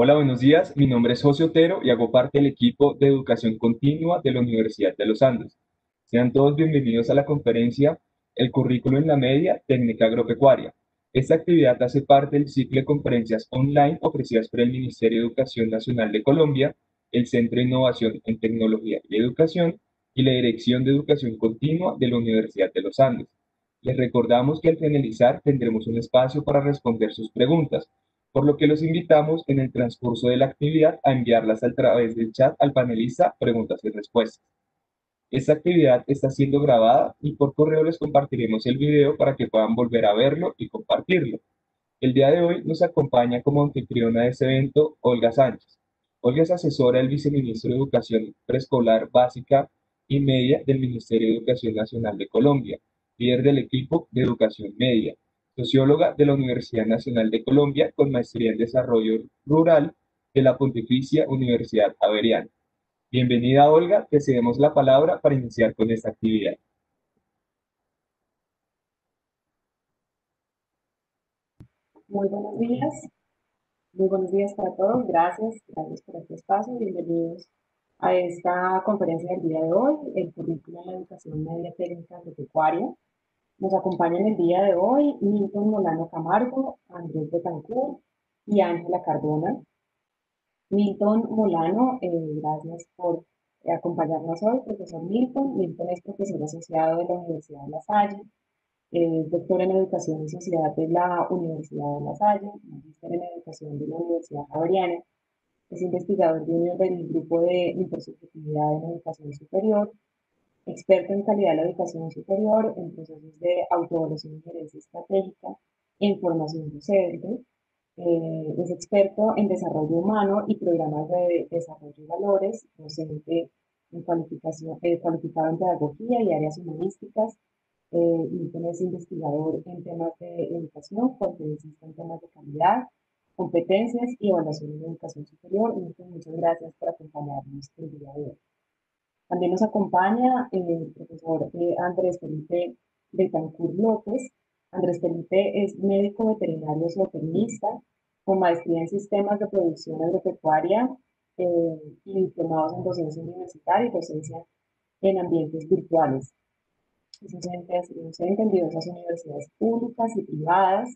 Hola, buenos días. Mi nombre es José Otero y hago parte del equipo de educación continua de la Universidad de los Andes. Sean todos bienvenidos a la conferencia El currículo en la media técnica agropecuaria. Esta actividad hace parte del ciclo de conferencias online ofrecidas por el Ministerio de Educación Nacional de Colombia, el Centro de Innovación en Tecnología y Educación y la Dirección de Educación Continua de la Universidad de los Andes. Les recordamos que al finalizar tendremos un espacio para responder sus preguntas por lo que los invitamos en el transcurso de la actividad a enviarlas a través del chat al panelista preguntas y respuestas. Esta actividad está siendo grabada y por correo les compartiremos el video para que puedan volver a verlo y compartirlo. El día de hoy nos acompaña como anfitriona de este evento Olga Sánchez. Olga es asesora del viceministro de Educación Preescolar Básica y Media del Ministerio de Educación Nacional de Colombia, líder del equipo de Educación Media, socióloga de la Universidad Nacional de Colombia con maestría en Desarrollo Rural de la Pontificia Universidad Averiana. Bienvenida, Olga. Te cedemos la palabra para iniciar con esta actividad. Muy buenos días. Muy buenos días para todos. Gracias. Gracias por este espacio. Bienvenidos a esta conferencia del día de hoy, el currículo de la educación media técnica agropecuaria nos acompañan el día de hoy Milton Molano Camargo, Andrés Betancourt y Ángela Cardona. Milton Molano, eh, gracias por acompañarnos hoy, profesor Milton. Milton es profesor asociado de la Universidad de La Salle, doctor en Educación y Sociedad de la Universidad de La Salle, magíster en Educación de la Universidad Javeriana, es investigador junior del Grupo de Intersubjetividad en Educación Superior experto en calidad de la educación superior, en procesos de autoevaluación y gerencia estratégica, en formación docente, eh, es experto en desarrollo humano y programas de desarrollo de valores, docente en cualificación, eh, cualificado en pedagogía y áreas humanísticas, eh, y es investigador en temas de educación, conferencista en temas de calidad, competencias y evaluación de educación superior. muchas gracias por acompañarnos el día de hoy. También nos acompaña el profesor eh, Andrés Felipe Betancourt López. Andrés Felipe es médico veterinario zootecnista con maestría en sistemas de producción agropecuaria eh, y diplomados en docencia universitaria y docencia en ambientes virtuales. Es docente, en diversas universidades públicas y privadas.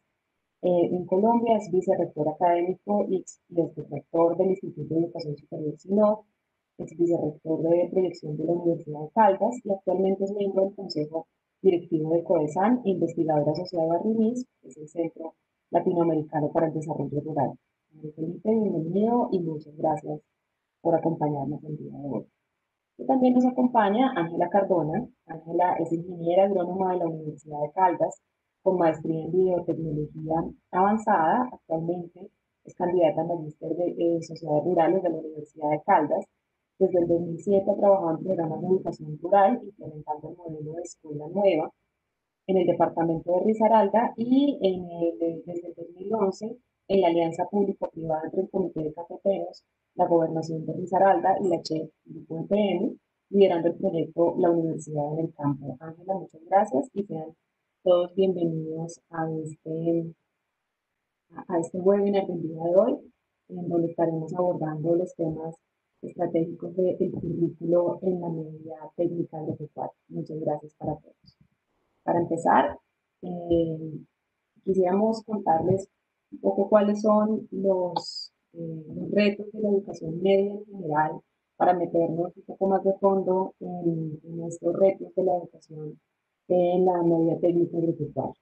Eh, en Colombia es vicerrector académico y, y rector del Instituto de Educación Superior SINOD es vicerrector de proyección de la Universidad de Caldas y actualmente es miembro del Consejo Directivo de CODESAN e investigador asociado a RIMIS, que es el Centro Latinoamericano para el Desarrollo Rural. Felipe, bienvenido y muchas gracias por acompañarnos el día de hoy. Y también nos acompaña Ángela Cardona. Ángela es ingeniera agrónoma de la Universidad de Caldas, con maestría en biotecnología avanzada. Actualmente es candidata a magíster de eh, Sociedades Rurales de la Universidad de Caldas desde el 2007 ha trabajado en programas de educación rural, implementando el modelo de escuela nueva en el departamento de Risaralda y desde el 2011 en la alianza público-privada entre el Comité de Cafeteros, la Gobernación de Risaralda y la CHE Grupo EPM, liderando el proyecto La Universidad en el Campo. Ángela, muchas gracias y sean todos bienvenidos a este, a este webinar del día de hoy, en donde estaremos abordando los temas estratégicos del currículo en la media técnica agropecuaria. Muchas gracias para todos. Para empezar, eh, quisiéramos contarles un poco cuáles son los, eh, los, retos de la educación media en general para meternos un poco más de fondo en, en estos retos de la educación en la media técnica agropecuaria.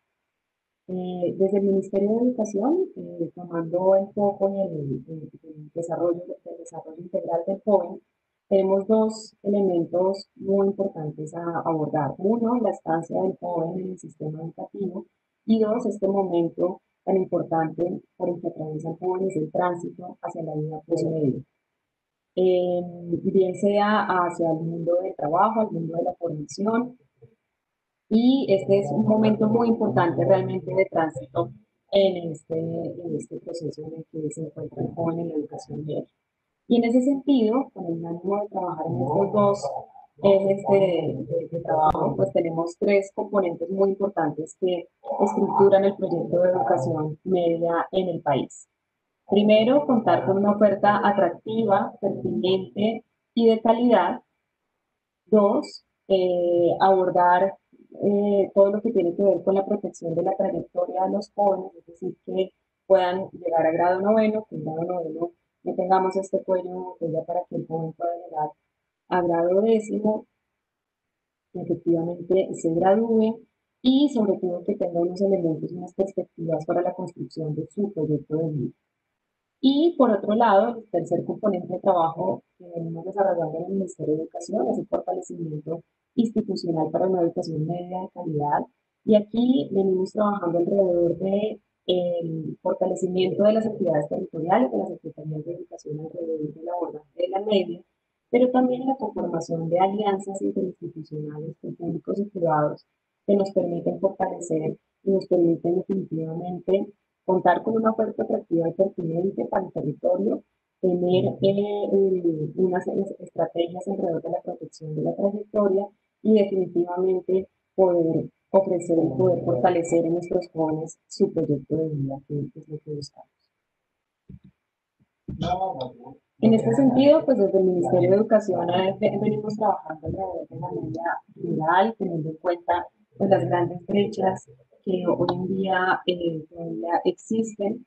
Eh, desde el Ministerio de Educación, eh, tomando foco en el, desarrollo, el desarrollo integral del joven, tenemos dos elementos muy importantes a abordar. Uno, la estancia del joven en el sistema educativo y dos, este momento tan importante por el que atraviesa el joven es el tránsito hacia la vida postmedia. Eh, bien sea hacia el mundo del trabajo, al mundo de la formación, y este es un momento muy importante realmente de tránsito en este, en este proceso en el que se encuentra el joven en la educación media. Y en ese sentido, con el ánimo de trabajar en estos dos ejes de, de, trabajo, pues tenemos tres componentes muy importantes que estructuran el proyecto de educación media en el país. Primero, contar con una oferta atractiva, pertinente y de calidad. Dos, eh, abordar eh, todo lo que tiene que ver con la protección de la trayectoria de los jóvenes, es decir, que puedan llegar a grado noveno, que en grado noveno no tengamos este cuello para que el joven pueda llegar a grado décimo, que efectivamente se gradúe y sobre todo que tenga unos elementos, unas perspectivas para la construcción de su proyecto de vida. Y por otro lado, el tercer componente de trabajo que venimos desarrollando en el Ministerio de Educación es el fortalecimiento institucional para una educación media de calidad. Y aquí venimos trabajando alrededor de el fortalecimiento de las actividades territoriales de las Secretarías de Educación alrededor de la abordaje de la media, pero también la conformación de alianzas interinstitucionales con públicos y privados que nos permiten fortalecer y nos permiten definitivamente contar con una oferta atractiva y pertinente para el territorio, tener eh, unas estrategias alrededor de la protección de la trayectoria y definitivamente poder ofrecer y poder fortalecer en nuestros jóvenes su proyecto de vida, que es lo que buscamos. En este sentido, pues desde el Ministerio de Educación venimos trabajando alrededor de la media rural, teniendo en cuenta pues, las grandes brechas que hoy en día eh, existen.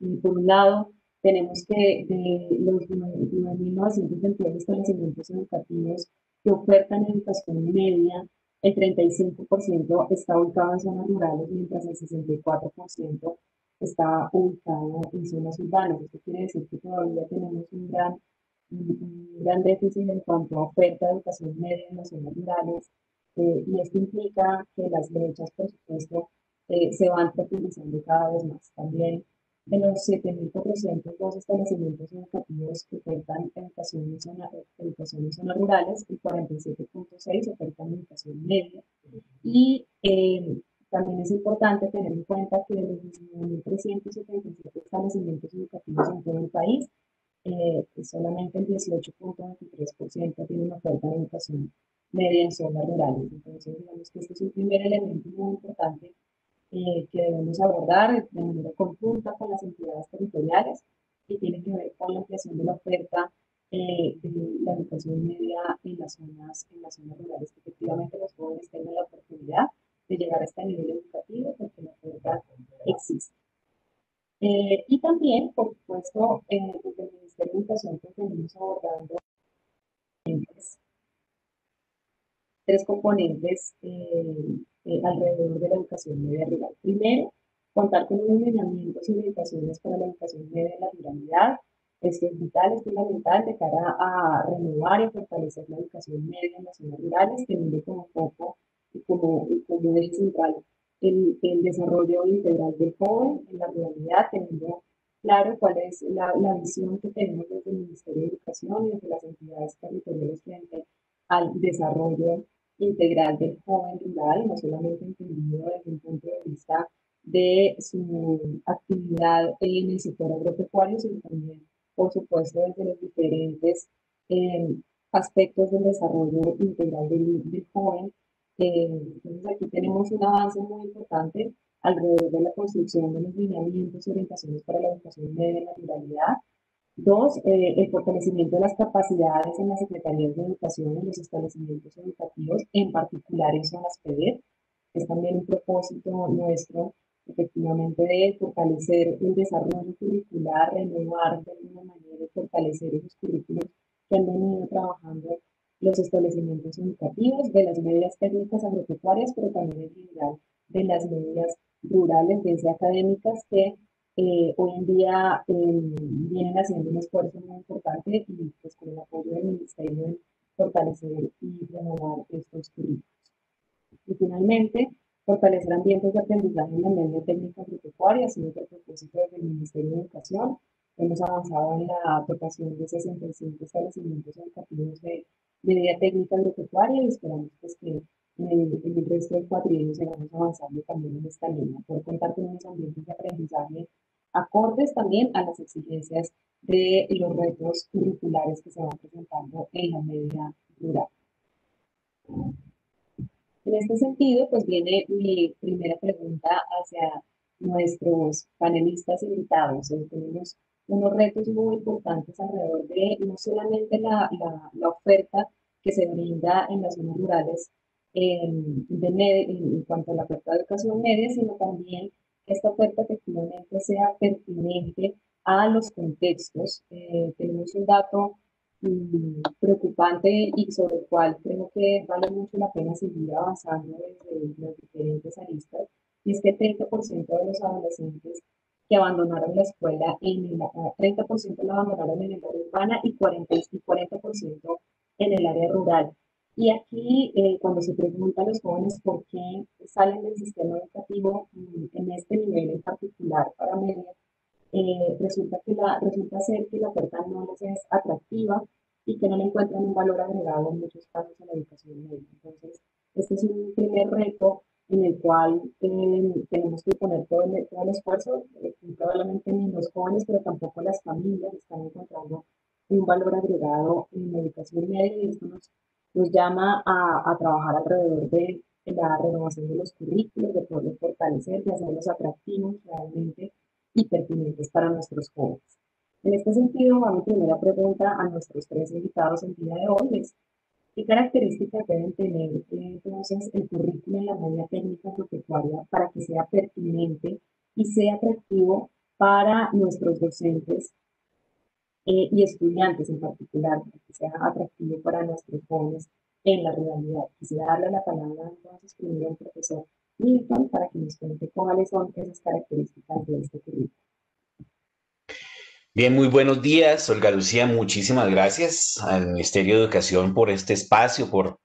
Y por un lado, tenemos que de los 9.922 establecimientos educativos que ofertan educación media, el 35% está ubicado en zonas rurales, mientras el 64% está ubicado en zonas urbanas. Esto quiere decir que todavía tenemos un gran, un gran déficit en cuanto a oferta de educación media en las zonas rurales, eh, y esto implica que las brechas, por supuesto, eh, se van profundizando cada vez más. También de los 7.402 establecimientos educativos que ofertan educación en, zona, educación en zonas rurales, el 47.6 ofertan educación media. Y eh, también es importante tener en cuenta que de los 19.377 establecimientos educativos en todo el país, solamente el 18.23% tiene una oferta de educación media en zonas rurales. Entonces, digamos que este es un primer elemento muy importante eh, que debemos abordar de manera conjunta con las entidades territoriales y tiene que ver con la ampliación de la oferta eh, de la educación media en las zonas, en las zonas rurales, efectivamente los jóvenes tengan la oportunidad de llegar a este nivel educativo porque la oferta existe. Eh, y también, por supuesto, desde el Ministerio de Educación que venimos abordando tres componentes eh, eh, alrededor de la educación media rural. Primero, contar con unos lineamientos y indicaciones para la educación media en la ruralidad. Es vital, es fundamental de cara a renovar y fortalecer la educación media en las zonas rurales, teniendo como foco y como, como eje central el, el, desarrollo integral del joven en la ruralidad, teniendo claro cuál es la, la visión que tenemos desde el Ministerio de Educación y desde las entidades territoriales frente al desarrollo integral del joven rural, no solamente entendido desde un punto de vista de su actividad en el sector agropecuario, sino también, por supuesto, desde los diferentes eh, aspectos del desarrollo integral del, joven. Eh, entonces, aquí tenemos un avance muy importante alrededor de la construcción de los lineamientos y orientaciones para la educación media en la ruralidad, Dos, eh, el fortalecimiento de las capacidades en las secretarías de educación en los establecimientos educativos, en particular en zonas PEDER. Es también un propósito nuestro, efectivamente, de fortalecer el desarrollo curricular, renovar de alguna manera, fortalecer esos currículos que han venido trabajando los establecimientos educativos, de las medias técnicas agropecuarias, pero también en general de las medias rurales, desde académicas, que eh, hoy en día eh, vienen haciendo un esfuerzo muy importante y pues con el apoyo del Ministerio en fortalecer y renovar estos currículos. Y finalmente, fortalecer ambientes de aprendizaje en la media técnica agropecuaria, sido el propósito del Ministerio de Educación. Hemos avanzado en la dotación de 65 establecimientos educativos de media técnica agropecuaria y esperamos pues, que en el, resto del cuatrienio sigamos avanzando también en esta línea, por contar con unos ambientes de aprendizaje acordes también a las exigencias de los retos curriculares que se van presentando en la media rural. En este sentido, pues viene mi primera pregunta hacia nuestros panelistas invitados. Eh, tenemos unos retos muy importantes alrededor de no solamente la, la, oferta que se brinda en las zonas rurales en, en cuanto a la oferta de educación media, sino también esta oferta efectivamente sea pertinente a los contextos. Eh, tenemos un dato mm, preocupante y sobre el cual creo que vale mucho la pena seguir avanzando desde las diferentes aristas, y es que el 30% de los adolescentes que abandonaron la escuela, en el, 30% la abandonaron en el área urbana y 40%, y 40 en el área rural. Y aquí, eh, cuando se pregunta a los jóvenes por qué salen del sistema educativo en este nivel en particular para media, eh, resulta, que la, resulta ser que la oferta no les es atractiva y que no le encuentran un valor agregado en muchos casos a la educación media. Entonces, este es un primer reto en el cual eh, tenemos que poner todo el, todo el esfuerzo, eh, probablemente ni los jóvenes, pero tampoco las familias están encontrando un valor agregado en la educación media y esto nos, nos llama a, a, trabajar alrededor de la renovación de los currículos, de poderlos fortalecer, de hacerlos atractivos realmente y pertinentes para nuestros jóvenes. En este sentido, va mi primera pregunta a nuestros tres invitados el día de hoy es, ¿Qué características deben tener entonces el currículo en la media técnica agropecuaria para que sea pertinente y sea atractivo para nuestros docentes eh, y estudiantes en particular, que sea atractivo para nuestros jóvenes en la realidad? Quisiera darle la palabra entonces primero al profesor Milton para que nos cuente cuáles son esas características de este currículo. Bien, muy buenos días, Olga Lucía. Muchísimas gracias al Ministerio de Educación por este espacio, por,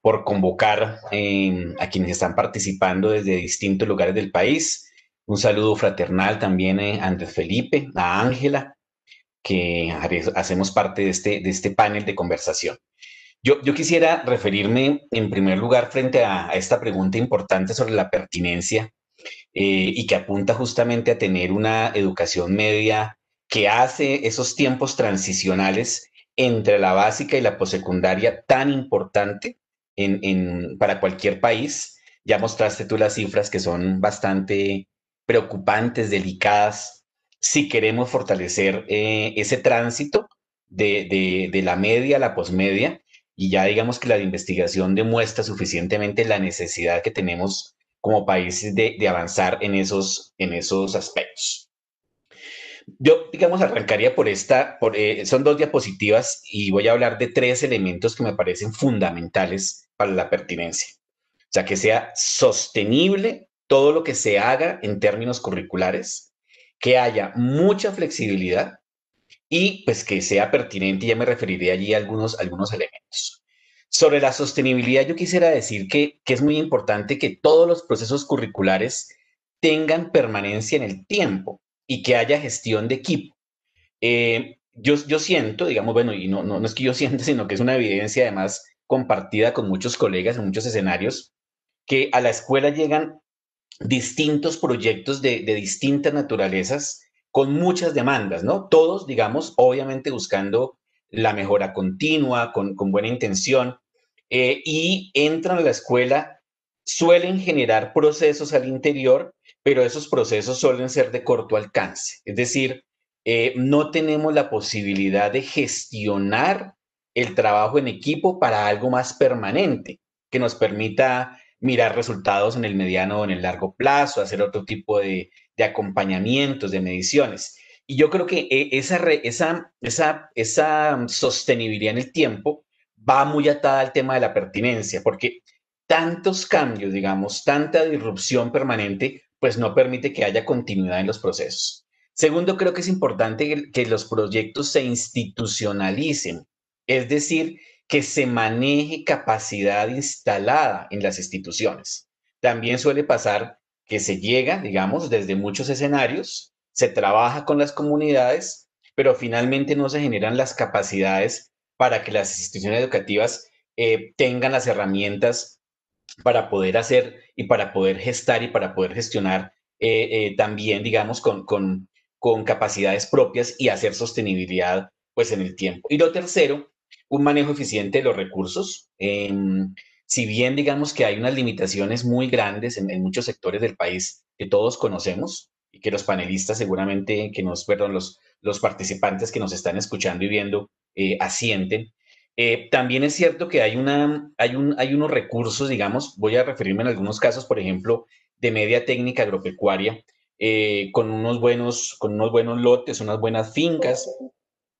por convocar em, a quienes están participando desde distintos lugares del país. Un saludo fraternal también a Andrés Felipe, a Ángela, que hacemos parte de este, de este panel de conversación. Yo, yo quisiera referirme en primer lugar frente a, esta pregunta importante sobre la pertinencia eh, y que apunta justamente a tener una educación media que hace esos tiempos transicionales entre la básica y la posecundaria tan importante en, para cualquier país. Ya mostraste tú las cifras que son bastante preocupantes, delicadas, si queremos fortalecer eh, ese tránsito de, de, la media a la posmedia, y ya digamos que la investigación demuestra suficientemente la necesidad que tenemos como países de, de avanzar en esos, en esos aspectos. Yo, digamos, arrancaría por esta, por, eh, son dos diapositivas y voy a hablar de tres elementos que me parecen fundamentales para la pertinencia. O sea, que sea sostenible todo lo que se haga en términos curriculares, que haya mucha flexibilidad y pues que sea pertinente, ya me referiré allí a algunos, algunos elementos. Sobre la sostenibilidad, yo quisiera decir que, que es muy importante que todos los procesos curriculares tengan permanencia en el tiempo y que haya gestión de equipo. Eh, yo, yo siento, digamos, bueno, y no, no, no es que yo sienta, sino que es una evidencia además compartida con muchos colegas en muchos escenarios, que a la escuela llegan distintos proyectos de, de distintas naturalezas con muchas demandas, ¿no? Todos, digamos, obviamente buscando la mejora continua, con, con buena intención, eh, y entran a la escuela, suelen generar procesos al interior pero esos procesos suelen ser de corto alcance. Es decir, eh, no tenemos la posibilidad de gestionar el trabajo en equipo para algo más permanente, que nos permita mirar resultados en el mediano o en el largo plazo, hacer otro tipo de, acompañamientos, de mediciones. Y yo creo que eh, esa, esa, sostenibilidad en el tiempo va muy atada al tema de la pertinencia, porque tantos cambios, digamos, tanta disrupción permanente, pues no permite que haya continuidad en los procesos. Segundo, creo que es importante que los proyectos se institucionalicen, es decir, que se maneje capacidad instalada en las instituciones. También suele pasar que se llega, digamos, desde muchos escenarios, se trabaja con las comunidades, pero finalmente no se generan las capacidades para que las instituciones educativas eh, tengan las herramientas para poder hacer y para poder gestar y para poder gestionar eh, eh, también, digamos, con, con, con, capacidades propias y hacer sostenibilidad pues en el tiempo. Y lo tercero, un manejo eficiente de los recursos. Em, si bien digamos que hay unas limitaciones muy grandes en, muchos sectores del país que todos conocemos y que los panelistas seguramente, que nos, perdón, los, los participantes que nos están escuchando y viendo eh, asienten, eh, también es cierto que hay, una, hay, un, hay unos recursos, digamos, voy a referirme en algunos casos, por ejemplo, de media técnica agropecuaria, eh, con, unos buenos, con unos buenos lotes, unas buenas fincas,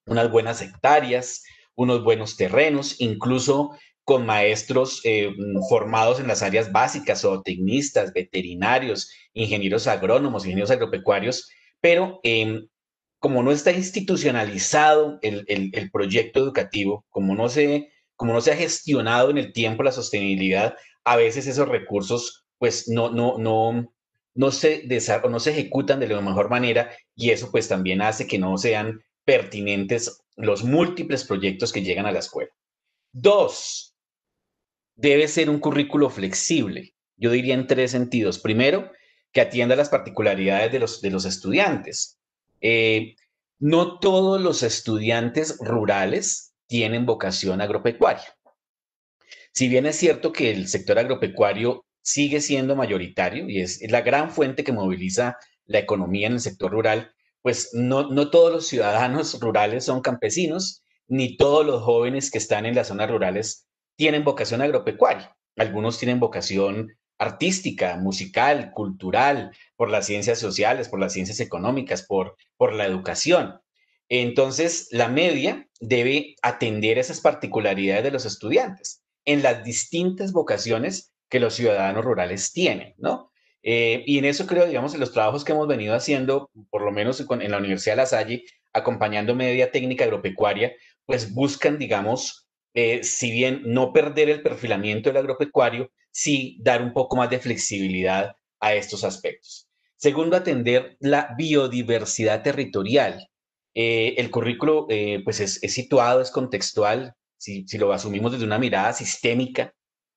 unas buenas hectáreas, unos buenos terrenos, incluso con maestros eh, formados en las áreas básicas, o tecnistas, veterinarios, ingenieros agrónomos, ingenieros agropecuarios, pero em, como no está institucionalizado el, proyecto educativo, como no, se, como no se ha gestionado en el tiempo la sostenibilidad, a veces esos recursos pues no, no, no, no se, no se ejecutan de la mejor manera y eso pues también hace que no sean pertinentes los múltiples proyectos que llegan a la escuela. Dos, debe ser un currículo flexible. Yo diría en tres sentidos. Primero, que atienda las particularidades de los, de los estudiantes. Eh, no todos los estudiantes rurales tienen vocación agropecuaria. Si bien es cierto que el sector agropecuario sigue siendo mayoritario y es, la gran fuente que moviliza la economía en el sector rural, pues no, no todos los ciudadanos rurales son campesinos, ni todos los jóvenes que están en las zonas rurales tienen vocación agropecuaria. Algunos tienen vocación artística, musical, cultural, por las ciencias sociales, por las ciencias económicas, por, por la educación. Entonces, la media debe atender esas particularidades de los estudiantes en las distintas vocaciones que los ciudadanos rurales tienen, ¿no? Eh, y en eso creo, digamos, en los trabajos que hemos venido haciendo, por lo menos en la Universidad de La Salle, acompañando media técnica agropecuaria, pues buscan, digamos, eh, si bien no perder el perfilamiento del agropecuario, sí dar un poco más de flexibilidad a estos aspectos. Segundo, atender la biodiversidad territorial. Eh, el currículo pues es, situado, es contextual, si, si lo asumimos desde una mirada sistémica,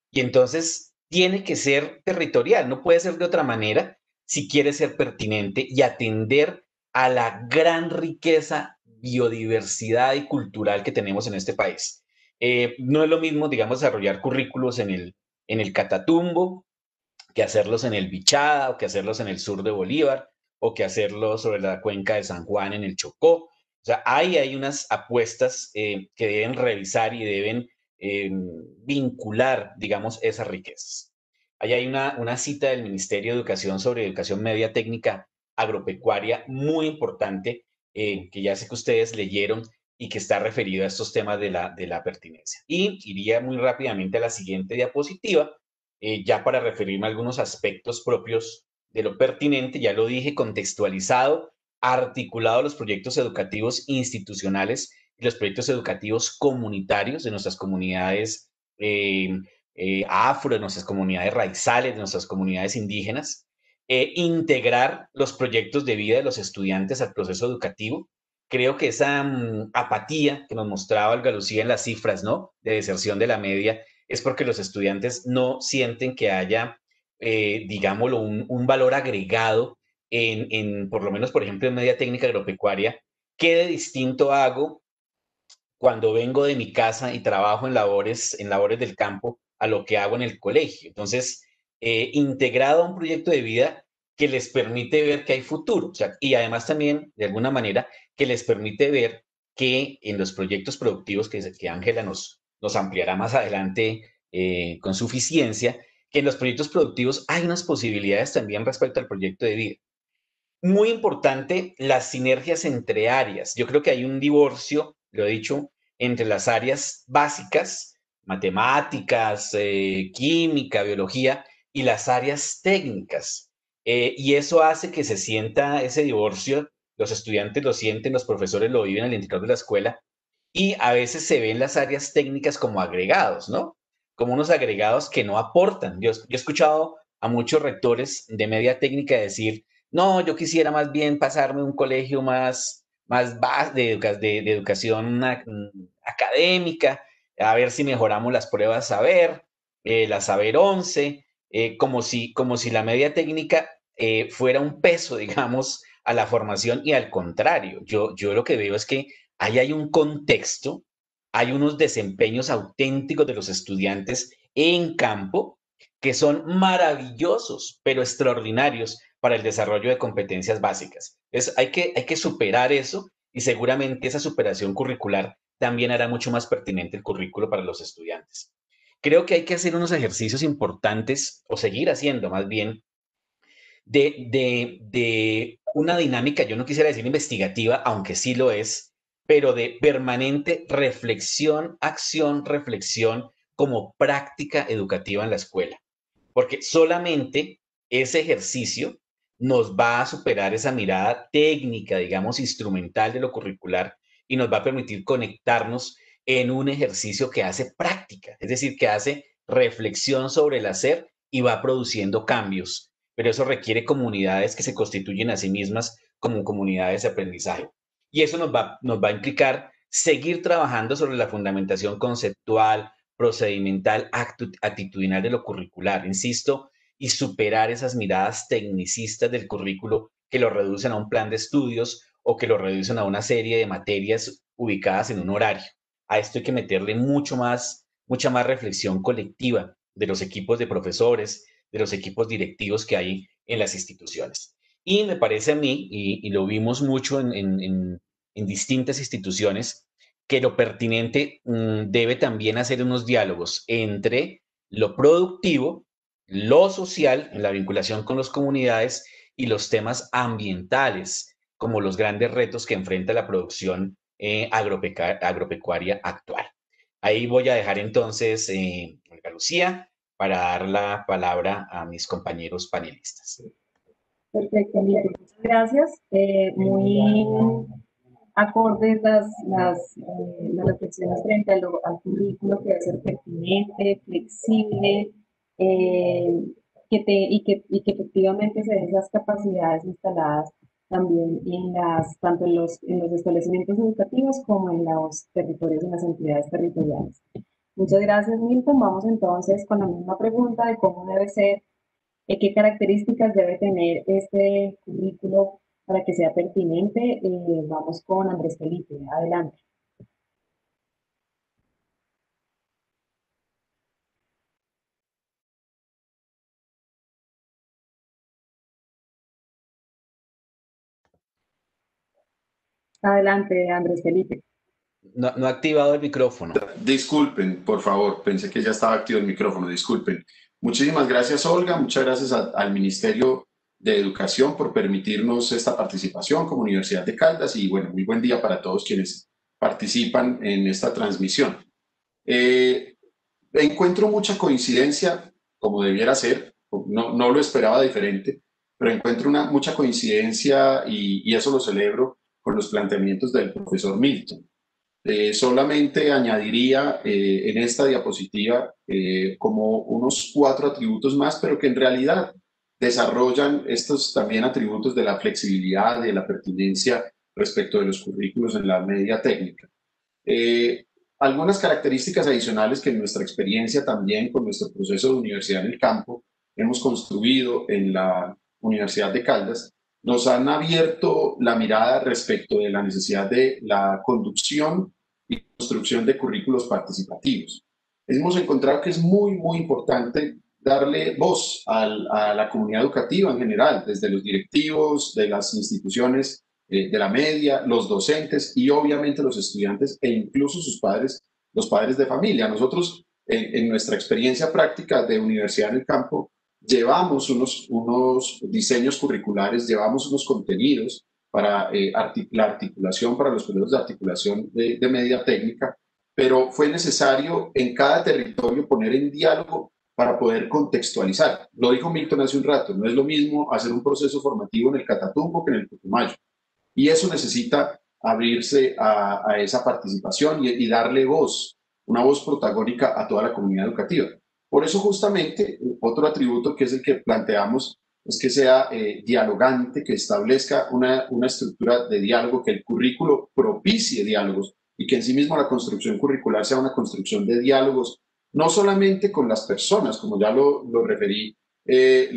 y entonces tiene que ser territorial, no puede ser de otra manera si quiere ser pertinente y atender a la gran riqueza biodiversidad y cultural que tenemos en este país. Eh, no es lo mismo, digamos, desarrollar currículos en el, en el Catatumbo que hacerlos en el Bichada o que hacerlos en el sur de Bolívar o que hacerlos sobre la cuenca de San Juan en el Chocó. O sea, ahí hay unas apuestas eh, que deben revisar y deben eh, vincular, digamos, esas riquezas. Ahí hay una, cita del Ministerio de Educación sobre educación media técnica agropecuaria muy importante, que ya sé que ustedes leyeron y que está referido a estos temas de la, de la pertinencia. Y iría muy rápidamente a la siguiente diapositiva, eh, ya para referirme a algunos aspectos propios de lo pertinente, ya lo dije, contextualizado, articulado a los proyectos educativos institucionales y los proyectos educativos comunitarios de nuestras comunidades eh, eh, afro, de nuestras comunidades raizales, de nuestras comunidades indígenas, integrar los proyectos de vida de los estudiantes al proceso educativo, creo que esa mm, apatía que nos mostraba el Galucía en las cifras, ¿no? De deserción de la media, es porque los estudiantes no sienten que haya, eh, digámoslo, un, valor agregado en, en, por lo menos, por ejemplo, en media técnica agropecuaria. ¿Qué de distinto hago cuando vengo de mi casa y trabajo en labores, en labores del campo a lo que hago en el colegio? Entonces, eh, integrado a un proyecto de vida que les permite ver que hay futuro. Y además también, de alguna manera, que les permite ver que en los proyectos productivos que, que Ángela nos, nos ampliará más adelante eh, con suficiencia, que en los proyectos productivos hay unas posibilidades también respecto al proyecto de vida. Muy importante las sinergias entre áreas. Yo creo que hay un divorcio, lo he dicho, entre las áreas básicas, matemáticas, eh, química, biología, y las áreas técnicas. Eh, y eso hace que se sienta ese divorcio, los estudiantes lo sienten, los profesores lo viven al interior de la escuela, y a veces se ven las áreas técnicas como agregados, ¿no? Como unos agregados que no aportan. Yo, he escuchado a muchos rectores de media técnica decir, no, yo quisiera más bien pasarme un colegio más, más de, de, educación académica, a ver si mejoramos las pruebas saber, eh, la saber 11, eh, como, si, como si la media técnica eh, fuera un peso, digamos, a la formación y al contrario, yo, yo lo que veo es que ahí hay un contexto, hay unos desempeños auténticos de los estudiantes en campo que son maravillosos, pero extraordinarios para el desarrollo de competencias básicas. Es, hay, que, hay que superar eso y seguramente esa superación curricular también hará mucho más pertinente el currículo para los estudiantes. Creo que hay que hacer unos ejercicios importantes, o seguir haciendo más bien, de, de, de una dinámica, yo no quisiera decir investigativa, aunque sí lo es, pero de permanente reflexión, acción, reflexión como práctica educativa en la escuela. Porque solamente ese ejercicio nos va a superar esa mirada técnica, digamos, instrumental de lo curricular y nos va a permitir conectarnos en un ejercicio que hace práctica, es decir, que hace reflexión sobre el hacer y va produciendo cambios. Pero eso requiere comunidades que se constituyen a sí mismas como comunidades de aprendizaje. Y eso nos va, nos va a implicar seguir trabajando sobre la fundamentación conceptual, procedimental, actitudinal de lo curricular, insisto, y superar esas miradas tecnicistas del currículo que lo reducen a un plan de estudios o que lo reducen a una serie de materias ubicadas en un horario. A esto hay que meterle mucho más, mucha más reflexión colectiva de los equipos de profesores, de los equipos directivos que hay en las instituciones. Y me parece a mí, y, lo vimos mucho en distintas instituciones, que lo pertinente mm, debe también hacer unos diálogos entre lo productivo, lo social, la vinculación con las comunidades y los temas ambientales, como los grandes retos que enfrenta la producción eh, agropecuaria actual. Ahí voy a dejar entonces, eh, Lucía, para dar la palabra a mis compañeros panelistas. Perfecto, muchas gracias. Eh, muy acordes las, las, eh, las reflexiones frente al, currículo que debe ser pertinente, flexible, eh, que te, y, que, y que efectivamente se den esas capacidades instaladas también en las, tanto en los, en los establecimientos educativos como en los territorios, en las entidades territoriales. Muchas gracias, Milton. Vamos entonces con la misma pregunta de cómo debe ser, eh, qué características debe tener este currículo para que sea pertinente, eh, vamos con Andrés Felipe. Adelante. Adelante, Andrés Felipe. No, no, ha activado el micrófono. Disculpen, por favor, pensé que ya estaba activo el micrófono, disculpen. Muchísimas gracias, Olga, muchas gracias al Ministerio de Educación por permitirnos esta participación como Universidad de Caldas y bueno, muy buen día para todos quienes participan en esta transmisión. Eh, encuentro mucha coincidencia, como debiera ser, no, no lo esperaba diferente, pero encuentro una, mucha coincidencia y, y, eso lo celebro con los planteamientos del profesor Milton. Eh, solamente añadiría eh, en esta diapositiva como unos cuatro atributos más, pero que en realidad desarrollan estos también atributos de la flexibilidad, de la pertinencia respecto de los currículos en la media técnica. Eh, algunas características adicionales que en nuestra experiencia también con nuestro proceso de universidad en el campo hemos construido en la Universidad de Caldas nos han abierto la mirada respecto de la necesidad de la conducción y construcción de currículos participativos. Hemos encontrado que es muy, muy importante darle voz a la comunidad educativa en general, desde los directivos de las instituciones eh, de la media, los docentes y obviamente los estudiantes e incluso sus padres, los padres de familia. Nosotros, en, nuestra experiencia práctica de universidad en el campo, llevamos unos, unos diseños curriculares, llevamos unos contenidos para eh, la articulación, para los periodos de articulación de, de media técnica, pero fue necesario en cada territorio poner en diálogo para poder contextualizar. Lo dijo Milton hace un rato, no es lo mismo hacer un proceso formativo en el Catatumbo que en el Putumayo. Y eso necesita abrirse a, esa participación y, darle voz, una voz protagónica a toda la comunidad educativa. Por eso justamente otro atributo que es el que planteamos es que sea eh, dialogante, que establezca una, una estructura de diálogo, que el currículo propicie diálogos y que en sí mismo la construcción curricular sea una construcción de diálogos no solamente con las personas, como ya lo, lo referí, eh,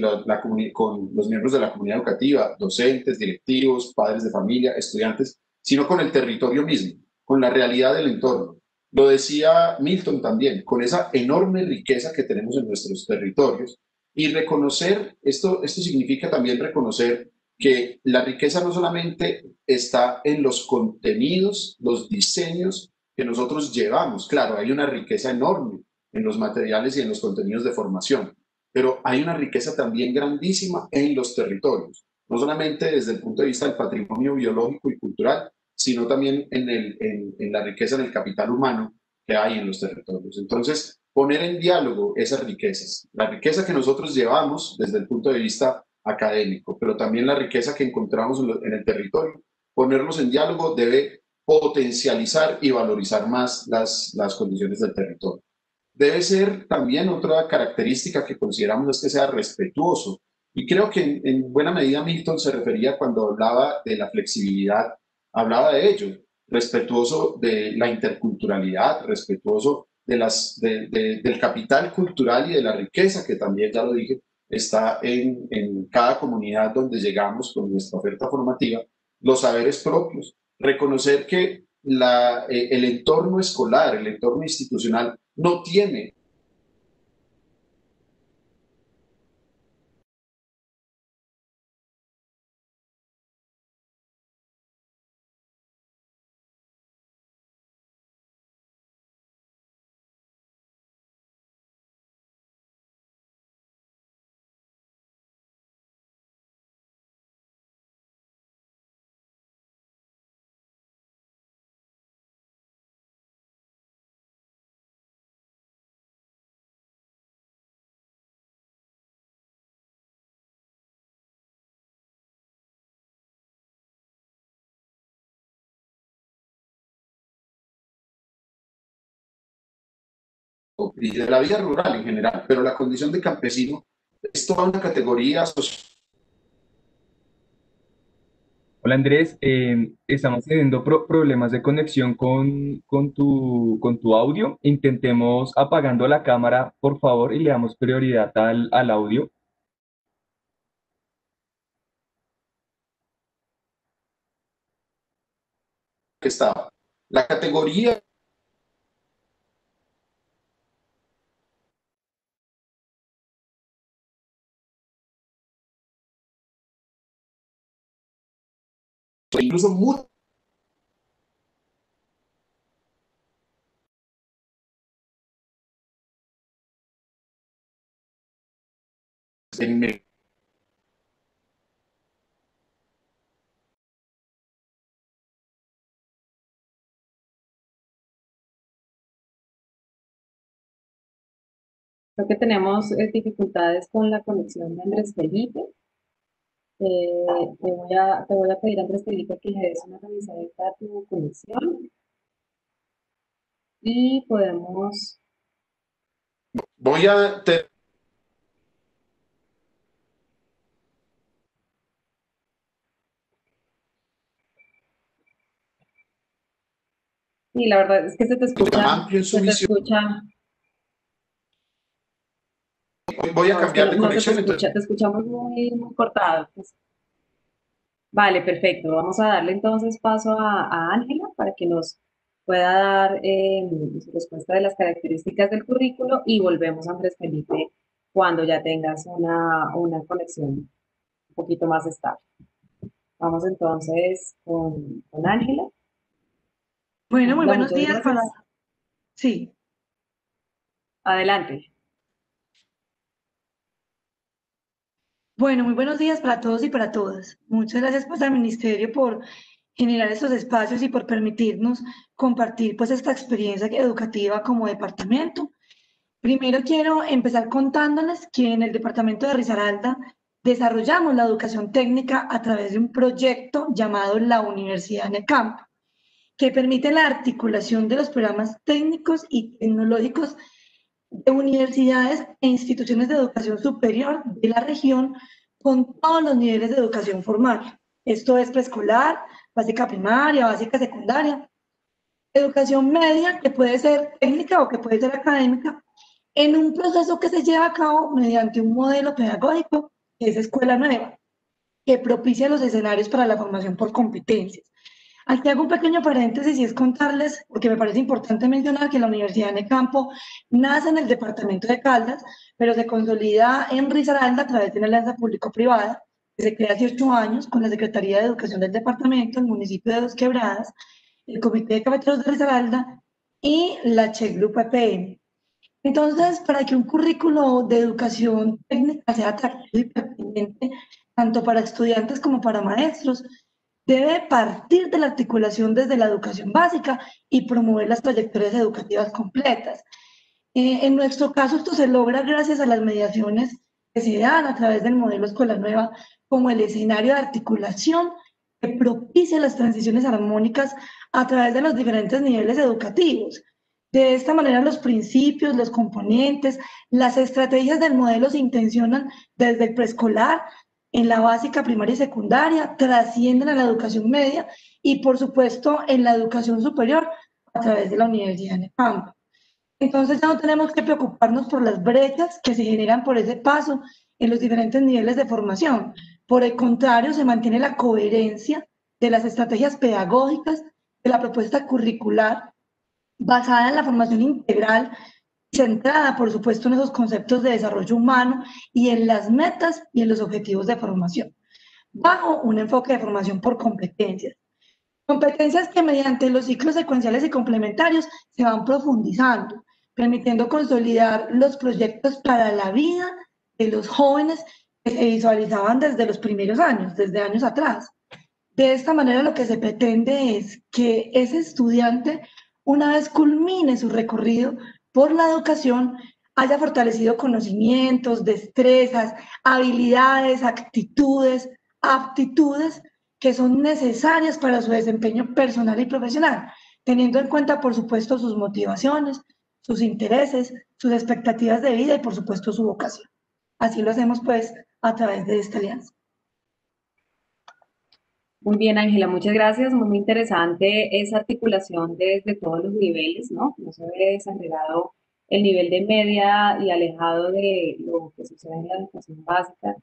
con los miembros de la comunidad educativa, docentes, directivos, padres de familia, estudiantes, sino con el territorio mismo, con la realidad del entorno. Lo decía Milton también, con esa enorme riqueza que tenemos en nuestros territorios y reconocer, esto, esto significa también reconocer que la riqueza no solamente está en los contenidos, los diseños que nosotros llevamos. Claro, hay una riqueza enorme en los materiales y en los contenidos de formación, pero hay una riqueza también grandísima en los territorios, no solamente desde el punto de vista del patrimonio biológico y cultural, sino también en, el, en, la riqueza, en el capital humano que hay en los territorios. Entonces, poner en diálogo esas riquezas, la riqueza que nosotros llevamos desde el punto de vista académico, pero también la riqueza que encontramos en el territorio, ponerlos en diálogo debe potencializar y valorizar más las, las condiciones del territorio. Debe ser también otra característica que consideramos es que sea respetuoso. Y creo que en, buena medida Milton se refería cuando hablaba de la flexibilidad, hablaba de ello, respetuoso de la interculturalidad, respetuoso de las, del capital cultural y de la riqueza, que también ya lo dije, está en, en cada comunidad donde llegamos con nuestra oferta formativa, los saberes propios, reconocer que la, eh, el entorno escolar, el entorno institucional no tiene y de la vida rural en general, pero la condición de campesino es toda una categoría social. Hola Andrés, eh, estamos teniendo problemas de conexión con, con, tu, con tu audio. Intentemos apagando la cámara, por favor, y le damos prioridad al, al audio. Que estaba. La categoría incluso mucho Creo que tenemos eh, dificultades con la conexión de Andrés Felipe. Eh, te, voy a, te voy a pedir, Andrés Felipe, que le des una revisadita a tu conexión. Y podemos... Voy a... Y la verdad es que se te escucha, se te escucha voy a cambiar de conexión. te, escuchamos muy, muy cortado. Pues. Vale, perfecto. Vamos a darle entonces paso a Ángela para que nos pueda dar eh, su respuesta de las características del currículo y volvemos a Andrés Felipe cuando ya tengas una, una conexión un poquito más estable. Vamos entonces con Ángela. bueno, muy buenos días. Para... Sí. Adelante. Bueno, muy buenos días para todos y para todas. Muchas gracias pues al Ministerio por generar estos espacios y por permitirnos compartir pues esta experiencia educativa como departamento. Primero quiero empezar contándoles que en el departamento de Risaralda desarrollamos la educación técnica a través de un proyecto llamado La Universidad en el Campo, que permite la articulación de los programas técnicos y tecnológicos de universidades e instituciones de educación superior de la región con todos los niveles de educación formal. Esto es preescolar, básica primaria, básica secundaria, educación media, que puede ser técnica o que puede ser académica, en un proceso que se lleva a cabo mediante un modelo pedagógico, que es Escuela Nueva, que propicia los escenarios para la formación por competencias. Aquí hago un pequeño paréntesis y es contarles, porque me parece importante mencionar que la Universidad de Campo nace en el departamento de Caldas, pero se consolida en Risaralda a través de una alianza público-privada que se crea hace ocho años con la Secretaría de Educación del departamento, el municipio de Dos Quebradas, el Comité de Cafeteros de Risaralda y la Che Group EPM. Entonces, para que un currículo de educación técnica sea atractivo y pertinente tanto para estudiantes como para maestros, debe partir de la articulación desde la educación básica y promover las trayectorias educativas completas. Eh, en nuestro caso, esto se logra gracias a las mediaciones que se dan a través del modelo Escuela Nueva como el escenario de articulación que propicia las transiciones armónicas a través de los diferentes niveles educativos. De esta manera, los principios, los componentes, las estrategias del modelo se intencionan desde el preescolar en la básica, primaria y secundaria, trascienden a la educación media y, por supuesto, en la educación superior a través de la Universidad de Campo. Entonces ya no tenemos que preocuparnos por las brechas que se generan por ese paso en los diferentes niveles de formación. Por el contrario, se mantiene la coherencia de las estrategias pedagógicas de la propuesta curricular basada en la formación integral centrada, por supuesto, en esos conceptos de desarrollo humano y en las metas y en los objetivos de formación, bajo un enfoque de formación por competencias. Competencias que mediante los ciclos secuenciales y complementarios se van profundizando, permitiendo consolidar los proyectos para la vida de los jóvenes que se visualizaban desde los primeros años, desde años atrás. De esta manera lo que se pretende es que ese estudiante, una vez culmine su recorrido, por la educación haya fortalecido conocimientos, destrezas, habilidades, actitudes, aptitudes que son necesarias para su desempeño personal y profesional, teniendo en cuenta, por supuesto, sus motivaciones, sus intereses, sus expectativas de vida y, por supuesto, su vocación. Así lo hacemos, pues, a través de esta alianza. Muy bien, Ángela, muchas gracias. Muy interesante esa articulación desde todos los niveles, ¿no? No se ve desagregado el nivel de media y alejado de lo que sucede en la educación básica.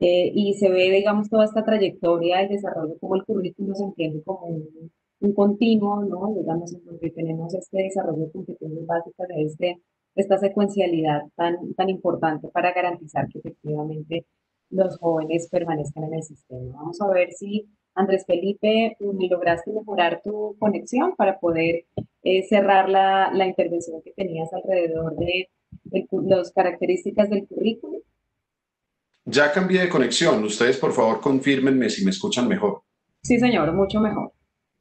Eh, y se ve, digamos, toda esta trayectoria del desarrollo, como el currículo se entiende como un, un continuo, ¿no? Digamos, en tenemos este desarrollo de competencias básicas de este, esta secuencialidad tan, tan importante para garantizar que efectivamente los jóvenes permanezcan en el sistema. Vamos a ver si Andrés Felipe, lograste mejorar tu conexión para poder eh, cerrar la, la, intervención que tenías alrededor de, las características del currículo. Ya cambié de conexión. Ustedes, por favor, confírmenme si me escuchan mejor. Sí, señor, mucho mejor.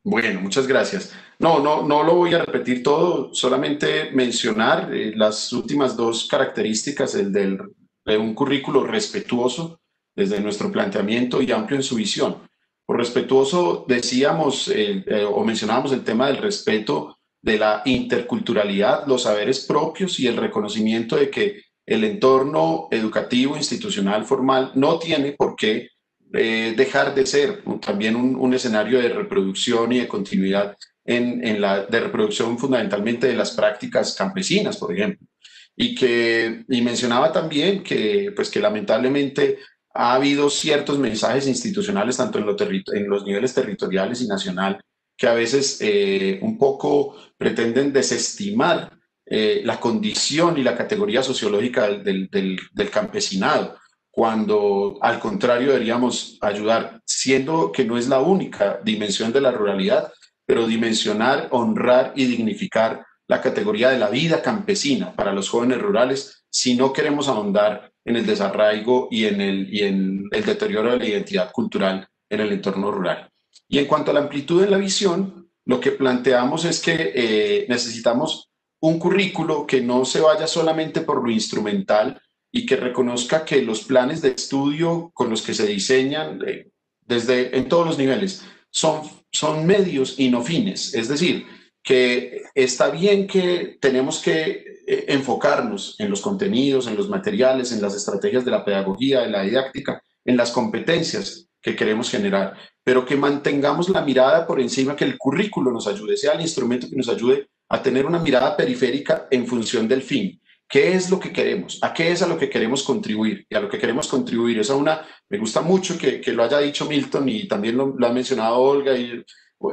Bueno, muchas gracias. No, no, no lo voy a repetir todo, solamente mencionar eh, las últimas dos características, el del, de un currículo respetuoso desde nuestro planteamiento y amplio en su visión. Respetuoso decíamos eh, eh, o mencionábamos el tema del respeto de la interculturalidad, los saberes propios y el reconocimiento de que el entorno educativo, institucional, formal, no tiene por qué eh, dejar de ser también un, escenario de reproducción y de continuidad en, en, la de reproducción fundamentalmente de las prácticas campesinas, por ejemplo. Y que y mencionaba también que, pues, que lamentablemente ha habido ciertos mensajes institucionales, tanto en, los niveles territoriales y nacional, que a veces eh, un poco pretenden desestimar eh, la condición y la categoría sociológica del, del, campesinado, cuando al contrario deberíamos ayudar, siendo que no es la única dimensión de la ruralidad, pero dimensionar, honrar y dignificar la categoría de la vida campesina para los jóvenes rurales si no queremos ahondar en el desarraigo y en el, y en el deterioro de la identidad cultural en el entorno rural. Y en cuanto a la amplitud de la visión, lo que planteamos es que eh, necesitamos un currículo que no se vaya solamente por lo instrumental y que reconozca que los planes de estudio con los que se diseñan eh, desde en todos los niveles son, son medios y no fines. Es decir, que está bien que tenemos que eh, enfocarnos en los contenidos, en los materiales, en las estrategias de la pedagogía, de la didáctica, en las competencias que queremos generar, pero que mantengamos la mirada por encima, que el currículo nos ayude, sea el instrumento que nos ayude a tener una mirada periférica en función del fin. ¿Qué es lo que queremos? ¿A qué es a lo que queremos contribuir? Y a lo que queremos contribuir es a una, me gusta mucho que, que lo haya dicho Milton y también lo, lo ha mencionado Olga y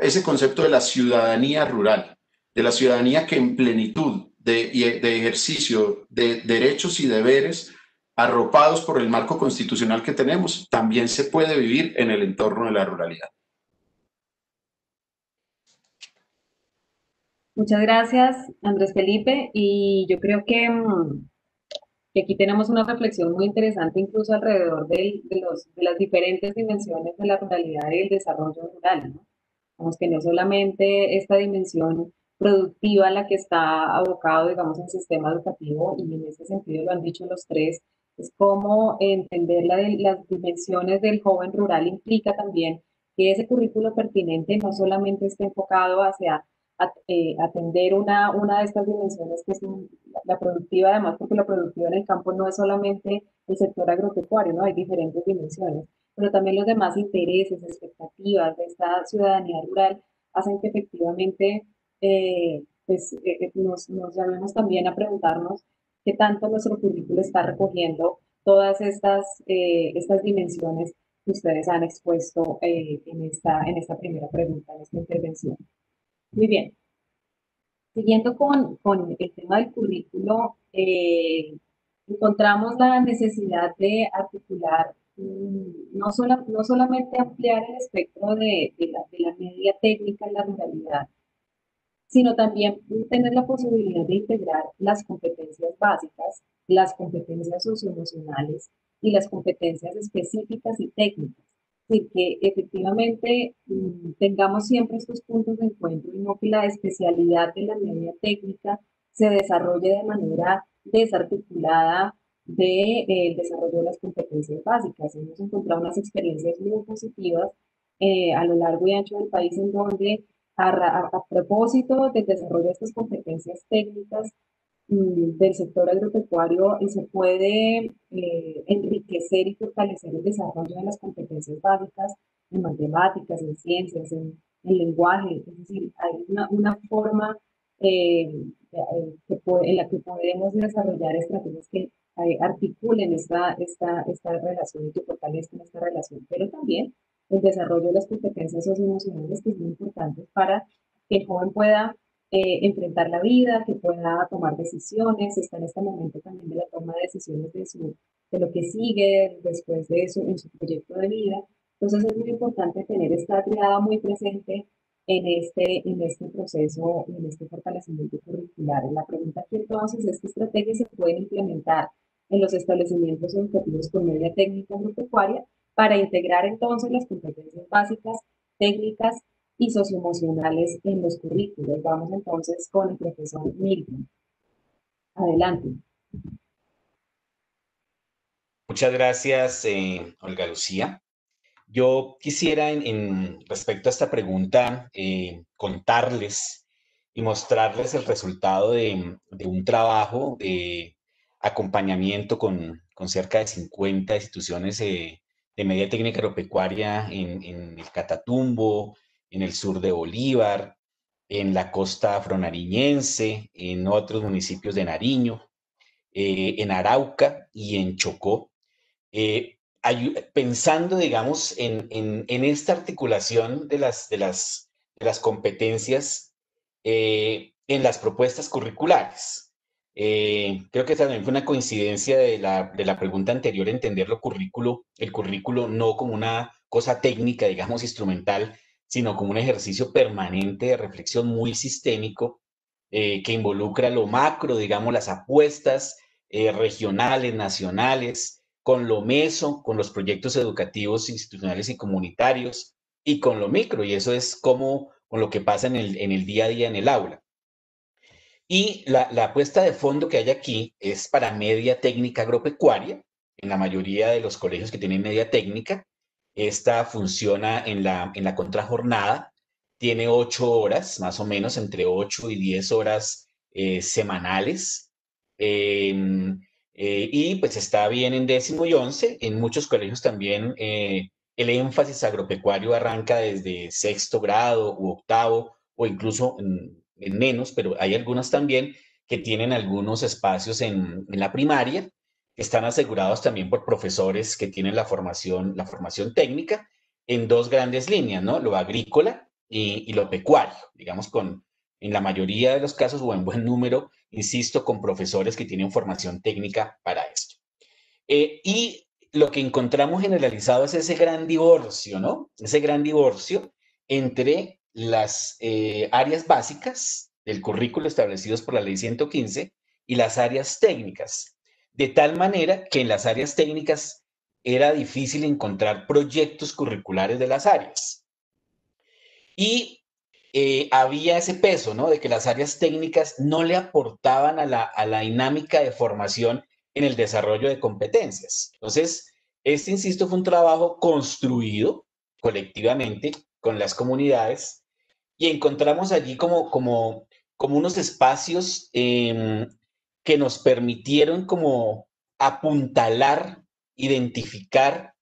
ese concepto de la ciudadanía rural, de la ciudadanía que en plenitud de, ejercicio de derechos y deberes arropados por el marco constitucional que tenemos, también se puede vivir en el entorno de la ruralidad. Muchas gracias, Andrés Felipe. Y yo creo que, mm, aquí tenemos una reflexión muy interesante incluso alrededor de, los, de, las diferentes dimensiones de la ruralidad y el desarrollo rural. ¿no? Vamos que no solamente esta dimensión productiva la que está abocado, digamos, el sistema educativo, y en ese sentido lo han dicho los tres, es como entender la las dimensiones del joven rural implica también que ese currículo pertinente no solamente esté enfocado hacia eh, atender una, una de estas dimensiones que es la productiva, además porque la productiva en el campo no es solamente el sector agropecuario, ¿no? Hay diferentes dimensiones, pero también los demás intereses, expectativas de esta ciudadanía rural hacen que efectivamente eh, pues, eh, nos, nos llamemos también a preguntarnos qué tanto nuestro currículo está recogiendo todas estas, estas dimensiones que ustedes han expuesto en, esta, en esta primera pregunta, en esta intervención. Muy bien. Siguiendo con, con el tema del currículo, eh, encontramos la necesidad de articular, mm, no, solo, no solamente ampliar el espectro de, de, la, de la media técnica en la ruralidad, sino también tener la posibilidad de integrar las competencias básicas, las competencias socioemocionales y las competencias específicas y técnicas decir, que efectivamente mm, tengamos siempre estos puntos de encuentro y no que la especialidad de la media técnica se desarrolle de manera desarticulada del de, eh, desarrollo de las competencias básicas. Hemos encontrado unas experiencias muy positivas eh, a lo largo y ancho del país en donde a, a propósito del desarrollo de estas competencias técnicas Mm, del sector agropecuario y se puede eh, enriquecer y fortalecer el desarrollo de las competencias básicas en matemáticas, en ciencias, en, lenguaje. Es decir, hay una, una forma eh, que en la que podemos desarrollar estrategias que eh, articulen esta, esta, esta relación y que fortalezcan esta relación, pero también el desarrollo de las competencias socioemocionales que es muy importante para que el joven pueda eh, enfrentar la vida, que pueda tomar decisiones, está en este momento también de la toma de decisiones de, su, de lo que sigue después de eso en su proyecto de vida. Entonces es muy importante tener esta triada muy presente en este, en este proceso, en este fortalecimiento curricular. La pregunta aquí entonces es qué estrategias se pueden implementar en los establecimientos educativos con media técnica agropecuaria para integrar entonces las competencias básicas, técnicas y socioemocionales en los currículos. Vamos entonces con el profesor Milton. Adelante. Muchas gracias, eh, Olga Lucía. Yo quisiera, en, respecto a esta pregunta, eh, contarles y mostrarles el resultado de, un trabajo de acompañamiento con, cerca de 50 instituciones de media técnica agropecuaria en, en el Catatumbo, en el sur de Bolívar, en la costa afronariñense, en otros municipios de Nariño, eh, en Arauca y en Chocó, eh, pensando, digamos, en, esta articulación de las, de las, las competencias eh, en las propuestas curriculares. Creo que también fue una coincidencia de la, de la pregunta anterior, entender lo currículo, el currículo no como una cosa técnica, digamos, instrumental, sino como un ejercicio permanente de reflexión muy sistémico eh, que involucra lo macro, digamos, las apuestas eh, regionales, nacionales, con lo meso, con los proyectos educativos, institucionales y comunitarios, y con lo micro, y eso es como con lo que pasa en el, en el día a día en el aula. Y la, apuesta de fondo que hay aquí es para media técnica agropecuaria, en la mayoría de los colegios que tienen media técnica, esta funciona en la, en la contrajornada, tiene ocho horas, más o menos, entre ocho y diez horas eh, semanales. Em, eh, y pues está bien en décimo y once. En muchos colegios también eh, el énfasis agropecuario arranca desde sexto grado u octavo o incluso en, menos, pero hay algunas también que tienen algunos espacios en, en la primaria están asegurados también por profesores que tienen la formación, la formación técnica en dos grandes líneas, ¿no? Lo agrícola, y, lo pecuario, digamos, con, en la mayoría de los casos o en buen número, insisto, con profesores que tienen formación técnica para esto. Eh, y lo que encontramos generalizado es ese gran divorcio, ¿no? Ese gran divorcio entre las eh, áreas básicas del currículo establecidos por la ley 115 y las áreas técnicas, de tal manera que en las áreas técnicas era difícil encontrar proyectos curriculares de las áreas. Y eh, había ese peso, ¿no? De que las áreas técnicas no le aportaban a la, a la dinámica de formación en el desarrollo de competencias. Entonces, este, insisto, fue un trabajo construido colectivamente con las comunidades y encontramos allí como, como, unos espacios em, que nos permitieron como apuntalar, identificar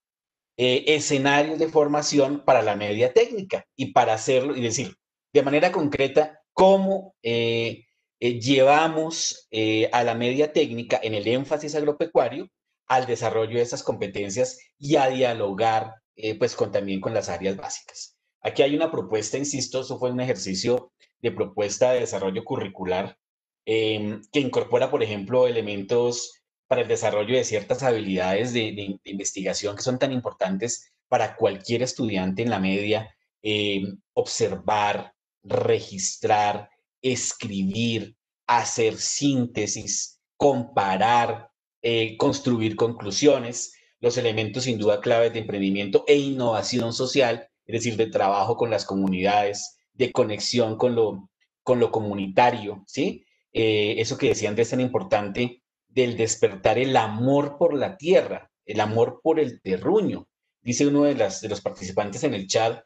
eh, escenarios de formación para la media técnica y para hacerlo y decir de manera concreta cómo eh, eh, llevamos a la media técnica en el énfasis agropecuario al desarrollo de esas competencias y a dialogar pues también con las áreas básicas. Aquí hay una propuesta, insisto, eso fue un ejercicio de propuesta de desarrollo curricular em, que incorpora, por ejemplo, elementos para el desarrollo de ciertas habilidades de, investigación que son tan importantes para cualquier estudiante en la media, eh, observar, registrar, escribir, hacer síntesis, comparar, eh, construir conclusiones, los elementos sin duda claves de emprendimiento e innovación social, es decir, de trabajo con las comunidades, de conexión con lo, con lo comunitario, ¿sí? Eh, eso que decían de tan importante del despertar el amor por la tierra, el amor por el terruño. Dice uno de, los participantes en el chat,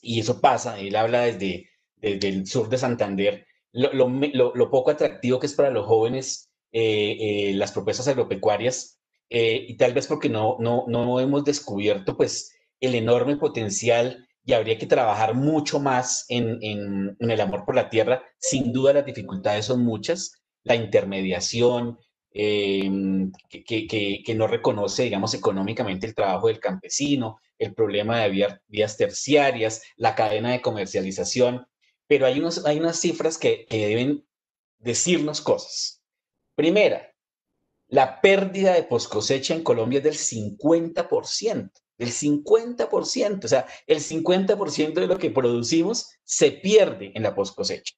y eso pasa, él habla desde, desde el sur de Santander, lo, poco atractivo que es para los jóvenes eh, eh, las propuestas agropecuarias, y tal vez porque no, no, no hemos descubierto pues el enorme potencial y habría que trabajar mucho más en, en, el amor por la tierra. Sin duda las dificultades son muchas, la intermediación, Em, que, no reconoce, digamos, económicamente el trabajo del campesino, el problema de vías, terciarias, la cadena de comercialización, pero hay, unos, hay unas cifras que, deben decirnos cosas. Primera, la pérdida de poscosecha en Colombia es del 50%, del 50%, o sea, el 50% de lo que producimos se pierde en la poscosecha.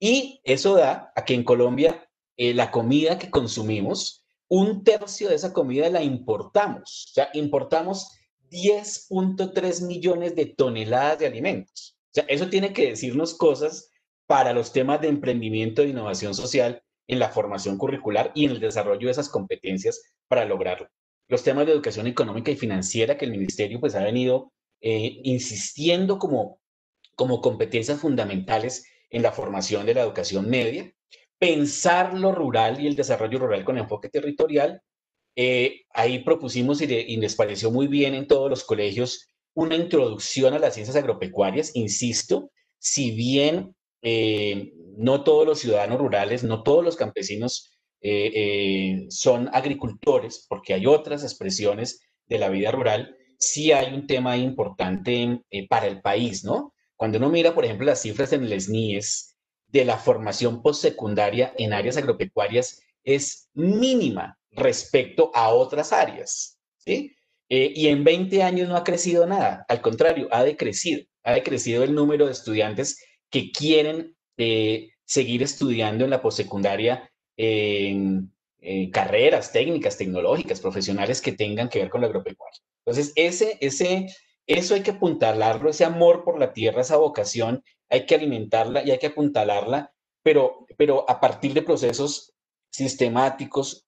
Y eso da a que en Colombia eh, la comida que consumimos, un tercio de esa comida la importamos. O sea, importamos 10.3 millones de toneladas de alimentos. O sea, eso tiene que decirnos cosas para los temas de emprendimiento e innovación social en la formación curricular y en el desarrollo de esas competencias para lograrlo. Los temas de educación económica y financiera que el ministerio pues ha venido eh, insistiendo como, como competencias fundamentales en la formación de la educación media, pensar lo rural y el desarrollo rural con enfoque territorial. Eh, ahí propusimos y, les pareció muy bien en todos los colegios una introducción a las ciencias agropecuarias, insisto, si bien eh, no todos los ciudadanos rurales, no todos los campesinos eh, son agricultores, porque hay otras expresiones de la vida rural, sí hay un tema importante para el país, ¿no? Cuando uno mira, por ejemplo, las cifras en el SNIES, de la formación postsecundaria en áreas agropecuarias es mínima respecto a otras áreas. Eh, y en 20 años no ha crecido nada, al contrario, ha decrecido. Ha decrecido el número de estudiantes que quieren eh, seguir estudiando en la postsecundaria en, carreras técnicas, tecnológicas, profesionales que tengan que ver con la agropecuaria. Entonces, ese, ese, eso hay que apuntalarlo, ese amor por la tierra, esa vocación, hay que alimentarla y hay que apuntalarla, pero, pero a partir de procesos sistemáticos,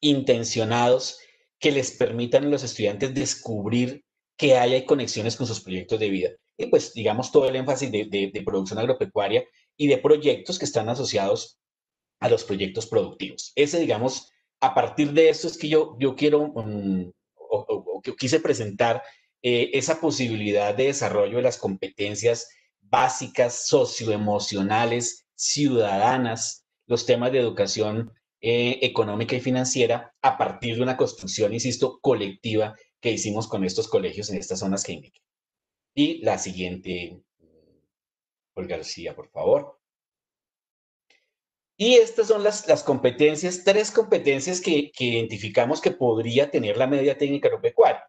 intencionados, que les permitan a los estudiantes descubrir que hay, conexiones con sus proyectos de vida. Y pues, digamos, todo el énfasis de, producción agropecuaria y de proyectos que están asociados a los proyectos productivos. Ese, digamos, a partir de eso es que yo, yo quiero, mm, o, que quise presentar eh, esa posibilidad de desarrollo de las competencias básicas socioemocionales, ciudadanas, los temas de educación eh, económica y financiera a partir de una construcción, insisto, colectiva que hicimos con estos colegios en estas zonas que indiqué. Y la siguiente, Olga García, por favor. Y estas son las, las competencias, tres competencias que, que identificamos que podría tener la media técnica agropecuaria.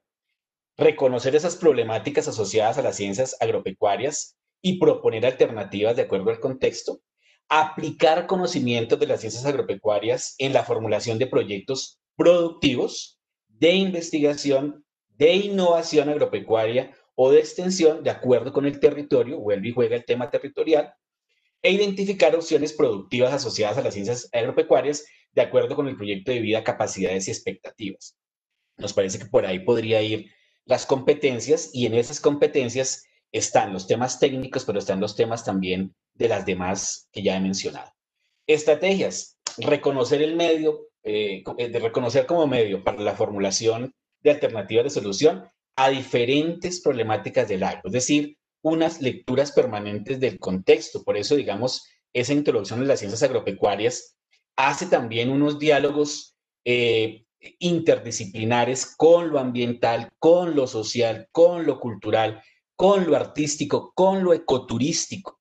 Reconocer esas problemáticas asociadas a las ciencias agropecuarias y proponer alternativas de acuerdo al contexto. Aplicar conocimientos de las ciencias agropecuarias en la formulación de proyectos productivos, de investigación, de innovación agropecuaria o de extensión de acuerdo con el territorio, vuelve y juega el tema territorial, e identificar opciones productivas asociadas a las ciencias agropecuarias de acuerdo con el proyecto de vida, capacidades y expectativas. Nos parece que por ahí podría ir las competencias y en esas competencias están los temas técnicos, pero están los temas también de las demás que ya he mencionado. Estrategias, reconocer el medio, eh, de reconocer como medio para la formulación de alternativas de solución a diferentes problemáticas del agro, es decir, unas lecturas permanentes del contexto. Por eso, digamos, esa introducción de las ciencias agropecuarias hace también unos diálogos eh, interdisciplinares con lo ambiental, con lo social, con lo cultural, con lo artístico, con lo ecoturístico.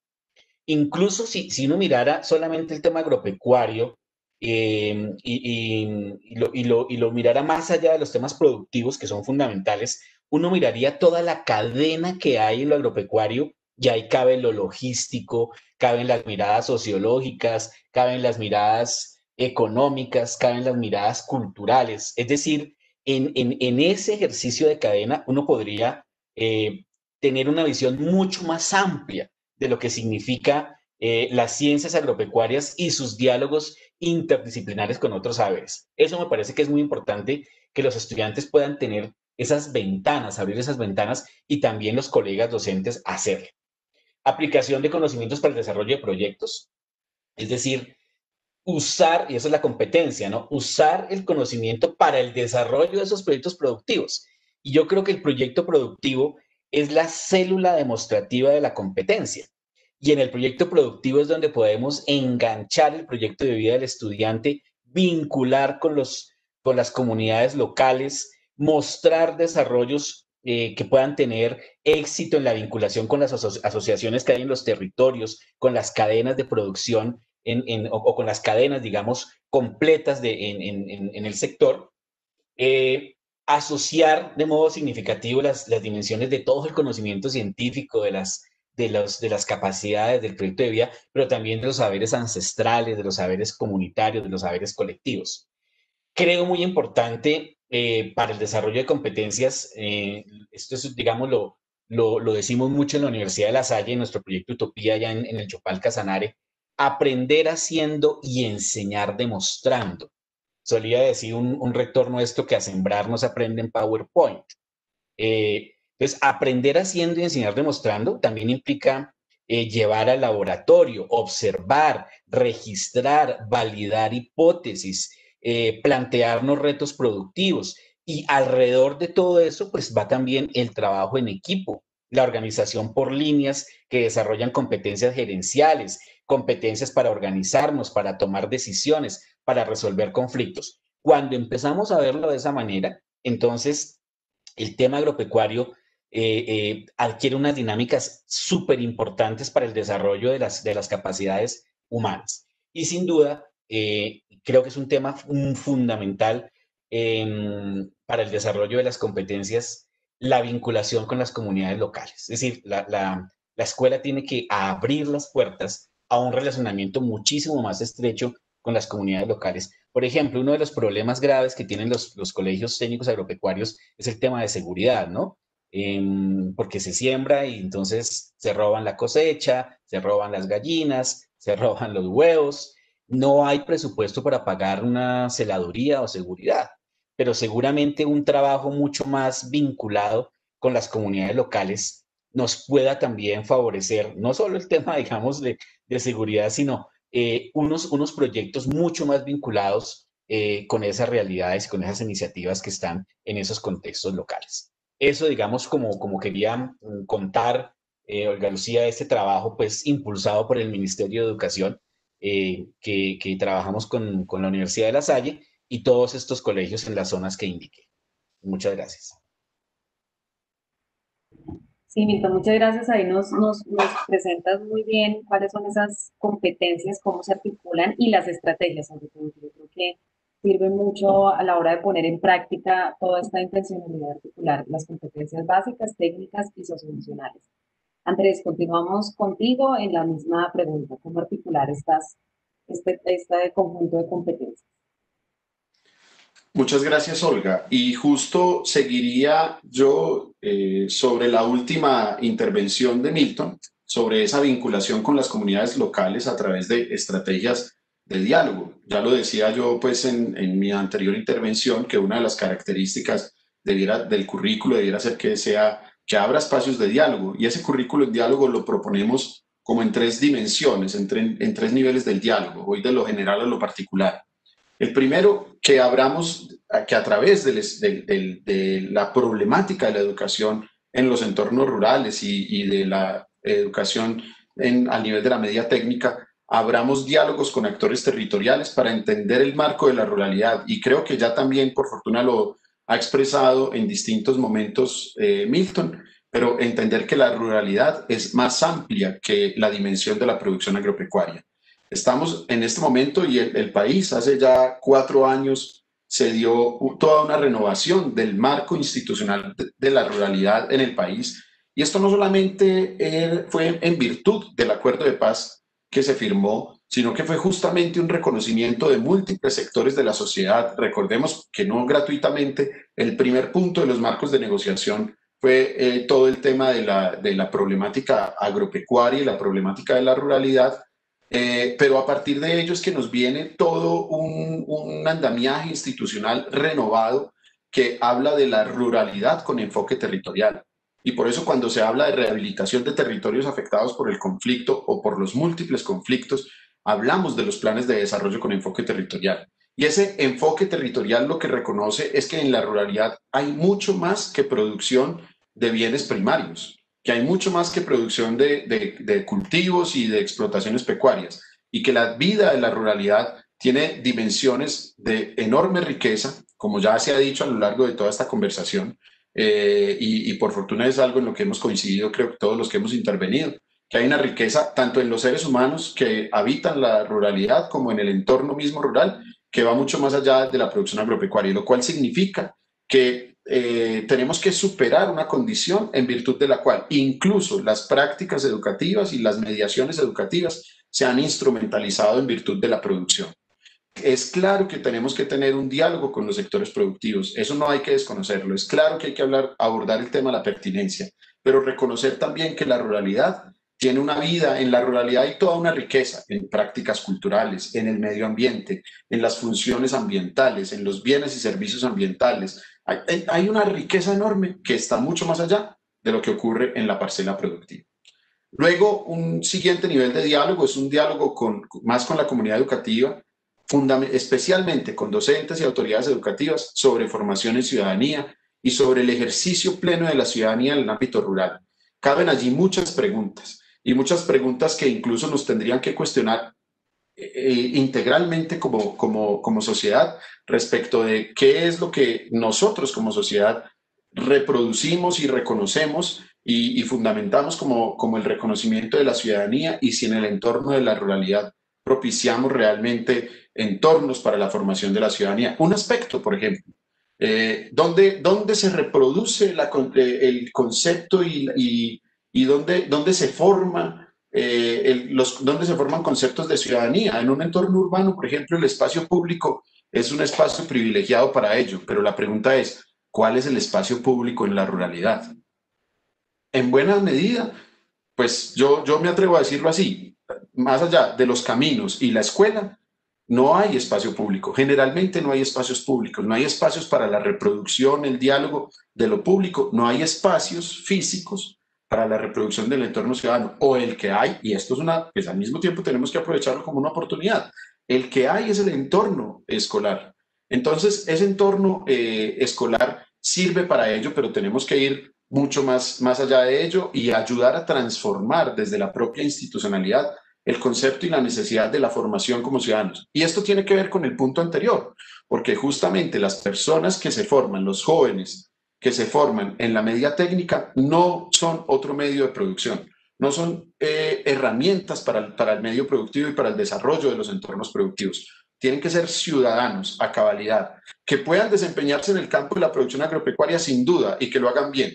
Incluso si, si uno mirara solamente el tema agropecuario eh, y, lo, y, lo, y lo mirara más allá de los temas productivos que son fundamentales, uno miraría toda la cadena que hay en lo agropecuario y ahí cabe lo logístico, caben las miradas sociológicas, caben las miradas económicas, caben las miradas culturales. Es decir, en, en, ese ejercicio de cadena uno podría eh, tener una visión mucho más amplia de lo que significa eh, las ciencias agropecuarias y sus diálogos interdisciplinares con otros saberes. Eso me parece que es muy importante que los estudiantes puedan tener esas ventanas, abrir esas ventanas y también los colegas docentes hacerlo. Aplicación de conocimientos para el desarrollo de proyectos, es decir, usar, y esa es la competencia, ¿no? Usar el conocimiento para el desarrollo de esos proyectos productivos. Y yo creo que el proyecto productivo es la célula demostrativa de la competencia. Y en el proyecto productivo es donde podemos enganchar el proyecto de vida del estudiante, vincular con, los, con las comunidades locales, mostrar desarrollos eh, que puedan tener éxito en la vinculación con las asociaciones que hay en los territorios, con las cadenas de producción en, o, con las cadenas, digamos, completas de, en, el sector. Eh, asociar de modo significativo las, las, dimensiones de todo el conocimiento científico, de las, de, los, de las capacidades del proyecto de vida, pero también de los saberes ancestrales, de los saberes comunitarios, de los saberes colectivos. Creo muy importante eh, para el desarrollo de competencias, eh, esto es, digamos, lo, lo, decimos mucho en la Universidad de La Salle, en nuestro proyecto Utopía, ya en, el Chopal Casanare, aprender haciendo y enseñar demostrando. Solía decir un, rector nuestro que a sembrar no se aprende en PowerPoint. Eh, entonces, aprender haciendo y enseñar demostrando también implica llevar al laboratorio, observar, registrar, validar hipótesis, eh, plantearnos retos productivos. Y alrededor de todo eso, pues va también el trabajo en equipo, la organización por líneas que desarrollan competencias gerenciales, competencias para organizarnos, para tomar decisiones, para resolver conflictos. Cuando empezamos a verlo de esa manera, entonces el tema agropecuario eh, eh, adquiere unas dinámicas súper importantes para el desarrollo de las, de las capacidades humanas. Y sin duda, creo que es un tema fundamental em, para el desarrollo de las competencias, la vinculación con las comunidades locales. Es decir, la, la, la escuela tiene que abrir las puertas a un relacionamiento muchísimo más estrecho con las comunidades locales. Por ejemplo, uno de los problemas graves que tienen los, los colegios técnicos agropecuarios es el tema de seguridad, ¿no? Em, porque se siembra y entonces se roban la cosecha, se roban las gallinas, se roban los huevos, no hay presupuesto para pagar una celaduría o seguridad, pero seguramente un trabajo mucho más vinculado con las comunidades locales nos pueda también favorecer no solo el tema, digamos, de, seguridad, sino eh, unos, unos proyectos mucho más vinculados eh, con esas realidades y con esas iniciativas que están en esos contextos locales. Eso, digamos, como, como quería mm, contar, eh, Olga Lucía, este trabajo, pues, impulsado por el Ministerio de Educación eh, que, trabajamos con, con, la Universidad de La Salle y todos estos colegios en las zonas que indiqué. Muchas gracias. Sí, Milton, muchas gracias. Ahí nos, nos, presentas muy bien cuáles son esas competencias, cómo se articulan y las estrategias. Yo creo que sirve mucho a la hora de poner en práctica toda esta intencionalidad articular, las competencias básicas, técnicas y socioemocionales. Andrés, continuamos contigo en la misma pregunta. ¿Cómo articular estas, este, este conjunto de competencias? Muchas gracias, Olga. Y justo seguiría yo eh, sobre la última intervención de Milton, sobre esa vinculación con las comunidades locales a través de estrategias de diálogo. Ya lo decía yo pues en, mi anterior intervención que una de las características debiera, del currículo debiera ser que sea que abra espacios de diálogo y ese currículo de diálogo lo proponemos como en tres dimensiones, en, tres niveles del diálogo, hoy de lo general a lo particular. El primero, que abramos, que a través de, la problemática de la educación en los entornos rurales y, de la educación en, a nivel de la media técnica, abramos diálogos con actores territoriales para entender el marco de la ruralidad. Y creo que ya también, por fortuna, lo ha expresado en distintos momentos eh, Milton, pero entender que la ruralidad es más amplia que la dimensión de la producción agropecuaria. Estamos en este momento y el, país hace ya cuatro años se dio toda una renovación del marco institucional de, la ruralidad en el país. Y esto no solamente eh, fue en virtud del acuerdo de paz que se firmó, sino que fue justamente un reconocimiento de múltiples sectores de la sociedad. Recordemos que no gratuitamente, el primer punto de los marcos de negociación fue eh, todo el tema de la, de la problemática agropecuaria y la problemática de la ruralidad, eh, pero a partir de ello es que nos viene todo un, un, andamiaje institucional renovado que habla de la ruralidad con enfoque territorial. Y por eso cuando se habla de rehabilitación de territorios afectados por el conflicto o por los múltiples conflictos, hablamos de los planes de desarrollo con enfoque territorial. Y ese enfoque territorial lo que reconoce es que en la ruralidad hay mucho más que producción de bienes primarios que hay mucho más que producción de, cultivos y de explotaciones pecuarias y que la vida de la ruralidad tiene dimensiones de enorme riqueza, como ya se ha dicho a lo largo de toda esta conversación, eh, y, por fortuna es algo en lo que hemos coincidido, creo que todos los que hemos intervenido, que hay una riqueza tanto en los seres humanos que habitan la ruralidad como en el entorno mismo rural, que va mucho más allá de la producción agropecuaria, lo cual significa que eh, tenemos que superar una condición en virtud de la cual incluso las prácticas educativas y las mediaciones educativas se han instrumentalizado en virtud de la producción. Es claro que tenemos que tener un diálogo con los sectores productivos, eso no hay que desconocerlo, es claro que hay que hablar, abordar el tema de la pertinencia, pero reconocer también que la ruralidad tiene una vida, en la ruralidad hay toda una riqueza en prácticas culturales, en el medio ambiente, en las funciones ambientales, en los bienes y servicios ambientales, hay, una riqueza enorme que está mucho más allá de lo que ocurre en la parcela productiva. Luego, un siguiente nivel de diálogo es un diálogo con, más con la comunidad educativa, especialmente con docentes y autoridades educativas sobre formación en ciudadanía y sobre el ejercicio pleno de la ciudadanía en el ámbito rural. Caben allí muchas preguntas y muchas preguntas que incluso nos tendrían que cuestionar eh, integralmente como, como, como sociedad respecto de qué es lo que nosotros como sociedad reproducimos y reconocemos y, fundamentamos como, como el reconocimiento de la ciudadanía y si en el entorno de la ruralidad propiciamos realmente entornos para la formación de la ciudadanía. Un aspecto, por ejemplo, eh, donde, se reproduce la, eh, el concepto y, y donde, donde se forma eh, los, donde se forman conceptos de ciudadanía. En un entorno urbano, por ejemplo, el espacio público es un espacio privilegiado para ello, pero la pregunta es, ¿cuál es el espacio público en la ruralidad? En buena medida, pues yo, yo me atrevo a decirlo así, más allá de los caminos y la escuela, no hay espacio público. Generalmente no hay espacios públicos, no hay espacios para la reproducción, el diálogo de lo público, no hay espacios físicos para la reproducción del entorno ciudadano, o el que hay, y esto es una, pues al mismo tiempo tenemos que aprovecharlo como una oportunidad, el que hay es el entorno escolar. Entonces, ese entorno eh, escolar sirve para ello, pero tenemos que ir mucho más, más allá de ello y ayudar a transformar desde la propia institucionalidad el concepto y la necesidad de la formación como ciudadanos. Y esto tiene que ver con el punto anterior, porque justamente las personas que se forman, los jóvenes, que se forman en la media técnica no son otro medio de producción, no son eh, herramientas para para el medio productivo y para el desarrollo de los entornos productivos. Tienen que ser ciudadanos a cabalidad, que puedan desempeñarse en el campo de la producción agropecuaria sin duda y que lo hagan bien,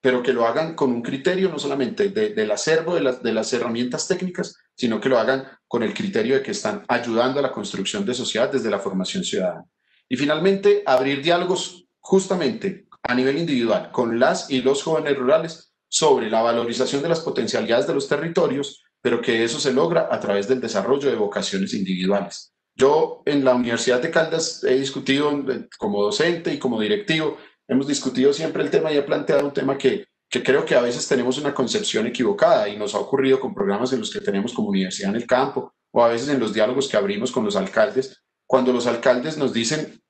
pero que lo hagan con un criterio no solamente del acervo de las, de las herramientas técnicas, sino que lo hagan con el criterio de que están ayudando a la construcción de sociedad desde la formación ciudadana. Y finalmente, abrir diálogos justamente a nivel individual con las y los jóvenes rurales sobre la valorización de las potencialidades de los territorios, pero que eso se logra a través del desarrollo de vocaciones individuales. Yo en la Universidad de Caldas he discutido como docente y como directivo, hemos discutido siempre el tema y he planteado un tema que, que creo que a veces tenemos una concepción equivocada y nos ha ocurrido con programas en los que tenemos como universidad en el campo o a veces en los diálogos que abrimos con los alcaldes, cuando los alcaldes nos dicen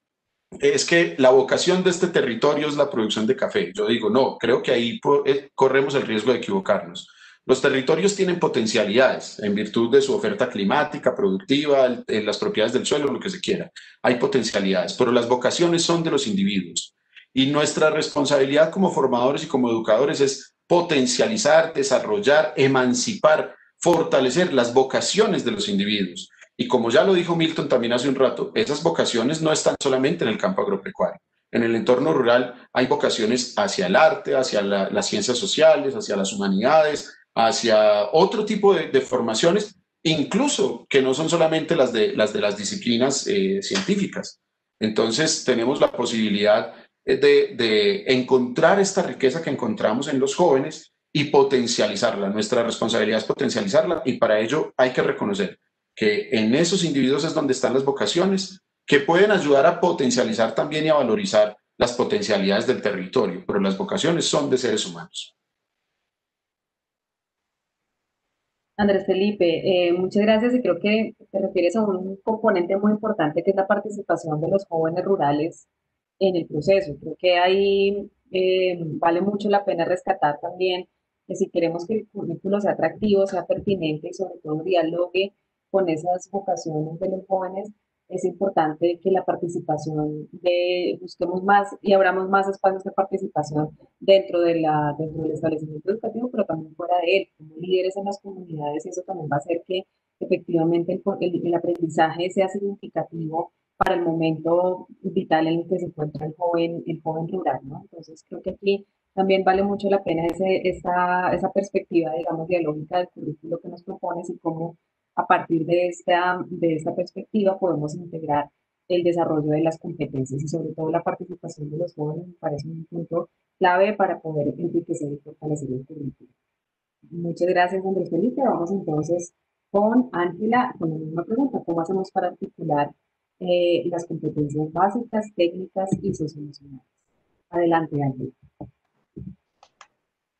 es que la vocación de este territorio es la producción de café. Yo digo, no, creo que ahí eh, corremos el riesgo de equivocarnos. Los territorios tienen potencialidades en virtud de su oferta climática, productiva, las propiedades del suelo, lo que se quiera. Hay potencialidades, pero las vocaciones son de los individuos. Y nuestra responsabilidad como formadores y como educadores es potencializar, desarrollar, emancipar, fortalecer las vocaciones de los individuos. Y como ya lo dijo Milton también hace un rato, esas vocaciones no están solamente en el campo agropecuario. En el entorno rural hay vocaciones hacia el arte, hacia las ciencias sociales, hacia las humanidades, hacia otro tipo de, formaciones, incluso que no son solamente las de las, disciplinas eh, científicas. Entonces tenemos la posibilidad de, de encontrar esta riqueza que encontramos en los jóvenes y potencializarla. Nuestra responsabilidad es potencializarla y para ello hay que reconocer que en esos individuos es donde están las vocaciones, que pueden ayudar a potencializar también y a valorizar las potencialidades del territorio, pero las vocaciones son de seres humanos. Andrés Felipe, eh, muchas gracias y creo que te refieres a un componente muy importante que es la participación de los jóvenes rurales en el proceso. Creo que ahí eh, vale mucho la pena rescatar también que si queremos que el currículo sea atractivo, sea pertinente y sobre todo dialogue con esas vocaciones de los jóvenes, es importante que la participación de, busquemos más y abramos más espacios de participación dentro, de la, dentro del establecimiento educativo, pero también fuera de él, como líderes en las comunidades, y eso también va a hacer que efectivamente el, el, aprendizaje sea significativo para el momento vital en el que se encuentra el joven, el joven rural, ¿no? Entonces creo que aquí también vale mucho la pena ese, esa, esa perspectiva, digamos, dialógica del currículo que nos propones y cómo a partir de esta, de esta perspectiva podemos integrar el desarrollo de las competencias y sobre todo la participación de los jóvenes me parece un punto clave para poder enriquecer y fortalecer el currículo. Muchas gracias, Andrés Felipe. Vamos entonces con Ángela con la misma pregunta. ¿Cómo hacemos para articular eh, las competencias básicas, técnicas y socioemocionales? Adelante, Ángela.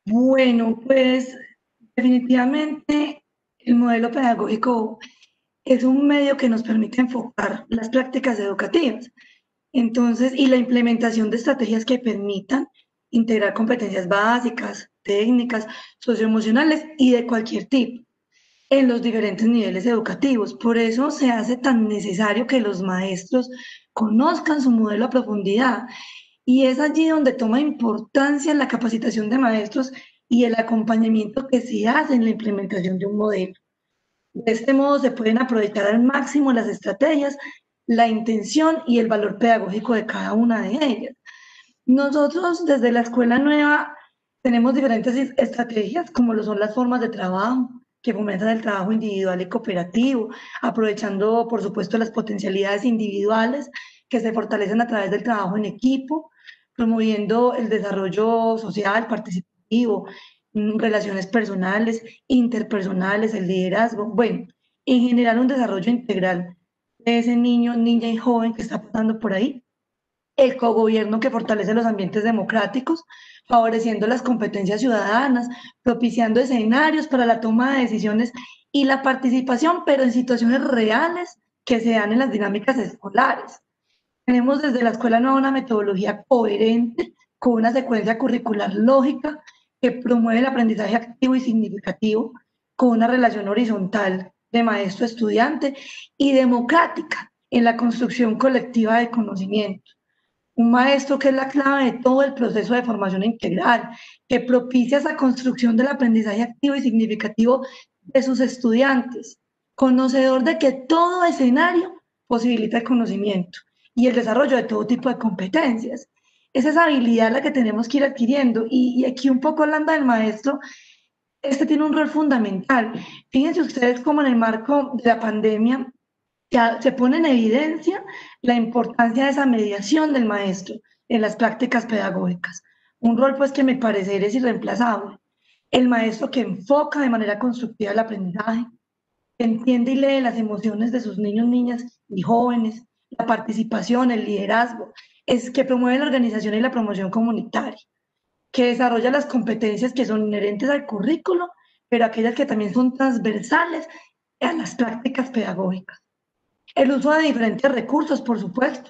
Bueno, pues definitivamente el modelo pedagógico es un medio que nos permite enfocar las prácticas educativas. Entonces, y la implementación de estrategias que permitan integrar competencias básicas, técnicas, socioemocionales y de cualquier tipo en los diferentes niveles educativos. Por eso se hace tan necesario que los maestros conozcan su modelo a profundidad. Y es allí donde toma importancia la capacitación de maestros y el acompañamiento que se hace en la implementación de un modelo. De este modo se pueden aprovechar al máximo las estrategias, la intención y el valor pedagógico de cada una de ellas. Nosotros desde la Escuela Nueva tenemos diferentes estrategias, como lo son las formas de trabajo, que fomentan el trabajo individual y cooperativo, aprovechando, por supuesto, las potencialidades individuales que se fortalecen a través del trabajo en equipo, promoviendo el desarrollo social, participativo Mm, relaciones personales, interpersonales, el liderazgo, bueno, en general un desarrollo integral de ese niño, niña y joven que está pasando por ahí. El cogobierno que fortalece los ambientes democráticos, favoreciendo las competencias ciudadanas, propiciando escenarios para la toma de decisiones y la participación, pero en situaciones reales que se dan en las dinámicas escolares. Tenemos desde la escuela nueva una metodología coherente, con una secuencia curricular lógica, que promueve el aprendizaje activo y significativo con una relación horizontal de maestro-estudiante y democrática en la construcción colectiva de conocimiento. un maestro que es la clave de todo el proceso de formación integral, que propicia esa construcción del aprendizaje activo y significativo de sus estudiantes, conocedor de que todo escenario posibilita el conocimiento y el desarrollo de todo tipo de competencias. Es esa habilidad la que tenemos que ir adquiriendo y, aquí un poco hablando del maestro, este tiene un rol fundamental. Fíjense ustedes cómo en el marco de la pandemia ya se pone en evidencia la importancia de esa mediación del maestro en las prácticas pedagógicas. Un rol pues que me parece es irreemplazable. El maestro que enfoca de manera constructiva el aprendizaje, entiende y lee las emociones de sus niños, niñas y jóvenes, la participación, el liderazgo, es que promueve la organización y la promoción comunitaria, que desarrolla las competencias que son inherentes al currículo, pero aquellas que también son transversales a las prácticas pedagógicas. El uso de diferentes recursos, por supuesto.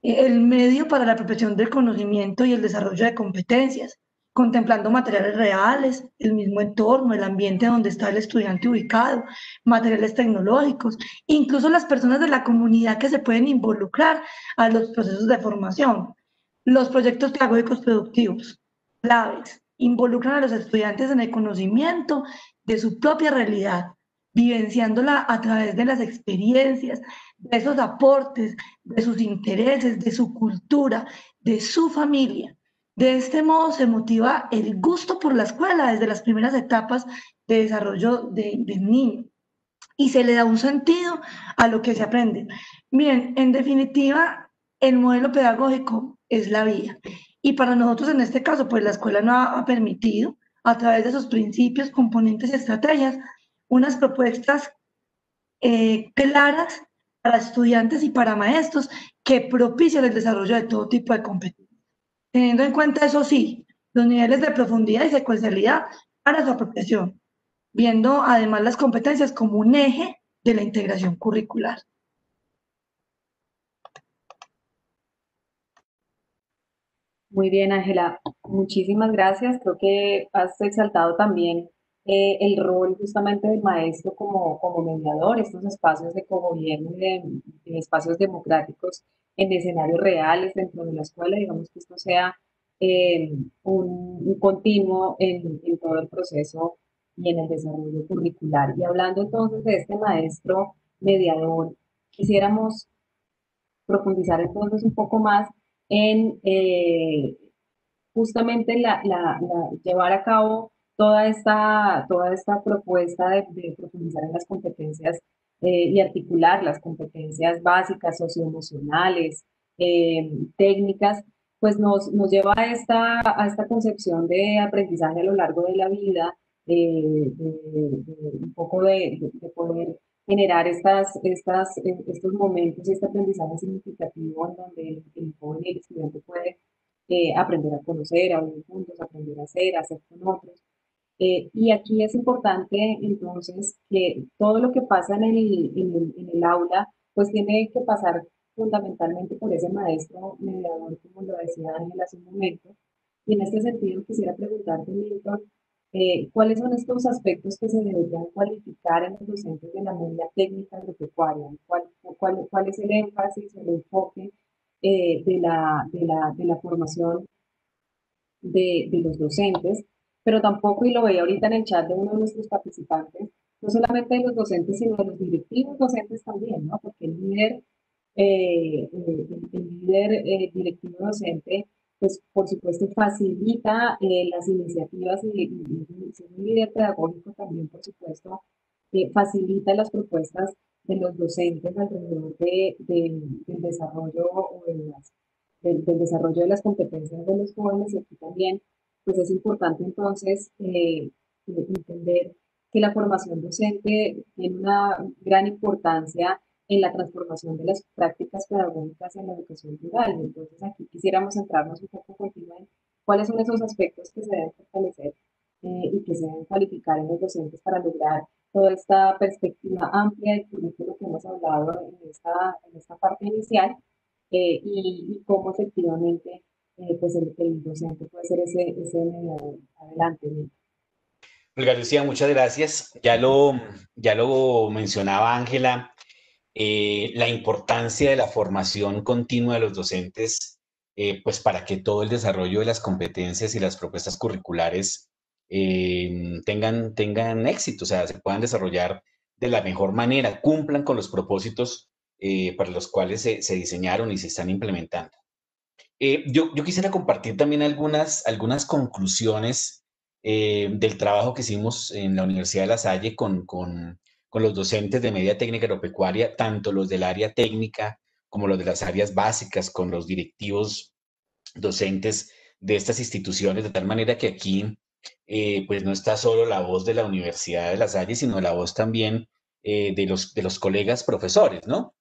El medio para la apropiación del conocimiento y el desarrollo de competencias, contemplando materiales reales, el mismo entorno, el ambiente donde está el estudiante ubicado, materiales tecnológicos, incluso las personas de la comunidad que se pueden involucrar a los procesos de formación. Los proyectos pedagógicos productivos, claves, involucran a los estudiantes en el conocimiento de su propia realidad, vivenciándola a través de las experiencias, de esos aportes, de sus intereses, de su cultura, de su familia. De este modo se motiva el gusto por la escuela desde las primeras etapas de desarrollo del niño y se le da un sentido a lo que se aprende. Miren, en definitiva, el modelo pedagógico es la vía. Y para nosotros en este caso, pues la escuela no ha permitido, a través de sus principios, componentes y estrategias, unas propuestas eh, claras para estudiantes y para maestros que propician el desarrollo de todo tipo de competencias. Teniendo en cuenta, eso sí, los niveles de profundidad y secuencialidad para su apropiación, viendo además las competencias como un eje de la integración curricular. Muy bien, Ángela. Muchísimas gracias. Creo que has exaltado también eh, el rol justamente del maestro como, como mediador, estos espacios de cogobierno de, espacios democráticos en escenarios reales dentro de la escuela, digamos que esto sea eh, un, continuo en, en, todo el proceso y en el desarrollo curricular. Y hablando entonces de este maestro mediador, quisiéramos profundizar entonces un poco más en eh, justamente la, la, llevar a cabo toda esta, toda esta propuesta de, profundizar en las competencias eh, y articular las competencias básicas, socioemocionales, eh, técnicas, pues nos, nos lleva a esta, a esta concepción de aprendizaje a lo largo de la vida, eh, un poco de, poder generar estas, estas, estos momentos y este aprendizaje significativo en donde el, el joven y el estudiante puede aprender a conocer, a vivir juntos, aprender a hacer, a hacer con otros. Eh, y aquí es importante entonces que todo lo que pasa en el, en el, aula, pues tiene que pasar fundamentalmente por ese maestro mediador, como lo decía Ángel hace un momento. Y en este sentido quisiera preguntarte, Milton, eh, ¿cuáles son estos aspectos que se deberían cualificar en los docentes de la media técnica agropecuaria? ¿Cuál, cuál, cuál es el énfasis, el enfoque eh, de, la, de, la, de la formación de, de los docentes? Pero tampoco, y lo veía ahorita en el chat de uno de nuestros participantes, no solamente de los docentes, sino de los directivos docentes también, ¿no? Porque el líder, eh, el, líder eh, directivo docente, pues por supuesto facilita eh, las iniciativas y, y, un líder pedagógico también, por supuesto, facilita las propuestas de los docentes alrededor de, del desarrollo o del, del desarrollo de las competencias de los jóvenes y aquí también pues es importante entonces eh, entender que la formación docente tiene una gran importancia en la transformación de las prácticas pedagógicas en la educación rural. Entonces aquí quisiéramos centrarnos un poco contigo en cuáles son esos aspectos que se deben fortalecer eh, y que se deben cualificar en los docentes para lograr toda esta perspectiva amplia del currículo que hemos hablado en esta, en esta parte inicial eh, y, y, cómo efectivamente eh, pues el, docente puede ser ese, ese adelante. Olga Lucía, muchas gracias. Ya lo, ya lo mencionaba Ángela, eh, la importancia de la formación continua de los docentes eh, pues para que todo el desarrollo de las competencias y las propuestas curriculares eh, tengan, tengan éxito, o sea, se puedan desarrollar de la mejor manera, cumplan con los propósitos eh, para los cuales se, diseñaron y se están implementando. Yo, quisiera compartir también algunas, algunas conclusiones del trabajo que hicimos en la Universidad de La Salle con, con, con los docentes de media técnica agropecuaria, tanto los del área técnica como los de las áreas básicas, con los directivos docentes de estas instituciones, de tal manera que aquí eh, pues no está solo la voz de la Universidad de La Salle, sino la voz también eh, de, los, de los colegas profesores, ¿no?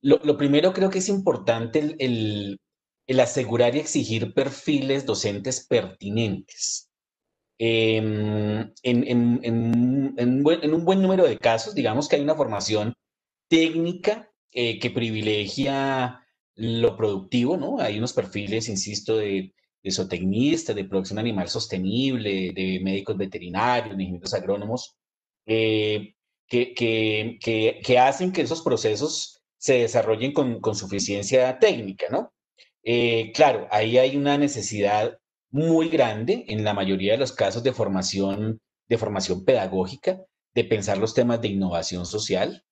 Lo, primero creo que es importante el, asegurar y exigir perfiles docentes pertinentes. Em, en, un buen número de casos, digamos que hay una formación técnica eh, que privilegia lo productivo, ¿no? Hay unos perfiles, insisto, de, de de producción animal sostenible, de médicos veterinarios, de ingenieros agrónomos, eh, que, que, que, hacen que esos procesos se desarrollen con, con suficiencia técnica, ¿no? Eh, claro, ahí hay una necesidad muy grande en la mayoría de los casos de formación, de formación pedagógica, de pensar los temas de innovación social,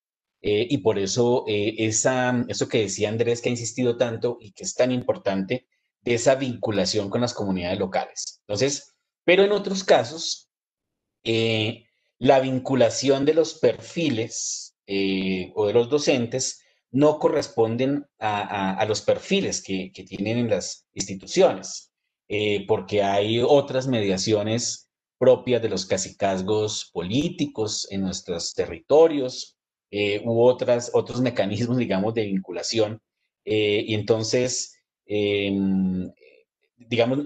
eh, y por eso eh, eso que decía Andrés, que ha insistido tanto y que es tan importante, de esa vinculación con las comunidades locales. Entonces, pero en otros casos, eh, la vinculación de los perfiles o de los docentes no corresponden a, los perfiles que, tienen en las instituciones, porque hay otras mediaciones propias de los cacicazgos políticos en nuestros territorios, eh, u otras, otros mecanismos, digamos, de vinculación. Eh, y entonces, em, digamos,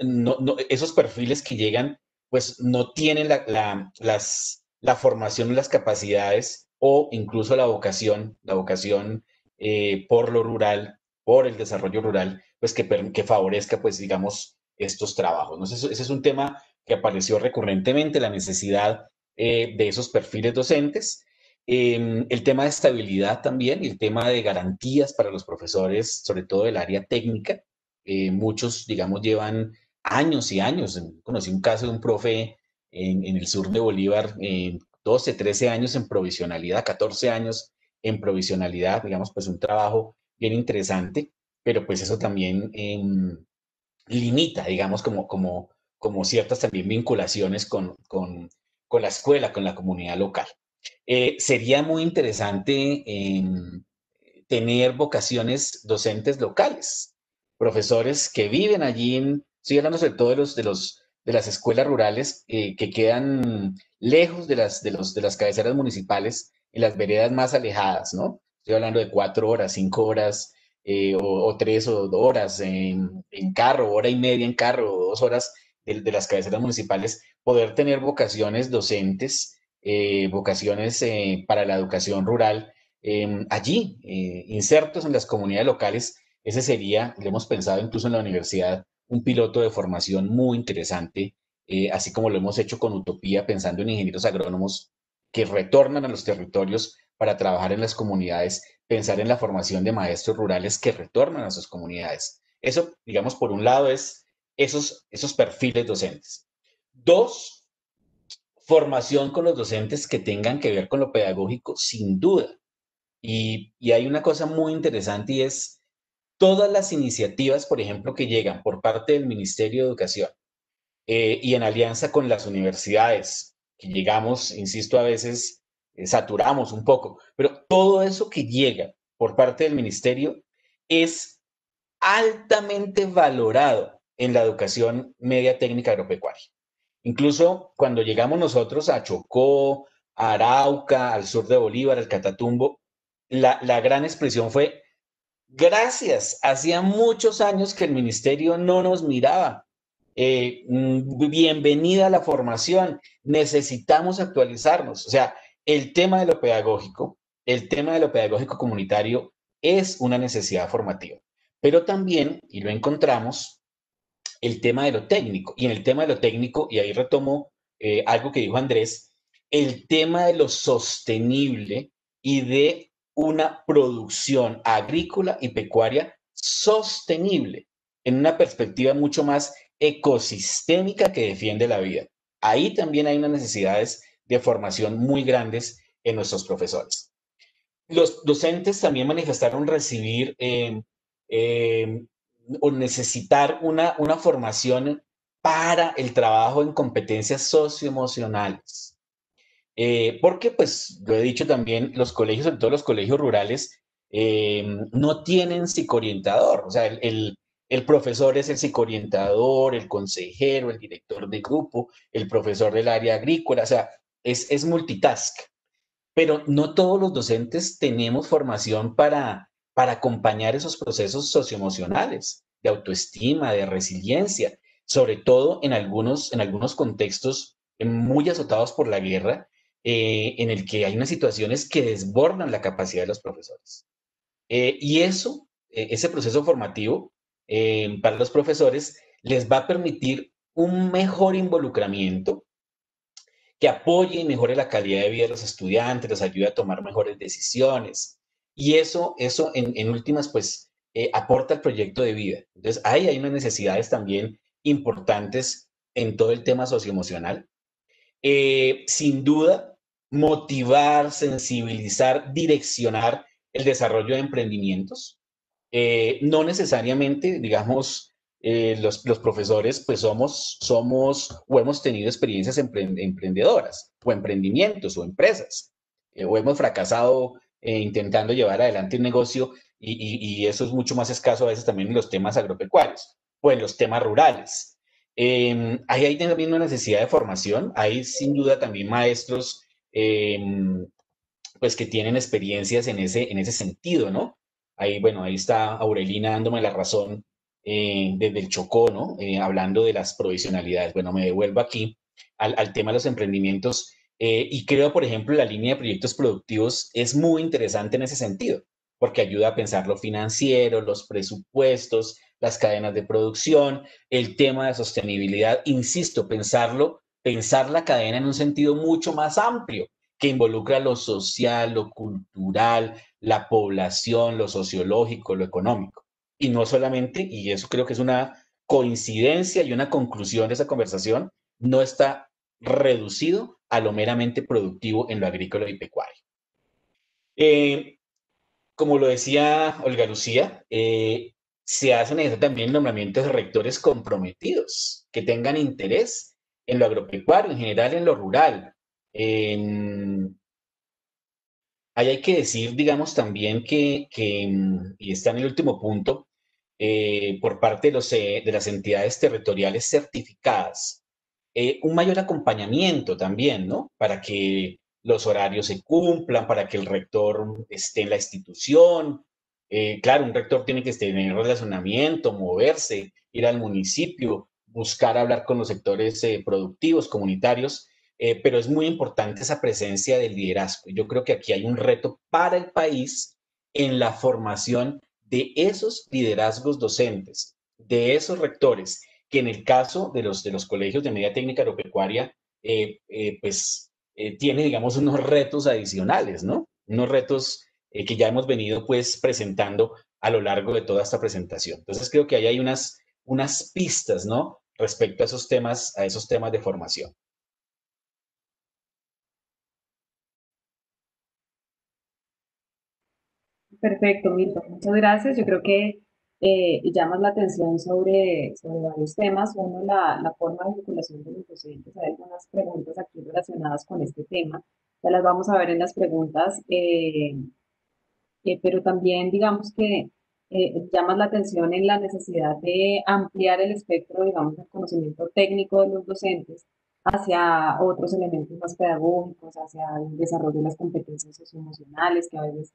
esos perfiles que llegan, pues no tienen la, las, la formación las capacidades o incluso la vocación, la vocación eh, por lo rural, por el desarrollo rural, pues que, que favorezca, pues digamos, estos trabajos. ¿no? Ese, ese es un tema que apareció recurrentemente, la necesidad de esos perfiles docentes Em, el tema de estabilidad también el tema de garantías para los profesores, sobre todo del área técnica. Eh, muchos, digamos, llevan años y años. Conocí un caso de un profe en, el sur de Bolívar, 12, 13 años en provisionalidad, 14 años en provisionalidad, digamos, pues un trabajo bien interesante, pero pues eso también em, limita, digamos, como, como, como ciertas también vinculaciones con, con, con la escuela, con la comunidad local. Eh, sería muy interesante em, tener vocaciones docentes locales, profesores que viven allí, en, estoy hablando sobre todo de, los, de, los, de las escuelas rurales eh, que quedan lejos de las, de, los, de las cabeceras municipales, en las veredas más alejadas, ¿no? Estoy hablando de cuatro horas, cinco horas eh, o, tres o dos horas en, carro, hora y media en carro, dos horas de, las cabeceras municipales, poder tener vocaciones docentes eh, vocaciones eh, para la educación rural em, allí, insertos en las comunidades locales. Ese sería, lo hemos pensado incluso en la universidad, un piloto de formación muy interesante, así como lo hemos hecho con Utopía, pensando en ingenieros agrónomos que retornan a los territorios para trabajar en las comunidades, pensar en la formación de maestros rurales que retornan a sus comunidades. Eso, digamos, por un lado es esos, esos perfiles docentes. Dos, formación con los docentes que tengan que ver con lo pedagógico, sin duda. Y, hay una cosa muy interesante y es todas las iniciativas, por ejemplo, que llegan por parte del Ministerio de Educación eh, y en alianza con las universidades, llegamos, insisto, a veces eh, saturamos un poco, pero todo eso que llega por parte del Ministerio es altamente valorado en la educación media técnica agropecuaria. Incluso cuando llegamos nosotros a Chocó, a Arauca, al sur de Bolívar, al Catatumbo, la, gran expresión fue, gracias, hacía muchos años que el ministerio no nos miraba. Eh, mm, bienvenida a la formación, necesitamos actualizarnos. O sea, el tema de lo pedagógico, el tema de lo pedagógico comunitario es una necesidad formativa, pero también, y lo encontramos, el tema de lo técnico. Y en el tema de lo técnico, y ahí retomo eh, algo que dijo Andrés, el tema de lo sostenible y de una producción agrícola y pecuaria sostenible. en una perspectiva mucho más ecosistémica que defiende la vida. Ahí también hay unas necesidades de formación muy grandes en nuestros profesores. Los docentes también manifestaron recibir eh, eh, o necesitar una, una formación para el trabajo en competencias socioemocionales. Eh, porque, pues, lo he dicho también, los colegios, sobre todo los colegios rurales, no tienen psicoorientador. O sea, el, profesor es el psicoorientador, el consejero, el director de grupo, el profesor del área agrícola, o sea, es, es multitask pero no todos los docentes tenemos formación para, para acompañar esos procesos socioemocionales de autoestima, de resiliencia, sobre todo en algunos, en algunos contextos muy azotados por la guerra, eh, en el que hay unas situaciones que desbordan la capacidad de los profesores. Eh, y eso, ese proceso formativo eh, para los profesores les va a permitir un mejor involucramiento que apoye y mejore la calidad de vida de los estudiantes, les ayude a tomar mejores decisiones. Y eso, eso en, últimas, pues, eh, aporta al proyecto de vida. Entonces, ahí hay unas necesidades también importantes en todo el tema socioemocional. Eh, sin duda, motivar, sensibilizar, direccionar el desarrollo de emprendimientos. Eh, no necesariamente, digamos, eh, los, profesores pues somos, somos o hemos tenido experiencias emprendedoras o emprendimientos o empresas eh, o hemos fracasado intentando llevar adelante un negocio y, eso es mucho más escaso a veces también en los temas agropecuarios o en los temas rurales. Em, ahí hay también una necesidad de formación, hay sin duda también maestros em, pues que tienen experiencias en ese, en ese sentido, ¿no? Ahí, bueno, ahí está Aurelina dándome la razón eh, desde el Chocó, ¿no? Eh, hablando de las provisionalidades. Bueno, me devuelvo aquí al, tema de los emprendimientos eh, y creo, por ejemplo, la línea de proyectos productivos es muy interesante en ese sentido, porque ayuda a pensar lo financiero, los presupuestos, las cadenas de producción, el tema de sostenibilidad, insisto, pensarlo, pensar la cadena en un sentido mucho más amplio que involucra lo social, lo cultural, la población, lo sociológico, lo económico y no solamente, y eso creo que es una coincidencia y una conclusión de esa conversación, no está reducido a lo meramente productivo en lo agrícola y pecuario. Eh, como lo decía Olga Lucía, eh, se hacen también nombramientos de rectores comprometidos, que tengan interés en lo agropecuario, en general en lo rural. Ahí hay que decir, digamos, también que, mm, y está en el último punto, eh, por parte de, los, eh, de las entidades territoriales certificadas, eh, un mayor acompañamiento también, ¿no? Para que los horarios se cumplan, para que el rector esté en la institución. claro, un rector tiene que tener relacionamiento, moverse, ir al municipio, buscar hablar con los sectores productivos, comunitarios, eh, pero es muy importante esa presencia del liderazgo. Yo creo que aquí hay un reto para el país en la formación de esos liderazgos docentes, de esos rectores, que en el caso de los, de los colegios de media técnica agropecuaria, eh, eh, pues tiene, digamos, unos retos adicionales, ¿no? Unos retos que ya hemos venido, pues, presentando a lo largo de toda esta presentación. Entonces, creo que ahí hay unas, unas pistas, ¿no? Respecto a esos temas, a esos temas de formación. Perfecto, Milton. Muchas gracias. Yo creo que eh, llamas la atención sobre, sobre varios temas. Uno, la, la forma de vinculación de los docentes. Hay algunas preguntas aquí relacionadas con este tema. Ya las vamos a ver en las preguntas. Eh, eh, pero también, digamos que llamas la atención en la necesidad de ampliar el espectro, digamos, del conocimiento técnico de los docentes hacia otros elementos más pedagógicos, hacia el desarrollo de las competencias socioemocionales que a veces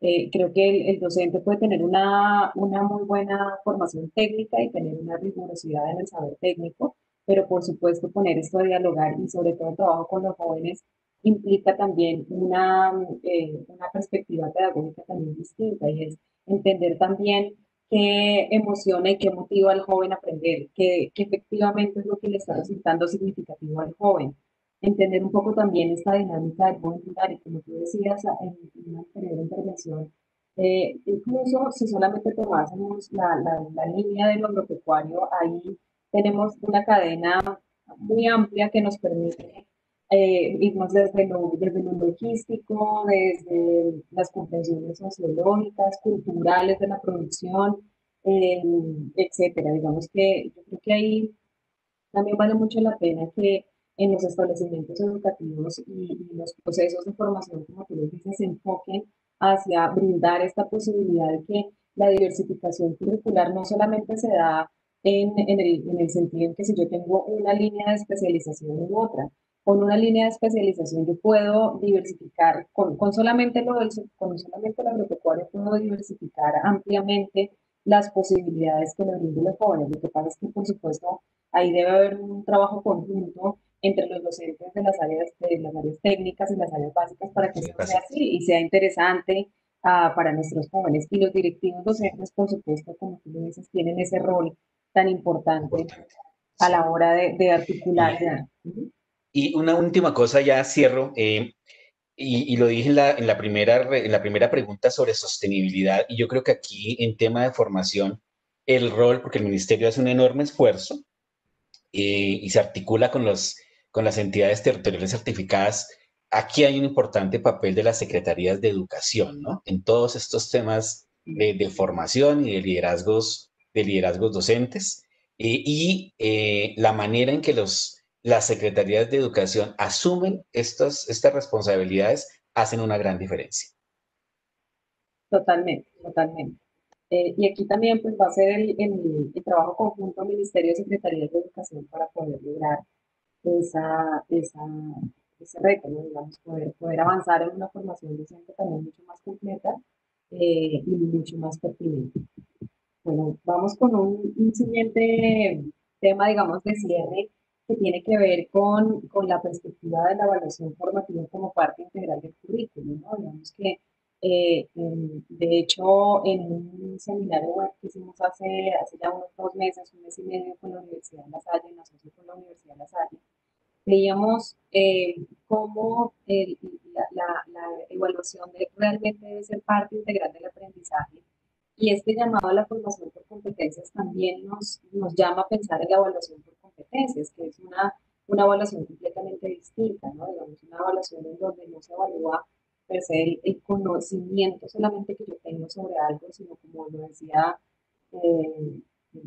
eh, creo que el, docente puede tener una, una muy buena formación técnica y tener una rigurosidad en el saber técnico, pero por supuesto poner esto a dialogar y sobre todo el trabajo con los jóvenes implica también una, eh, una perspectiva pedagógica también distinta y es entender también qué emociona y qué motiva al joven a aprender, qué, qué efectivamente es lo que le está resultando significativo al joven entender un poco también esta dinámica del buen y como tú decías en una anterior intervención, Eh, incluso si solamente tomásemos la, la, línea del agropecuario, ahí tenemos una cadena muy amplia que nos permite eh, irnos desde lo, desde lo logístico, desde las comprensiones sociológicas, culturales de la producción, eh, etcétera. Digamos que yo creo que ahí también vale mucho la pena que en los establecimientos educativos y, los procesos de formación, como tú lo dices, se enfoquen hacia brindar esta posibilidad de que la diversificación curricular no solamente se da en, en, el, en el sentido en que si yo tengo una línea de especialización u otra, con una línea de especialización yo puedo diversificar, con, con solamente lo del, con solamente el agropecuario puedo diversificar ampliamente las posibilidades que le brindo los jóvenes. Lo que pasa es que, por supuesto, ahí debe haber un trabajo conjunto entre los docentes de las áreas, de las áreas técnicas y las áreas básicas para que esto sea así y sea interesante uh, para nuestros jóvenes. Y los directivos docentes, por supuesto, como tú dices, tienen ese rol tan importante a la hora de, de articular. Y una última cosa, ya cierro, eh, y, y, lo dije en la, en la, primera, en la primera pregunta sobre sostenibilidad, y yo creo que aquí en tema de formación, el rol, porque el ministerio hace un enorme esfuerzo eh, y se articula con los con las entidades territoriales certificadas, aquí hay un importante papel de las secretarías de educación, ¿no? En todos estos temas de, formación y de liderazgos, de liderazgos docentes, eh, y eh, la manera en que los, las secretarías de educación asumen estas, estas responsabilidades hacen una gran diferencia. Totalmente, totalmente. Eh, y aquí también pues, va a ser el, el, el trabajo conjunto Ministerio de Secretarías de Educación para poder lograr esa, esa, ese reto, digamos, poder, poder avanzar en una formación docente también mucho más completa eh, y mucho más pertinente. Bueno, vamos con un, siguiente tema, digamos, de cierre que tiene que ver con, con, la perspectiva de la evaluación formativa como parte integral del currículum, ¿no? Digamos que, eh, de hecho, en un seminario que hicimos hace, hace ya unos dos meses, un mes y medio con la Universidad de La Salle, en asocio con la Universidad de La Salle, veíamos eh, cómo la, evaluación realmente debe ser parte integral del aprendizaje y este llamado a la formación por competencias también nos, nos llama a pensar en la evaluación por competencias, que es una, una evaluación completamente distinta, ¿no? digamos, una evaluación en donde no se evalúa per se el, conocimiento solamente que yo tengo sobre algo, sino como lo decía eh,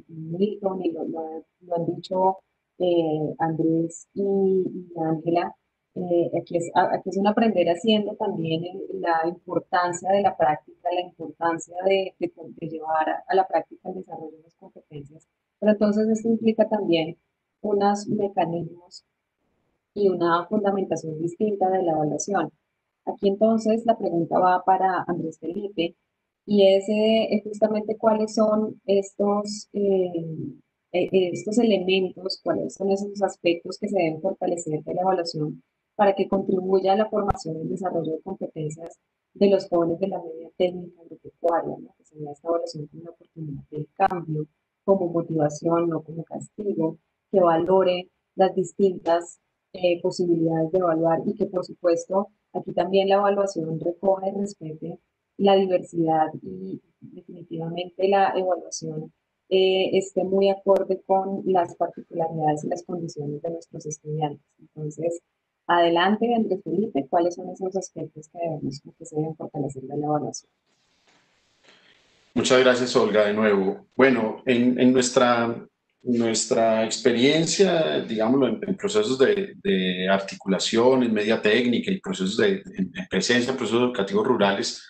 Milton y lo, lo han dicho eh, Andrés y Ángela, eh, aquí, es, aquí es un aprender haciendo también la importancia de la práctica, la importancia de, llevar a, la práctica el desarrollo de las competencias. Pero entonces esto implica también unos mecanismos y una fundamentación distinta de la evaluación. Aquí entonces la pregunta va para Andrés Felipe y es eh, justamente cuáles son estos eh, estos elementos, cuáles son esos aspectos que se deben fortalecer de la evaluación para que contribuya a la formación y el desarrollo de competencias de los jóvenes de la media técnica agropecuaria, ¿no? que se esta evaluación como una oportunidad de cambio, como motivación, no como castigo, que valore las distintas eh, posibilidades de evaluar y que por supuesto aquí también la evaluación recoge y respete la diversidad y definitivamente la evaluación eh, esté muy acorde con las particularidades y las condiciones de nuestros estudiantes. Entonces, adelante, Andrés Felipe, ¿cuáles son esos aspectos que, debemos, que se deben fortalecer de la evaluación? Muchas gracias, Olga, de nuevo. Bueno, en, nuestra, experiencia, digámoslo, en, procesos de, de, articulación, en media técnica y procesos de en presencia en procesos educativos rurales,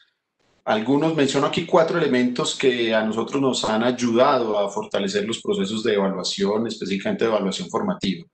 algunos, menciono aquí cuatro elementos que a nosotros nos han ayudado a fortalecer los procesos de evaluación, específicamente de evaluación formativa.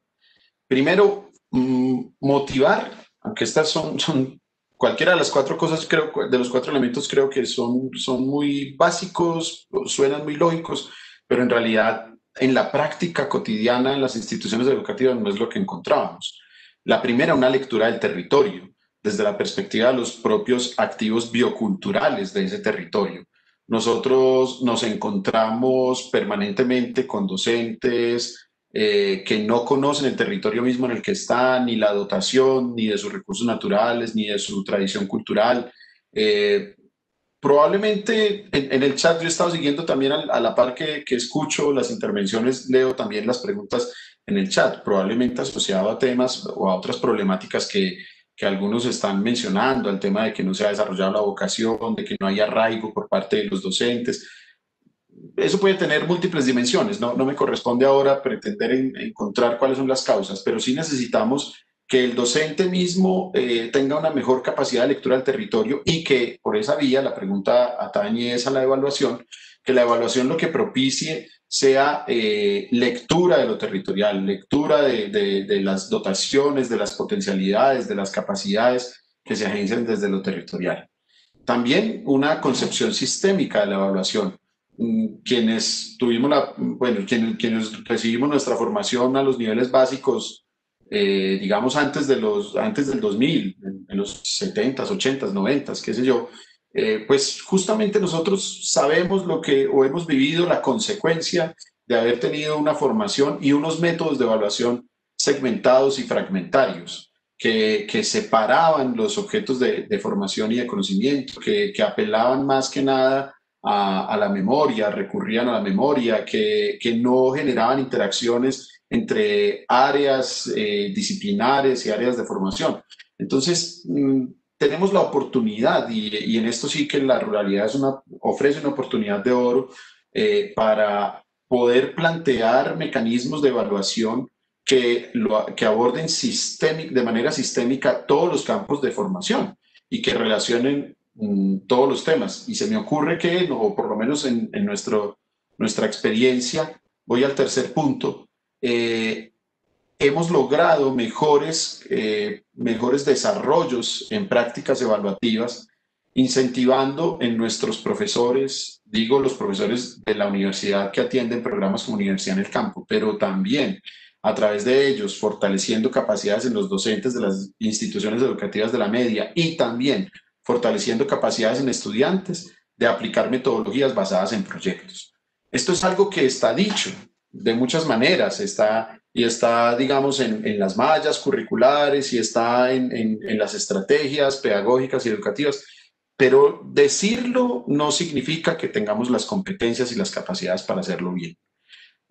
Primero, mm, motivar, aunque estas son, son cualquiera de las cuatro cosas, creo, de los cuatro elementos creo que son, son muy básicos, suenan muy lógicos, pero en realidad en la práctica cotidiana en las instituciones educativas no es lo que encontrábamos. La primera, una lectura del territorio desde la perspectiva de los propios activos bioculturales de ese territorio. Nosotros nos encontramos permanentemente con docentes eh, que no conocen el territorio mismo en el que están, ni la dotación, ni de sus recursos naturales, ni de su tradición cultural. Eh, probablemente en, el chat yo he estado siguiendo también a, la par que, que, escucho las intervenciones, leo también las preguntas en el chat, probablemente asociado a temas o a otras problemáticas que, que algunos están mencionando, al tema de que no se ha desarrollado la vocación, de que no hay arraigo por parte de los docentes. Eso puede tener múltiples dimensiones, no, no me corresponde ahora pretender encontrar cuáles son las causas, pero sí necesitamos que el docente mismo eh, tenga una mejor capacidad de lectura del territorio y que por esa vía, la pregunta atañe es a la evaluación, que la evaluación lo que propicie sea eh, lectura de lo territorial, lectura de, de, las dotaciones, de las potencialidades, de las capacidades que se agencian desde lo territorial. También una concepción sistémica de la evaluación. Mm, quienes tuvimos la, bueno, quienes, quienes recibimos nuestra formación a los niveles básicos, eh, digamos antes, de los, antes del 2000, en, en los 70s, 80s, 90s, qué sé yo, eh, pues justamente nosotros sabemos lo que o hemos vivido la consecuencia de haber tenido una formación y unos métodos de evaluación segmentados y fragmentarios. Que, que separaban los objetos de, formación y de conocimiento, que, que apelaban más que nada a, a, la memoria, recurrían a la memoria, que, que no generaban interacciones entre áreas eh, disciplinares y áreas de formación. Entonces, mm, tenemos la oportunidad, y, en esto sí que la ruralidad es una, ofrece una oportunidad de oro eh, para poder plantear mecanismos de evaluación que, lo, que aborden de manera sistémica todos los campos de formación y que relacionen mm, todos los temas. Y se me ocurre que, o por lo menos en, en nuestro, nuestra experiencia, voy al tercer punto, eh, hemos logrado mejores, eh, mejores desarrollos en prácticas evaluativas, incentivando en nuestros profesores, digo los profesores de la universidad que atienden programas como Universidad en el Campo, pero también a través de ellos fortaleciendo capacidades en los docentes de las instituciones educativas de la media y también fortaleciendo capacidades en estudiantes de aplicar metodologías basadas en proyectos. Esto es algo que está dicho de muchas maneras, está y está, digamos, en, en las mallas curriculares y está en, en, las estrategias pedagógicas y educativas. Pero decirlo no significa que tengamos las competencias y las capacidades para hacerlo bien.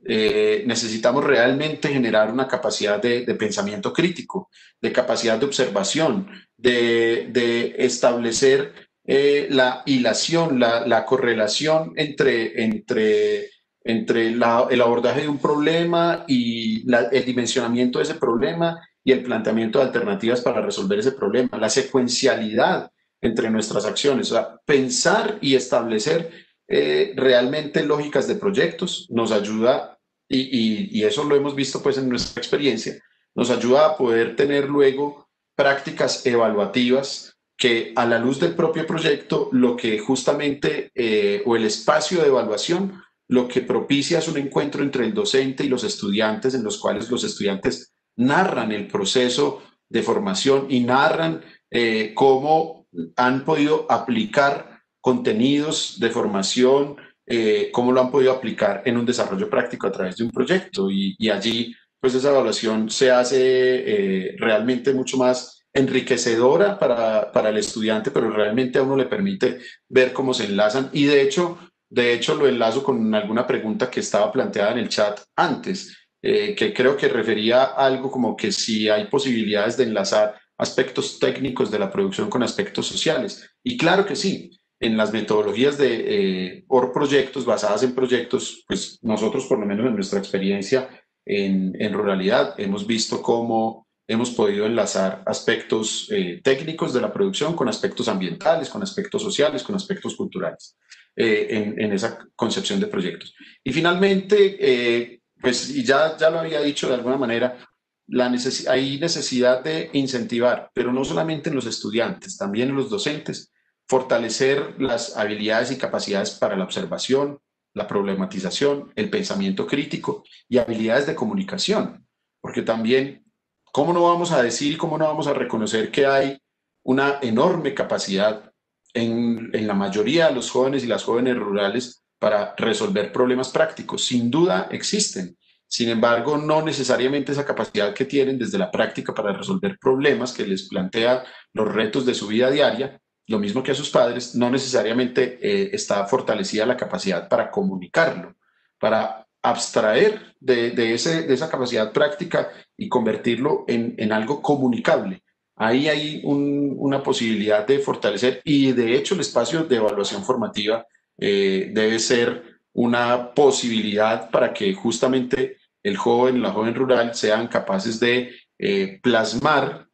Eh, necesitamos realmente generar una capacidad de, de, pensamiento crítico, de capacidad de observación, de, de establecer eh, la hilación, la, la correlación entre, entre entre el abordaje de un problema y el dimensionamiento de ese problema y el planteamiento de alternativas para resolver ese problema, la secuencialidad entre nuestras acciones, o sea, pensar y establecer eh, realmente lógicas de proyectos nos ayuda, y, eso lo hemos visto pues en nuestra experiencia, nos ayuda a poder tener luego prácticas evaluativas que a la luz del propio proyecto, lo que justamente, eh, o el espacio de evaluación, lo que propicia es un encuentro entre el docente y los estudiantes en los cuales los estudiantes narran el proceso de formación y narran eh, cómo han podido aplicar contenidos de formación, eh, cómo lo han podido aplicar en un desarrollo práctico a través de un proyecto. Y, y allí pues esa evaluación se hace eh, realmente mucho más enriquecedora para, para el estudiante, pero realmente a uno le permite ver cómo se enlazan. Y de hecho de hecho, lo enlazo con alguna pregunta que estaba planteada en el chat antes, eh, que creo que refería a algo como que si hay posibilidades de enlazar aspectos técnicos de la producción con aspectos sociales. Y claro que sí, en las metodologías de eh, proyectos, basadas en proyectos, pues nosotros, por lo menos en nuestra experiencia en, en ruralidad, hemos visto cómo hemos podido enlazar aspectos eh, técnicos de la producción con aspectos ambientales, con aspectos sociales, con aspectos culturales. Eh, en, esa concepción de proyectos. Y finalmente, eh, pues ya, ya lo había dicho de alguna manera, la neces hay necesidad de incentivar, pero no solamente en los estudiantes, también en los docentes, fortalecer las habilidades y capacidades para la observación, la problematización, el pensamiento crítico y habilidades de comunicación, porque también, ¿cómo no vamos a decir, cómo no vamos a reconocer que hay una enorme capacidad en, la mayoría de los jóvenes y las jóvenes rurales para resolver problemas prácticos. Sin duda existen. Sin embargo, no necesariamente esa capacidad que tienen desde la práctica para resolver problemas que les plantea los retos de su vida diaria lo mismo que a sus padres, no necesariamente eh, está fortalecida la capacidad para comunicarlo, para abstraer de esa capacidad práctica y convertirlo en, algo comunicable. Ahí hay una posibilidad de fortalecer y de hecho el espacio de evaluación formativa eh, debe ser una posibilidad para que justamente el joven, la joven rural sean capaces de eh, plasmar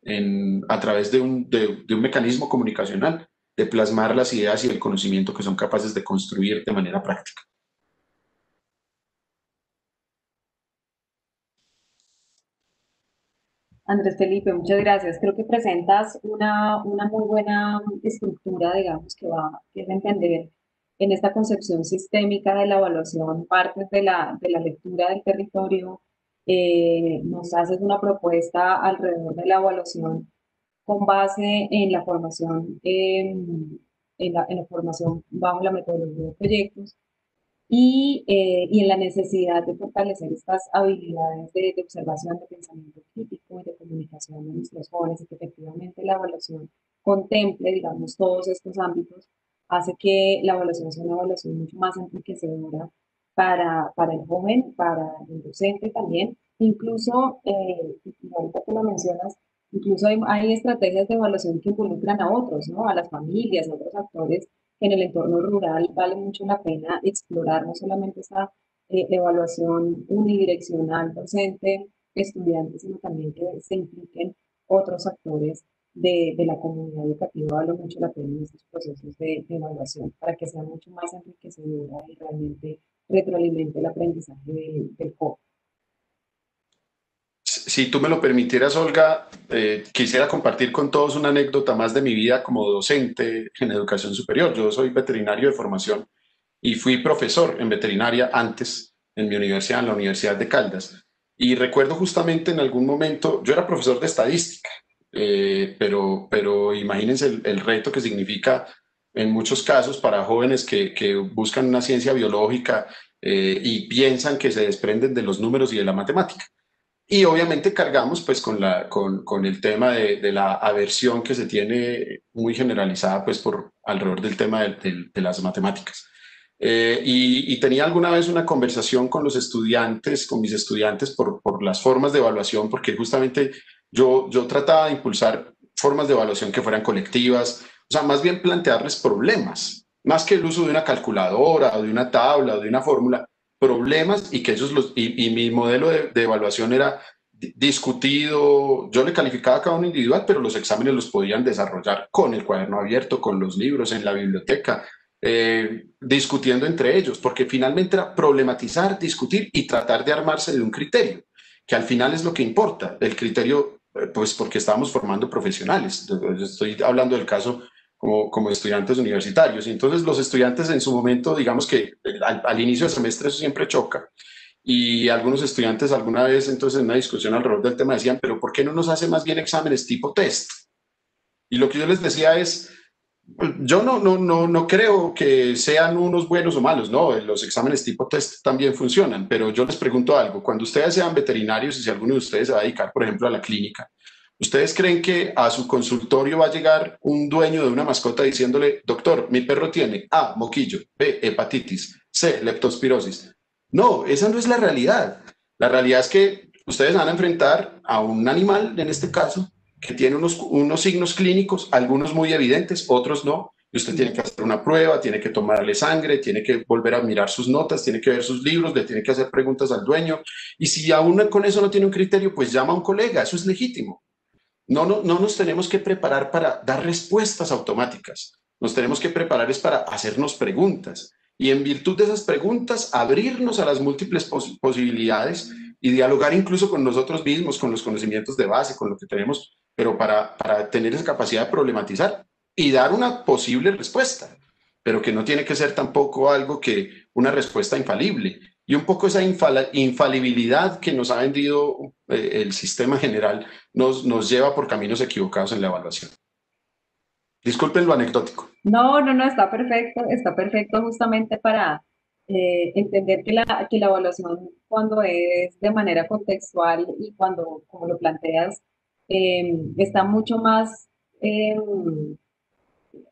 a través de un, de, un mecanismo comunicacional, de plasmar las ideas y el conocimiento que son capaces de construir de manera práctica. Andrés Felipe, muchas gracias. Creo que presentas una, una muy buena estructura, digamos, que va que es entender en esta concepción sistémica de la evaluación partes de la, de la lectura del territorio, eh, nos haces una propuesta alrededor de la evaluación con base en la formación, en, la, en la, formación bajo la metodología de proyectos y, eh, y, en la necesidad de fortalecer estas habilidades de, de, observación, de pensamiento crítico y de comunicación de nuestros jóvenes y que efectivamente la evaluación contemple, digamos, todos estos ámbitos, hace que la evaluación sea una evaluación mucho más enriquecedora para, para el joven, para el docente también. Incluso, eh, ahorita que lo mencionas, incluso hay, hay, estrategias de evaluación que involucran a otros, ¿no? A las familias, a otros actores en el entorno rural vale mucho la pena explorar no solamente esa eh, evaluación unidireccional docente, estudiante, sino también que se impliquen otros actores de, de, la comunidad educativa vale mucho la pena en estos procesos de, de, evaluación para que sea mucho más enriquecedora y realmente retroalimente el aprendizaje del joven. Si tú me lo permitieras, Olga, eh, quisiera compartir con todos una anécdota más de mi vida como docente en educación superior. Yo soy veterinario de formación y fui profesor en veterinaria antes en mi universidad, en la Universidad de Caldas. Y recuerdo justamente en algún momento, yo era profesor de estadística, eh, pero, pero imagínense el, reto que significa en muchos casos para jóvenes que, que buscan una ciencia biológica eh, y piensan que se desprenden de los números y de la matemática. Y obviamente cargamos pues con, la, con, con el tema de, de, la aversión que se tiene muy generalizada pues por alrededor del tema de, de, las matemáticas. Eh, y, tenía alguna vez una conversación con los estudiantes, con mis estudiantes por, por las formas de evaluación, porque justamente yo, yo trataba de impulsar formas de evaluación que fueran colectivas, o sea, más bien plantearles problemas, más que el uso de una calculadora o de una tabla o de una fórmula, problemas y que esos los, y, mi modelo de, evaluación era discutido, yo le calificaba a cada uno individual, pero los exámenes los podían desarrollar con el cuaderno abierto, con los libros en la biblioteca, eh, discutiendo entre ellos, porque finalmente era problematizar, discutir y tratar de armarse de un criterio, que al final es lo que importa, el criterio, eh, pues porque estábamos formando profesionales. Estoy hablando del caso como, como estudiantes universitarios. Y entonces los estudiantes en su momento, digamos que al, al inicio del semestre eso siempre choca. Y algunos estudiantes alguna vez entonces en una discusión alrededor del tema decían, pero ¿por qué no nos hace más bien exámenes tipo test? Y lo que yo les decía es, yo no, no, no, no creo que sean unos buenos o malos, no, los exámenes tipo test también funcionan, pero yo les pregunto algo, cuando ustedes sean veterinarios y si alguno de ustedes se va a dedicar, por ejemplo, a la clínica, ¿Ustedes creen que a su consultorio va a llegar un dueño de una mascota diciéndole, doctor, mi perro tiene A, moquillo, B, hepatitis, C, leptospirosis? No, esa no es la realidad. La realidad es que ustedes van a enfrentar a un animal, en este caso, que tiene unos, unos signos clínicos, algunos muy evidentes, otros no. Y usted tiene que hacer una prueba, tiene que tomarle sangre, tiene que volver a mirar sus notas, tiene que ver sus libros, le tiene que hacer preguntas al dueño. Y si aún con eso no tiene un criterio, pues llama a un colega, eso es legítimo. No, no, no nos tenemos que preparar para dar respuestas automáticas. Nos tenemos que preparar es para hacernos preguntas y en virtud de esas preguntas abrirnos a las múltiples posibilidades y dialogar incluso con nosotros mismos, con los conocimientos de base, con lo que tenemos, pero para, para tener esa capacidad de problematizar y dar una posible respuesta, pero que no tiene que ser tampoco algo que una respuesta infalible, y un poco esa infalibilidad que nos ha vendido eh, el sistema general nos, nos lleva por caminos equivocados en la evaluación. Disculpen lo anecdótico. No, no, no, está perfecto, está perfecto justamente para eh, entender que la, que la evaluación cuando es de manera contextual y cuando, como lo planteas, em, está mucho más em,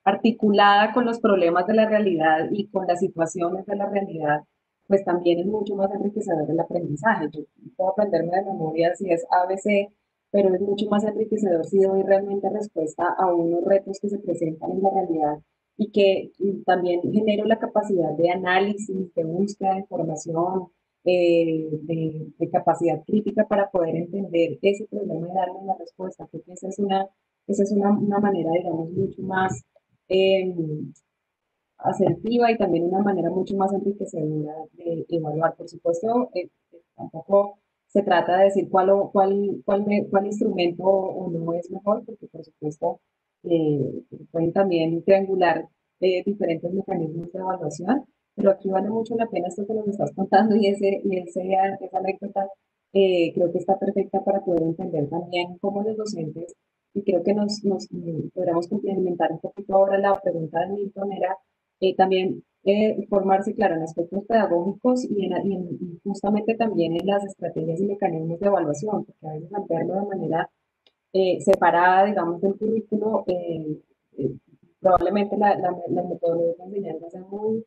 articulada con los problemas de la realidad y con las situaciones de la realidad, pues también es mucho más enriquecedor el aprendizaje. Yo puedo aprenderme de memoria si es ABC, pero es mucho más enriquecedor si doy realmente respuesta a unos retos que se presentan en la realidad y que también genero la capacidad de análisis, de búsqueda de información, eh, de, capacidad crítica para poder entender ese problema y darle una respuesta. Creo que esa es una, esa es una, una manera, digamos, mucho más eh, asertiva y también una manera mucho más enriquecedora de evaluar. Por supuesto, eh, tampoco se trata de decir cuál, cuál, cuál, cuál instrumento o no es mejor, porque por supuesto eh, pueden también triangular eh, diferentes mecanismos de evaluación, pero aquí vale mucho la pena esto que nos estás contando y, ese, y ese, esa anécdota eh, creo que está perfecta para poder entender también cómo los docentes, y creo que nos, nos podríamos complementar un poquito ahora la pregunta de Milton, era también formarse, claro, en aspectos pedagógicos y, en, justamente también en las estrategias y mecanismos de evaluación, porque a veces al verlo de manera eh, separada, digamos, del currículo, eh, eh, probablemente la, la, las metodologías de enseñanza sean muy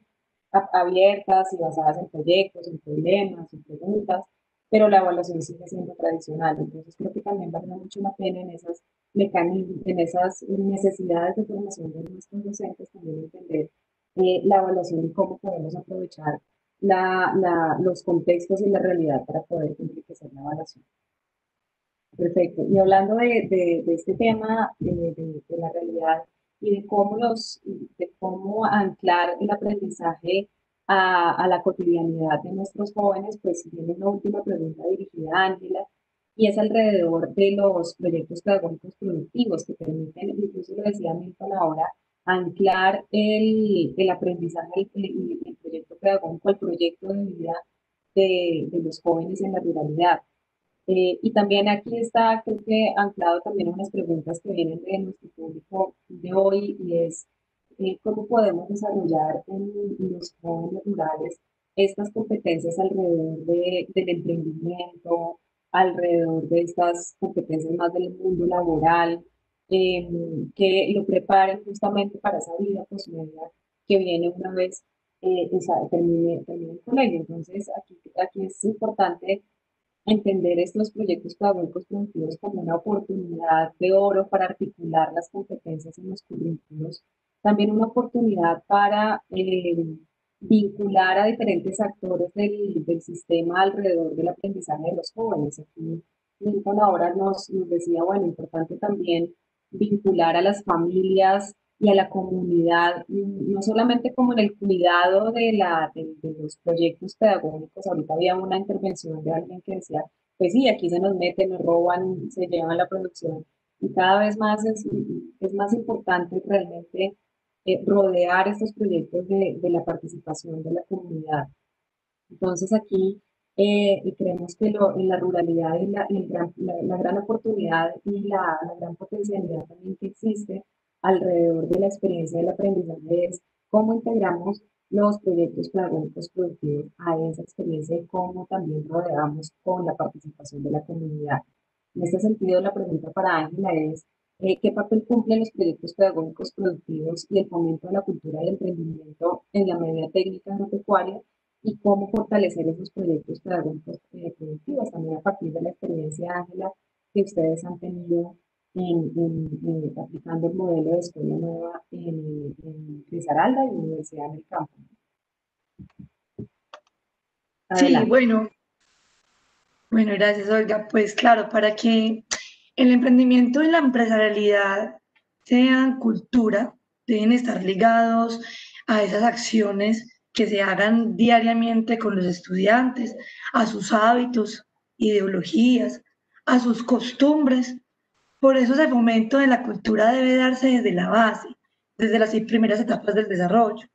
abiertas y basadas en proyectos, en problemas, en preguntas, pero la evaluación sigue siendo tradicional. Entonces creo que también vale mucho la pena en esas mecanismos, en esas necesidades de formación de nuestros docentes también entender la evaluación y cómo podemos aprovechar la, la, los contextos y la realidad para poder enriquecer la evaluación. Perfecto. Y hablando de, de, este tema de, de, la realidad y de cómo, los, de cómo anclar el aprendizaje a, a, la cotidianidad de nuestros jóvenes, pues viene una última pregunta dirigida a Ángela, y es alrededor de los proyectos pedagógicos productivos que permiten, incluso lo decía Milton ahora, anclar el, el aprendizaje, el, el, proyecto pedagógico, el proyecto de vida de, de los jóvenes en la ruralidad. Eh, y también aquí está, creo que anclado también unas preguntas que vienen de nuestro público de hoy y es eh, cómo podemos desarrollar en, los jóvenes rurales estas competencias alrededor de, del emprendimiento, alrededor de estas competencias más del mundo laboral, eh, que lo preparen justamente para esa vida posmedia que viene una vez eh, termine, termine el colegio. Entonces, aquí, aquí es importante entender estos proyectos pedagógicos productivos como una oportunidad de oro para articular las competencias en los currículos, también una oportunidad para eh, vincular a diferentes actores del, del, sistema alrededor del aprendizaje de los jóvenes. Aquí Lincoln ahora nos, nos decía, bueno, importante también vincular a las familias y a la comunidad, no solamente como en el cuidado de, la, de, los proyectos pedagógicos. Ahorita había una intervención de alguien que decía, pues sí, aquí se nos meten, nos roban, se llevan la producción. Y cada vez más es, es más importante realmente eh, rodear estos proyectos de, de, la participación de la comunidad. Entonces aquí eh, creemos que lo, en la ruralidad y la, la, la, gran oportunidad y la, la gran potencialidad también que existe alrededor de la experiencia del aprendizaje es cómo integramos los proyectos pedagógicos productivos a esa experiencia y cómo también rodeamos con la participación de la comunidad. En este sentido, la pregunta para Ángela es, eh, ¿qué papel cumplen los proyectos pedagógicos productivos y el fomento de la cultura del emprendimiento en la media técnica agropecuaria y cómo fortalecer esos proyectos pedagógicos eh, productivos también a partir de la experiencia, Ángela, que ustedes han tenido en, aplicando el modelo de escuela nueva en, en y Universidad del Campo. Sí, bueno. Bueno, gracias, Olga. Pues claro, para que el emprendimiento y la empresarialidad sean cultura, deben estar ligados a esas acciones que se hagan diariamente con los estudiantes, a sus hábitos, ideologías, a sus costumbres por eso ese fomento de la cultura debe darse desde la base, desde las primeras etapas del desarrollo.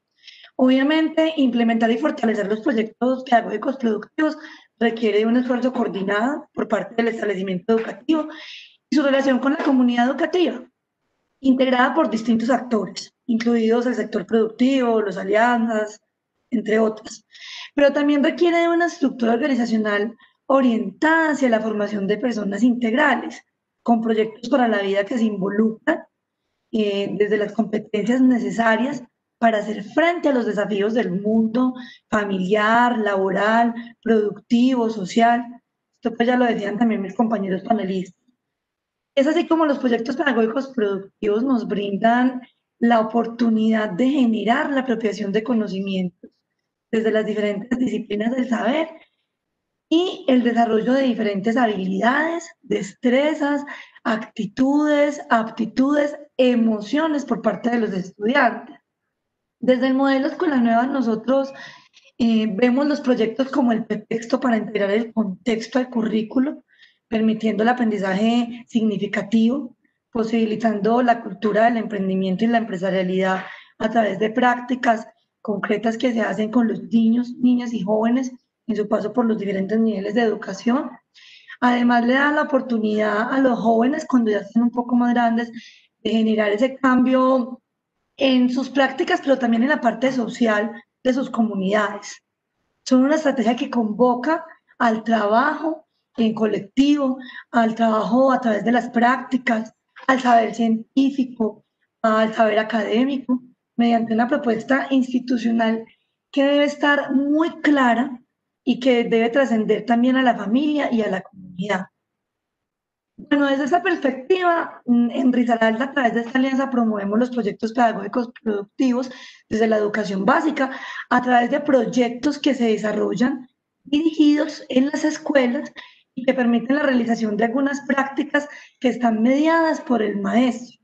Obviamente, implementar y fortalecer los proyectos pedagógicos productivos requiere un esfuerzo coordinado por parte del establecimiento educativo y su relación con la comunidad educativa, integrada por distintos actores, incluidos el sector productivo, los alianzas, entre otras. Pero también requiere de una estructura organizacional orientada hacia la formación de personas integrales, con proyectos para la vida que se involucran eh, desde las competencias necesarias para hacer frente a los desafíos del mundo familiar, laboral, productivo, social. Esto pues ya lo decían también mis compañeros panelistas. Es así como los proyectos pedagógicos productivos nos brindan la oportunidad de generar la apropiación de conocimientos desde las diferentes disciplinas del saber y el desarrollo de diferentes habilidades, destrezas, actitudes, aptitudes, emociones por parte de los estudiantes. Desde el modelo Escuela Nueva nosotros eh, vemos los proyectos como el pretexto para integrar el contexto al currículo, permitiendo el aprendizaje significativo, posibilitando la cultura del emprendimiento y la empresarialidad a través de prácticas concretas que se hacen con los niños, niñas y jóvenes en su paso por los diferentes niveles de educación. Además, le da la oportunidad a los jóvenes, cuando ya están un poco más grandes, de generar ese cambio en sus prácticas, pero también en la parte social de sus comunidades. Son una estrategia que convoca al trabajo en colectivo, al trabajo a través de las prácticas, al saber científico, al saber académico, mediante una propuesta institucional que debe estar muy clara y que debe trascender también a la familia y a la comunidad. Bueno, desde esa perspectiva, mm, en Risaralda, a través de esta alianza, promovemos los proyectos pedagógicos productivos desde la educación básica, a través de proyectos que se desarrollan dirigidos en las escuelas y que permiten la realización de algunas prácticas que están mediadas por el maestro.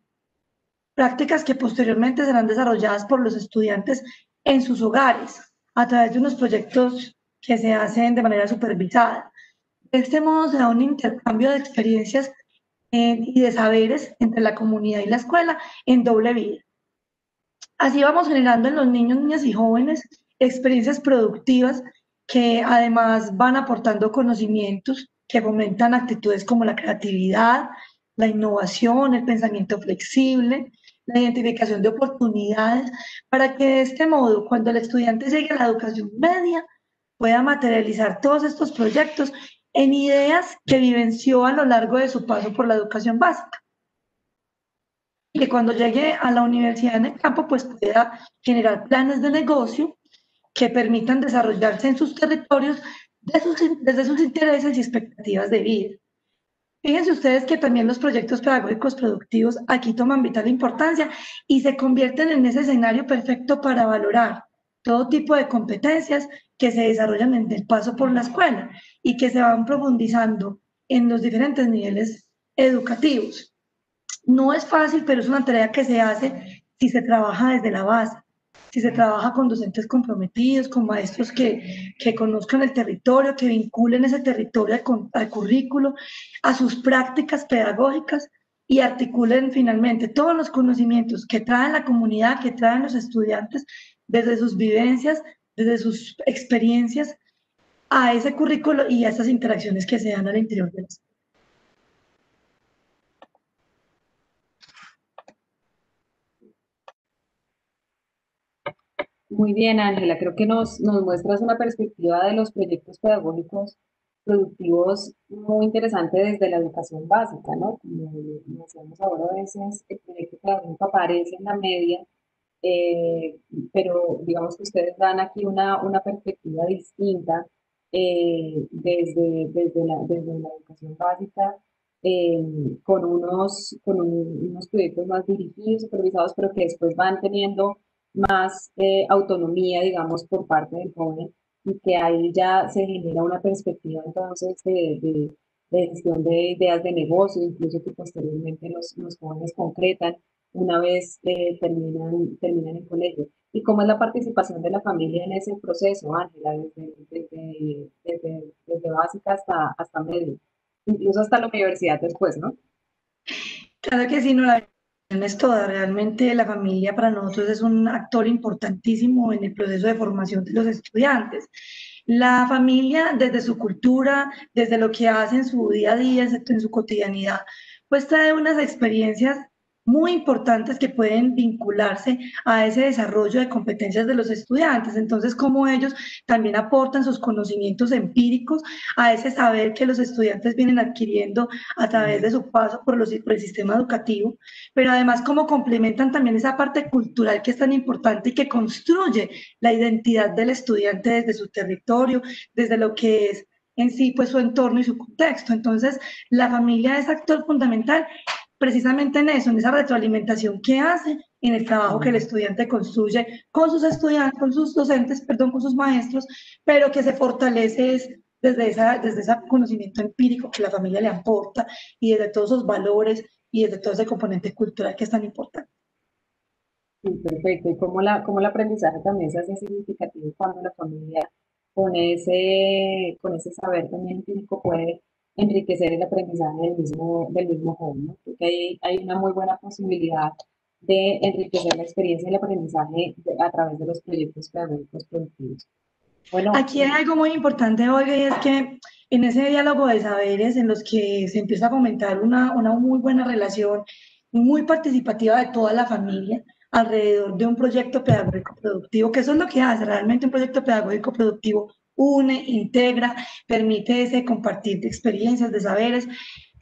Prácticas que posteriormente serán desarrolladas por los estudiantes en sus hogares, a través de unos proyectos que se hacen de manera supervisada. De este modo se da un intercambio de experiencias eh, y de saberes entre la comunidad y la escuela en doble vida. Así vamos generando en los niños, niñas y jóvenes experiencias productivas que además van aportando conocimientos que fomentan actitudes como la creatividad, la innovación, el pensamiento flexible, la identificación de oportunidades, para que de este modo, cuando el estudiante llegue a la educación media, pueda materializar todos estos proyectos en ideas que vivenció a lo largo de su paso por la educación básica. Y que cuando llegue a la universidad en el campo, pues pueda generar planes de negocio que permitan desarrollarse en sus territorios desde sus intereses y expectativas de vida. Fíjense ustedes que también los proyectos pedagógicos productivos aquí toman vital importancia y se convierten en ese escenario perfecto para valorar todo tipo de competencias que se desarrollan en el paso por la escuela y que se van profundizando en los diferentes niveles educativos. No es fácil, pero es una tarea que se hace si se trabaja desde la base, si se trabaja con docentes comprometidos, con maestros que, que conozcan el territorio, que vinculen ese territorio al, currículo, a sus prácticas pedagógicas y articulen finalmente todos los conocimientos que traen la comunidad, que traen los estudiantes desde sus vivencias, desde sus experiencias, a ese currículo y a esas interacciones que se dan al interior de la Muy bien, Ángela. Creo que nos, nos muestras una perspectiva de los proyectos pedagógicos productivos muy interesante desde la educación básica, ¿no? Como decíamos ahora, a veces el proyecto pedagógico aparece en la media eh, pero digamos que ustedes dan aquí una, una perspectiva distinta eh, desde, desde, la, desde la educación básica, eh, con, unos, con unos proyectos más dirigidos, supervisados, pero que después van teniendo más autonomía, digamos, por parte del joven y que ahí ya se genera una perspectiva entonces de, de, de gestión de ideas de negocio, incluso que posteriormente los, los jóvenes concretan una vez eh, terminan, terminan el colegio. ¿Y cómo es la participación de la familia en ese proceso, Ángela, desde, desde, básica hasta, hasta medio, incluso hasta la universidad después, ¿no? Claro que sí, no, la es toda. Realmente la familia para nosotros es un actor importantísimo en el proceso de formación de los estudiantes. La familia, desde su cultura, desde lo que hace en su día a día, en su cotidianidad, pues trae unas experiencias muy importantes que pueden vincularse a ese desarrollo de competencias de los estudiantes. Entonces, como ellos también aportan sus conocimientos empíricos a ese saber que los estudiantes vienen adquiriendo a través de su paso por, los, por el sistema educativo, pero además cómo complementan también esa parte cultural que es tan importante y que construye la identidad del estudiante desde su territorio, desde lo que es en sí, pues su entorno y su contexto. Entonces, la familia es actor fundamental precisamente en eso, en esa retroalimentación que hace en el trabajo que el estudiante construye con sus estudiantes, con sus docentes, perdón, con sus maestros, pero que se fortalece desde, esa, desde ese conocimiento empírico que la familia le aporta y desde todos esos valores y desde todo ese componente cultural que es tan importante. Sí, perfecto. Y cómo, la, cómo el aprendizaje también se hace significativo cuando la familia con ese, con ese saber también empírico puede enriquecer el aprendizaje del mismo, del mismo joven, ¿no? Porque hay, hay una muy buena posibilidad de enriquecer la experiencia y el aprendizaje a través de los proyectos pedagógicos productivos. Bueno, Aquí hay algo muy importante, Olga, y es que en ese diálogo de saberes en los que se empieza a fomentar una, una muy buena relación, muy participativa de toda la familia, alrededor de un proyecto pedagógico productivo, que eso es lo que hace realmente un proyecto pedagógico productivo, une, integra, permite ese compartir de experiencias, de saberes,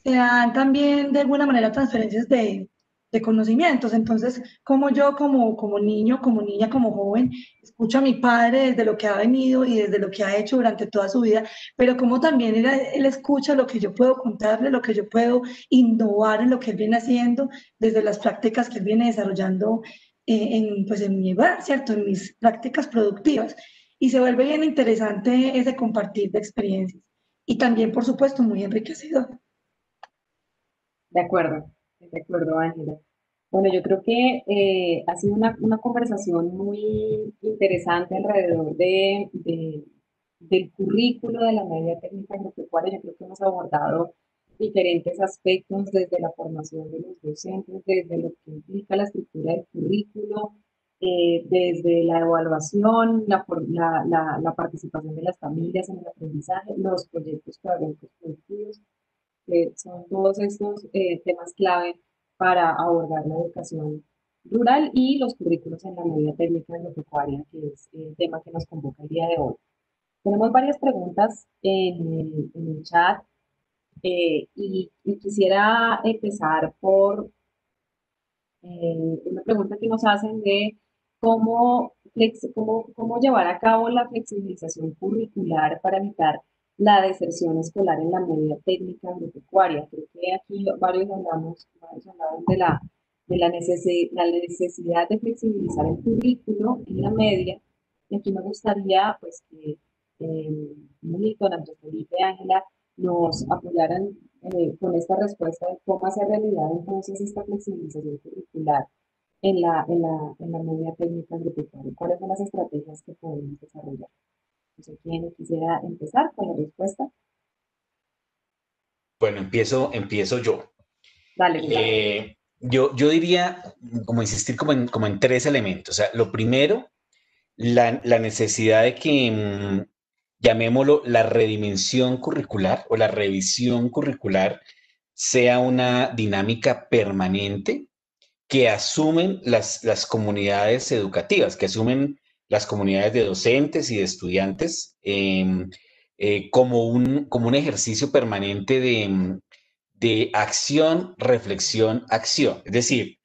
se dan también de alguna manera transferencias de, de conocimientos. Entonces, como yo, como, como niño, como niña, como joven, escucho a mi padre desde lo que ha venido y desde lo que ha hecho durante toda su vida, pero como también él, él escucha lo que yo puedo contarle, lo que yo puedo innovar en lo que él viene haciendo, desde las prácticas que él viene desarrollando eh, en, pues en mi hogar, ¿cierto? En mis prácticas productivas. Y se vuelve bien interesante ese compartir de experiencias. Y también, por supuesto, muy enriquecedor. De acuerdo. De acuerdo, Ángela. Bueno, yo creo que eh, ha sido una, una, conversación muy interesante alrededor de, de, del currículo de la media técnica agropecuaria. Yo creo que hemos abordado diferentes aspectos desde la formación de los docentes, desde lo que implica la estructura del currículo, eh, desde la evaluación, la, la, la, participación de las familias en el aprendizaje, los proyectos pedagógicos productivos son todos estos eh, temas clave para abordar la educación rural y los currículos en la media técnica agropecuaria, que es el tema que nos convoca el día de hoy. Tenemos varias preguntas en, en el chat eh, y, quisiera empezar por eh, una pregunta que nos hacen de cómo, cómo, cómo llevar a cabo la flexibilización curricular para evitar la deserción escolar en la media técnica agropecuaria. Creo que aquí varios hablamos, varios hablamos de la, de la, la necesidad de flexibilizar el currículo en la media. Y aquí me gustaría pues, que eh, Mónica, Andrés Felipe, Ángela, nos apoyaran eh, con esta respuesta de cómo hacer realidad entonces esta flexibilización curricular en la, en la, en la media técnica agropecuaria. ¿Cuáles son las estrategias que podemos desarrollar? No sé quién quisiera empezar con la respuesta. Bueno, empiezo, empiezo yo. Dale. Eh, yo, yo diría, como insistir, como en, como en tres elementos. O sea, lo primero, la, la necesidad de que, mm, llamémoslo, la redimensión curricular o la revisión curricular sea una dinámica permanente que asumen las, las comunidades educativas, que asumen las comunidades de docentes y de estudiantes em, eh, como, un, como un ejercicio permanente de, de acción, reflexión, acción. Es decir,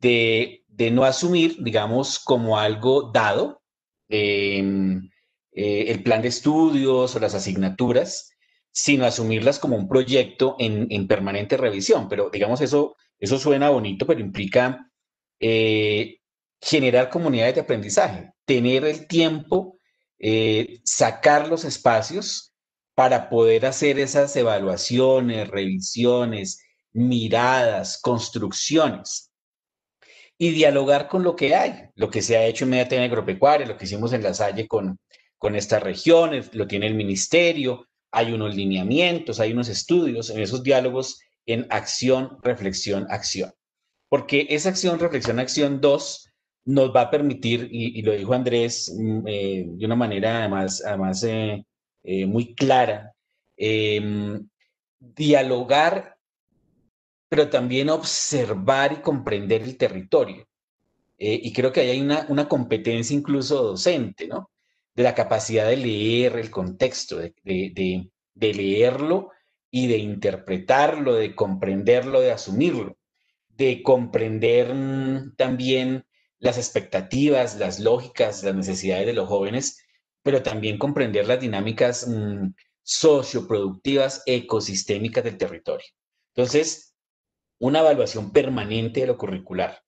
de, de, no asumir, digamos, como algo dado eh, el plan de estudios o las asignaturas, sino asumirlas como un proyecto en, en permanente revisión. Pero digamos, eso, eso suena bonito, pero implica eh, generar comunidades de aprendizaje, tener el tiempo, eh, sacar los espacios para poder hacer esas evaluaciones, revisiones, miradas, construcciones y dialogar con lo que hay, lo que se ha hecho en media técnica agropecuaria, lo que hicimos en la Salle con, con estas regiones, lo tiene el ministerio, hay unos lineamientos, hay unos estudios en esos diálogos en acción, reflexión, acción. Porque esa acción, reflexión, acción 2 nos va a permitir, y, lo dijo Andrés mm, eh, de una manera además, además eh, eh, muy clara, em, dialogar pero también observar y comprender el territorio. Y creo que ahí hay una, una, competencia incluso docente, ¿no? De la capacidad de leer el contexto, de, de leerlo y de interpretarlo, de comprenderlo, de asumirlo, de comprender mm, también las expectativas, las lógicas, las necesidades de los jóvenes, pero también comprender las dinámicas mmm, socioproductivas, ecosistémicas del territorio. Entonces, una evaluación permanente de lo curricular,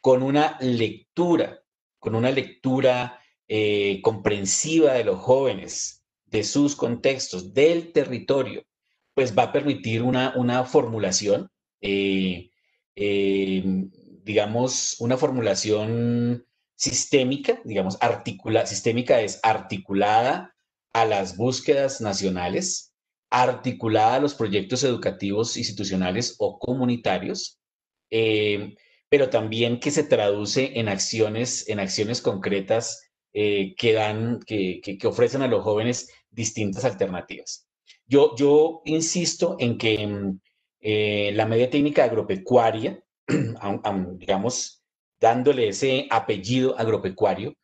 con una lectura, con una lectura eh, comprensiva de los jóvenes, de sus contextos, del territorio, pues va a permitir una, una formulación, eh, eh, digamos, una formulación sistémica, digamos, articula, sistémica es articulada a las búsquedas nacionales, articulada a los proyectos educativos institucionales o comunitarios, eh, pero también que se traduce en acciones, en acciones concretas que dan, que, que, que, ofrecen a los jóvenes distintas alternativas. Yo, insisto en que eh, la media técnica agropecuaria, digamos, dándole ese apellido agropecuario,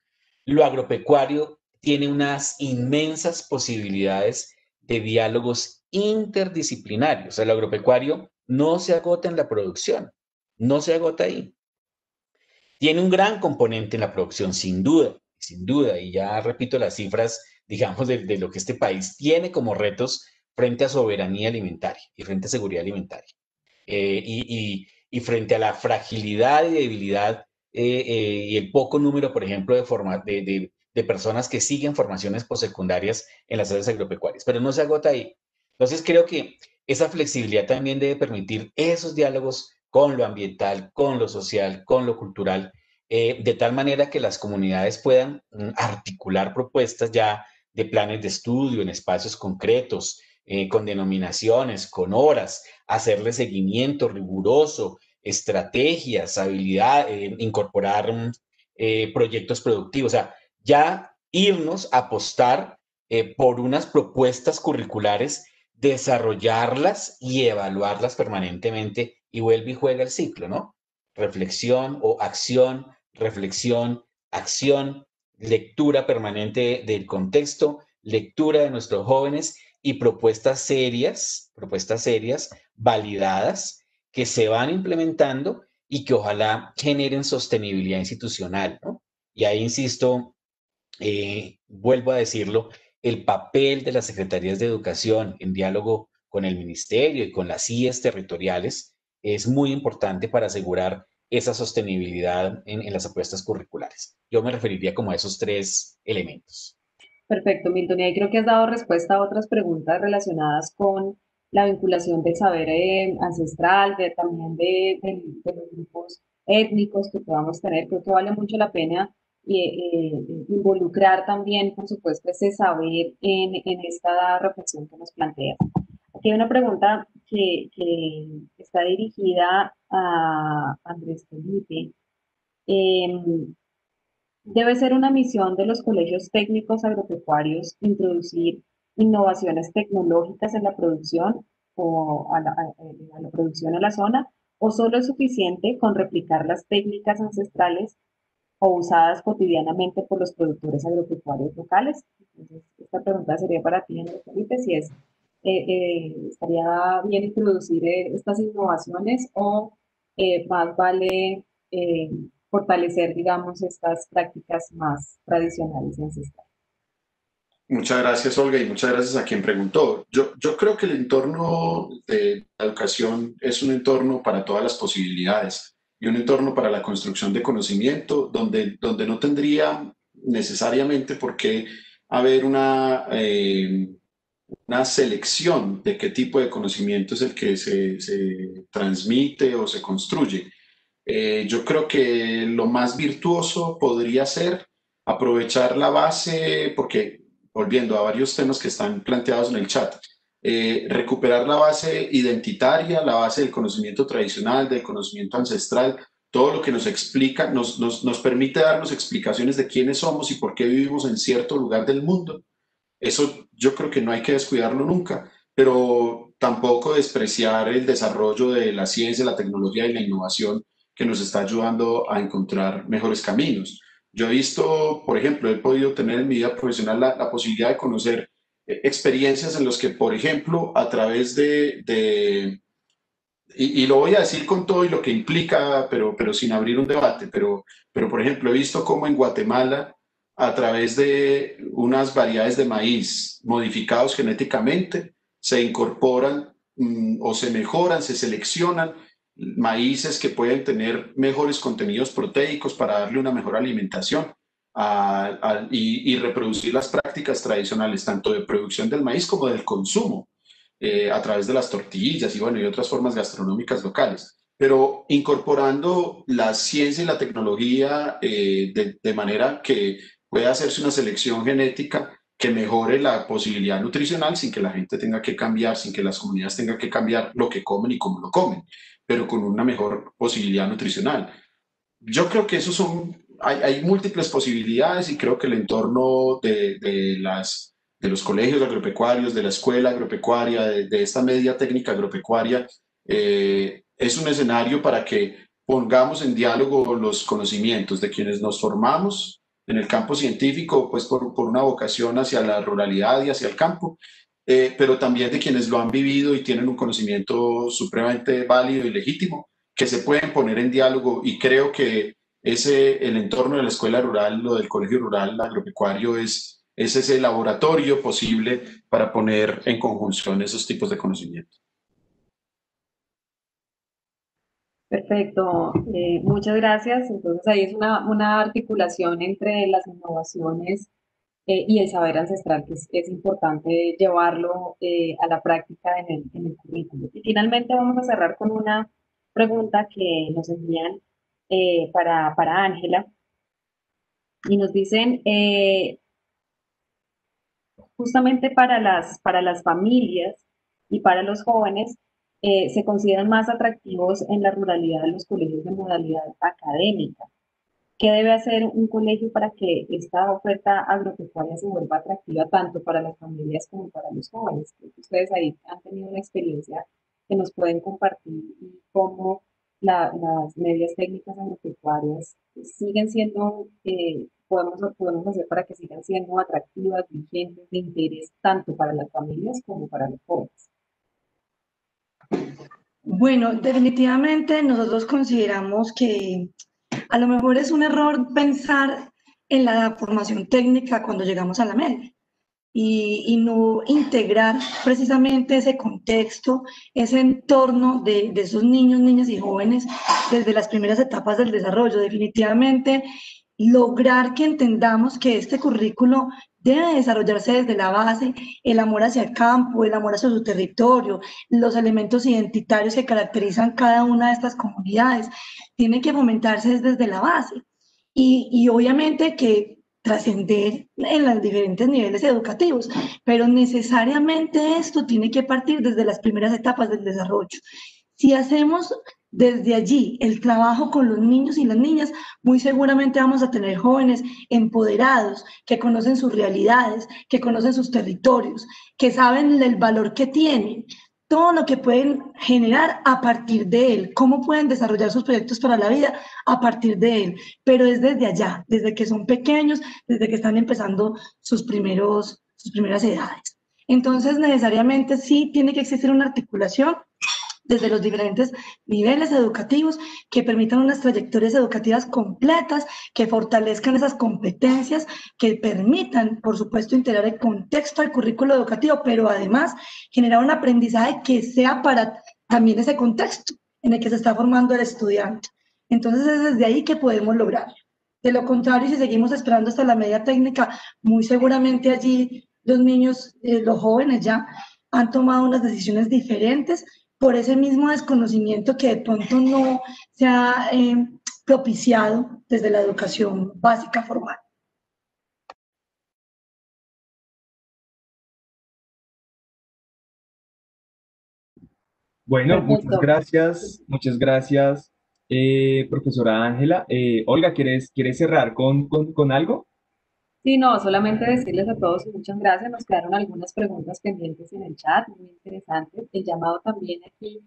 lo agropecuario tiene unas inmensas posibilidades de diálogos interdisciplinarios. El agropecuario no se agota en la producción, no se agota ahí. Tiene un gran componente en la producción, sin duda, sin duda, y ya repito las cifras, digamos, de lo que este país tiene como retos frente a soberanía alimentaria y frente a seguridad alimentaria. Eh, y, y, y, frente a la fragilidad y debilidad eh, eh, y el poco número, por ejemplo, de, forma, de, de, de personas que siguen formaciones postsecundarias en las áreas agropecuarias, pero no se agota ahí. Entonces creo que esa flexibilidad también debe permitir esos diálogos con lo ambiental, con lo social, con lo cultural, eh, de tal manera que las comunidades puedan mm, articular propuestas ya de planes de estudio en espacios concretos, eh, con denominaciones, con horas, hacerle seguimiento riguroso, estrategias, habilidad, eh, incorporar mm, eh, proyectos productivos. O sea, ya irnos a apostar por unas propuestas curriculares, desarrollarlas y evaluarlas permanentemente y vuelve y juega el ciclo, ¿no? Reflexión o acción, reflexión, acción, lectura permanente del contexto, lectura de nuestros jóvenes y propuestas serias, propuestas serias, validadas, que se van implementando y que ojalá generen sostenibilidad institucional, ¿no? Y ahí insisto, eh, vuelvo a decirlo, el papel de las secretarías de educación en diálogo con el ministerio y con las IES territoriales es muy importante para asegurar esa sostenibilidad en, en, las apuestas curriculares. Yo me referiría como a esos tres elementos. Perfecto, Milton. Y ahí creo que has dado respuesta a otras preguntas relacionadas con la vinculación del saber eh, ancestral, de, también de, de, de, los grupos étnicos que podamos tener. Creo que vale mucho la pena eh, involucrar también, por supuesto, ese saber en, en, esta reflexión que nos plantea. Aquí hay una pregunta que, que está dirigida a Andrés Felipe. Eh, debe ser una misión de los colegios técnicos agropecuarios introducir innovaciones tecnológicas en la producción o a la, a la producción en la zona, o solo es suficiente con replicar las técnicas ancestrales o usadas cotidianamente por los productores agropecuarios locales. Entonces, esta pregunta sería para ti, Andrés Felipe, si es, eh, eh, estaría bien introducir eh, estas innovaciones o eh, más vale eh, fortalecer, digamos, estas prácticas más tradicionales y ancestrales. Muchas gracias, Olga, y muchas gracias a quien preguntó. Yo, yo creo que el entorno de la educación es un entorno para todas las posibilidades y un entorno para la construcción de conocimiento donde, donde no tendría necesariamente por qué haber una, eh, una selección de qué tipo de conocimiento es el que se, se transmite o se construye. Eh, yo creo que lo más virtuoso podría ser aprovechar la base, porque volviendo a varios temas que están planteados en el chat, eh, recuperar la base identitaria, la base del conocimiento tradicional, del conocimiento ancestral, todo lo que nos explica, nos, nos, nos permite darnos explicaciones de quiénes somos y por qué vivimos en cierto lugar del mundo. Eso yo creo que no hay que descuidarlo nunca, pero tampoco despreciar el desarrollo de la ciencia, la tecnología y la innovación que nos está ayudando a encontrar mejores caminos. Yo he visto, por ejemplo, he podido tener en mi vida profesional la, posibilidad de conocer eh, experiencias en las que, por ejemplo, a través de, de y, y, lo voy a decir con todo y lo que implica, pero, pero sin abrir un debate, pero, pero por ejemplo, he visto cómo en Guatemala, a través de unas variedades de maíz modificados genéticamente, se incorporan mm, o se mejoran, se seleccionan maíces que pueden tener mejores contenidos proteicos para darle una mejor alimentación y, reproducir las prácticas tradicionales, tanto de producción del maíz como del consumo, eh, a través de las tortillas y, bueno, y otras formas gastronómicas locales. Pero incorporando la ciencia y la tecnología eh, de, de manera que pueda hacerse una selección genética que mejore la posibilidad nutricional sin que la gente tenga que cambiar, sin que las comunidades tengan que cambiar lo que comen y cómo lo comen pero con una mejor posibilidad nutricional. Yo creo que eso son, hay, hay múltiples posibilidades y creo que el entorno de, de, las, de los colegios agropecuarios, de la escuela agropecuaria, de, esta media técnica agropecuaria, eh, es un escenario para que pongamos en diálogo los conocimientos de quienes nos formamos en el campo científico, pues por, por una vocación hacia la ruralidad y hacia el campo, eh, pero también de quienes lo han vivido y tienen un conocimiento supremamente válido y legítimo, que se pueden poner en diálogo y creo que ese, el entorno de la escuela rural, lo del colegio rural agropecuario es, es ese laboratorio posible para poner en conjunción esos tipos de conocimientos. Perfecto, eh, muchas gracias. Entonces ahí es una, una articulación entre las innovaciones eh, y el saber ancestral, que es, importante llevarlo eh, a la práctica en el, en el, currículo. Y finalmente vamos a cerrar con una pregunta que nos envían eh, para Ángela. y nos dicen, justamente para las, para las familias y para los jóvenes, se consideran más atractivos en la ruralidad los colegios de modalidad académica. ¿Qué debe hacer un colegio para que esta oferta agropecuaria se vuelva atractiva tanto para las familias como para los jóvenes? ustedes ahí han tenido una experiencia que nos pueden compartir y cómo las medias técnicas agropecuarias siguen siendo, eh, podemos, podemos hacer para que sigan siendo atractivas, vigentes, de interés tanto para las familias como para los jóvenes. Bueno, definitivamente nosotros consideramos que a lo mejor es un error pensar en la formación técnica cuando llegamos a la media y, no integrar precisamente ese contexto, ese entorno de, de esos niños, niñas y jóvenes desde las primeras etapas del desarrollo. Definitivamente lograr que entendamos que este currículo debe desarrollarse desde la base, el amor hacia el campo, el amor hacia su territorio, los elementos identitarios que caracterizan cada una de estas comunidades, tiene que fomentarse desde la base. Y, y obviamente que trascender en los diferentes niveles educativos, pero necesariamente esto tiene que partir desde las primeras etapas del desarrollo. Si hacemos desde allí el trabajo con los niños y las niñas, muy seguramente vamos a tener jóvenes empoderados, que conocen sus realidades, que conocen sus territorios, que saben el valor que tienen, todo lo que pueden generar a partir de él, cómo pueden desarrollar sus proyectos para la vida a partir de él, pero es desde allá, desde que son pequeños, desde que están empezando sus, primeros, sus primeras edades. Entonces, necesariamente sí tiene que existir una articulación desde los diferentes niveles educativos que permitan unas trayectorias educativas completas, que fortalezcan esas competencias, que permitan, por supuesto, integrar el contexto al currículo educativo, pero además generar un aprendizaje que sea para también ese contexto en el que se está formando el estudiante. Entonces es desde ahí que podemos lograrlo. De lo contrario, si seguimos esperando hasta la media técnica, muy seguramente allí los niños, eh, los jóvenes ya han tomado unas decisiones diferentes por ese mismo desconocimiento que de pronto no se ha eh, propiciado desde la educación básica formal. Bueno, muchas gracias, muchas gracias, eh, profesora Ángela. Eh, Olga, ¿quieres, ¿quieres cerrar con, con, con algo? Sí, no, solamente decirles a todos muchas gracias. Nos quedaron algunas preguntas pendientes en el chat, muy interesantes. El llamado también aquí,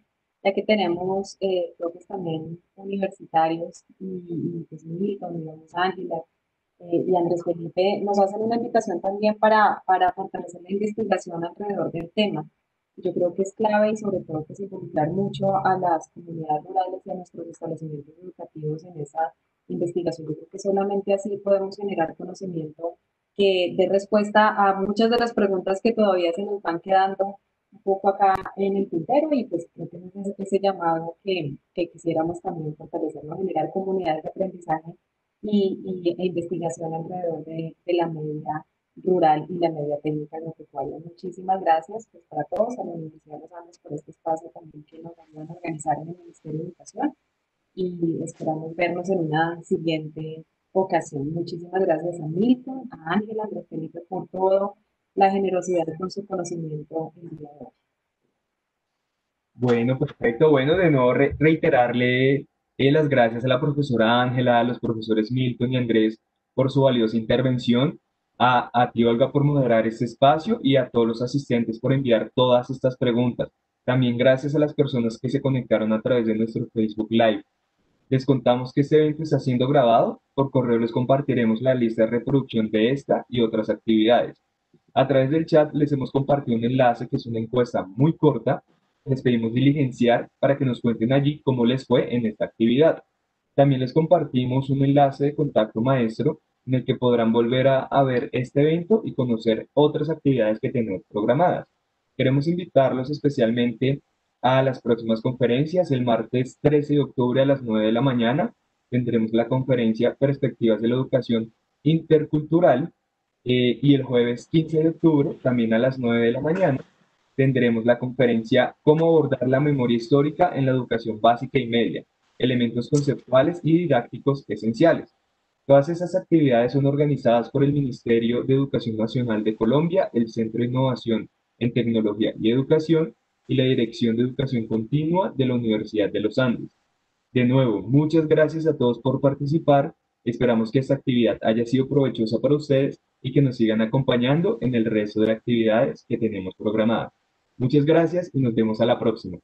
ya que tenemos eh, que también universitarios y, pues Milton, digamos Ángela eh, y Andrés Felipe, nos hacen una invitación también para, para fortalecer la investigación alrededor del tema. Yo creo que es clave y sobre todo que es involucrar mucho a las comunidades rurales y a nuestros establecimientos educativos en esa investigación. Yo creo que solamente así podemos generar conocimiento que dé respuesta a muchas de las preguntas que todavía se nos van quedando un poco acá en el tintero y pues creo que es ese llamado que, que quisiéramos también fortalecer, generar comunidades de aprendizaje y, y e investigación alrededor de, de, la media rural y la media técnica agropecuaria. Muchísimas gracias pues, para todos, a la Universidad de los Andes por este espacio también que nos ayudan a organizar en el Ministerio de Educación y esperamos vernos en una siguiente ocasión. Muchísimas gracias a Milton, a Ángela, a Felipe por todo, la generosidad con su conocimiento el día de hoy. Bueno, perfecto. Bueno, de nuevo reiterarle eh, las gracias a la profesora Ángela, a los profesores Milton y Andrés por su valiosa intervención, a, a ti Olga por moderar este espacio y a todos los asistentes por enviar todas estas preguntas. También gracias a las personas que se conectaron a través de nuestro Facebook Live. Les contamos que este evento está siendo grabado. Por correo les compartiremos la lista de reproducción de esta y otras actividades. A través del chat les hemos compartido un enlace que es una encuesta muy corta. Les pedimos diligenciar para que nos cuenten allí cómo les fue en esta actividad. También les compartimos un enlace de contacto maestro en el que podrán volver a, a ver este evento y conocer otras actividades que tenemos programadas. Queremos invitarlos especialmente a las próximas conferencias. El martes 13 de octubre a las 9 de la mañana tendremos la conferencia Perspectivas de la Educación Intercultural eh, y el jueves 15 de octubre, también a las 9 de la mañana, tendremos la conferencia Cómo abordar la memoria histórica en la educación básica y media, elementos conceptuales y didácticos esenciales. Todas esas actividades son organizadas por el Ministerio de Educación Nacional de Colombia, el Centro de Innovación en Tecnología y Educación y la Dirección de Educación Continua de la Universidad de los Andes. De nuevo, muchas gracias a todos por participar. Esperamos que esta actividad haya sido provechosa para ustedes y que nos sigan acompañando en el resto de actividades que tenemos programadas. Muchas gracias y nos vemos a la próxima.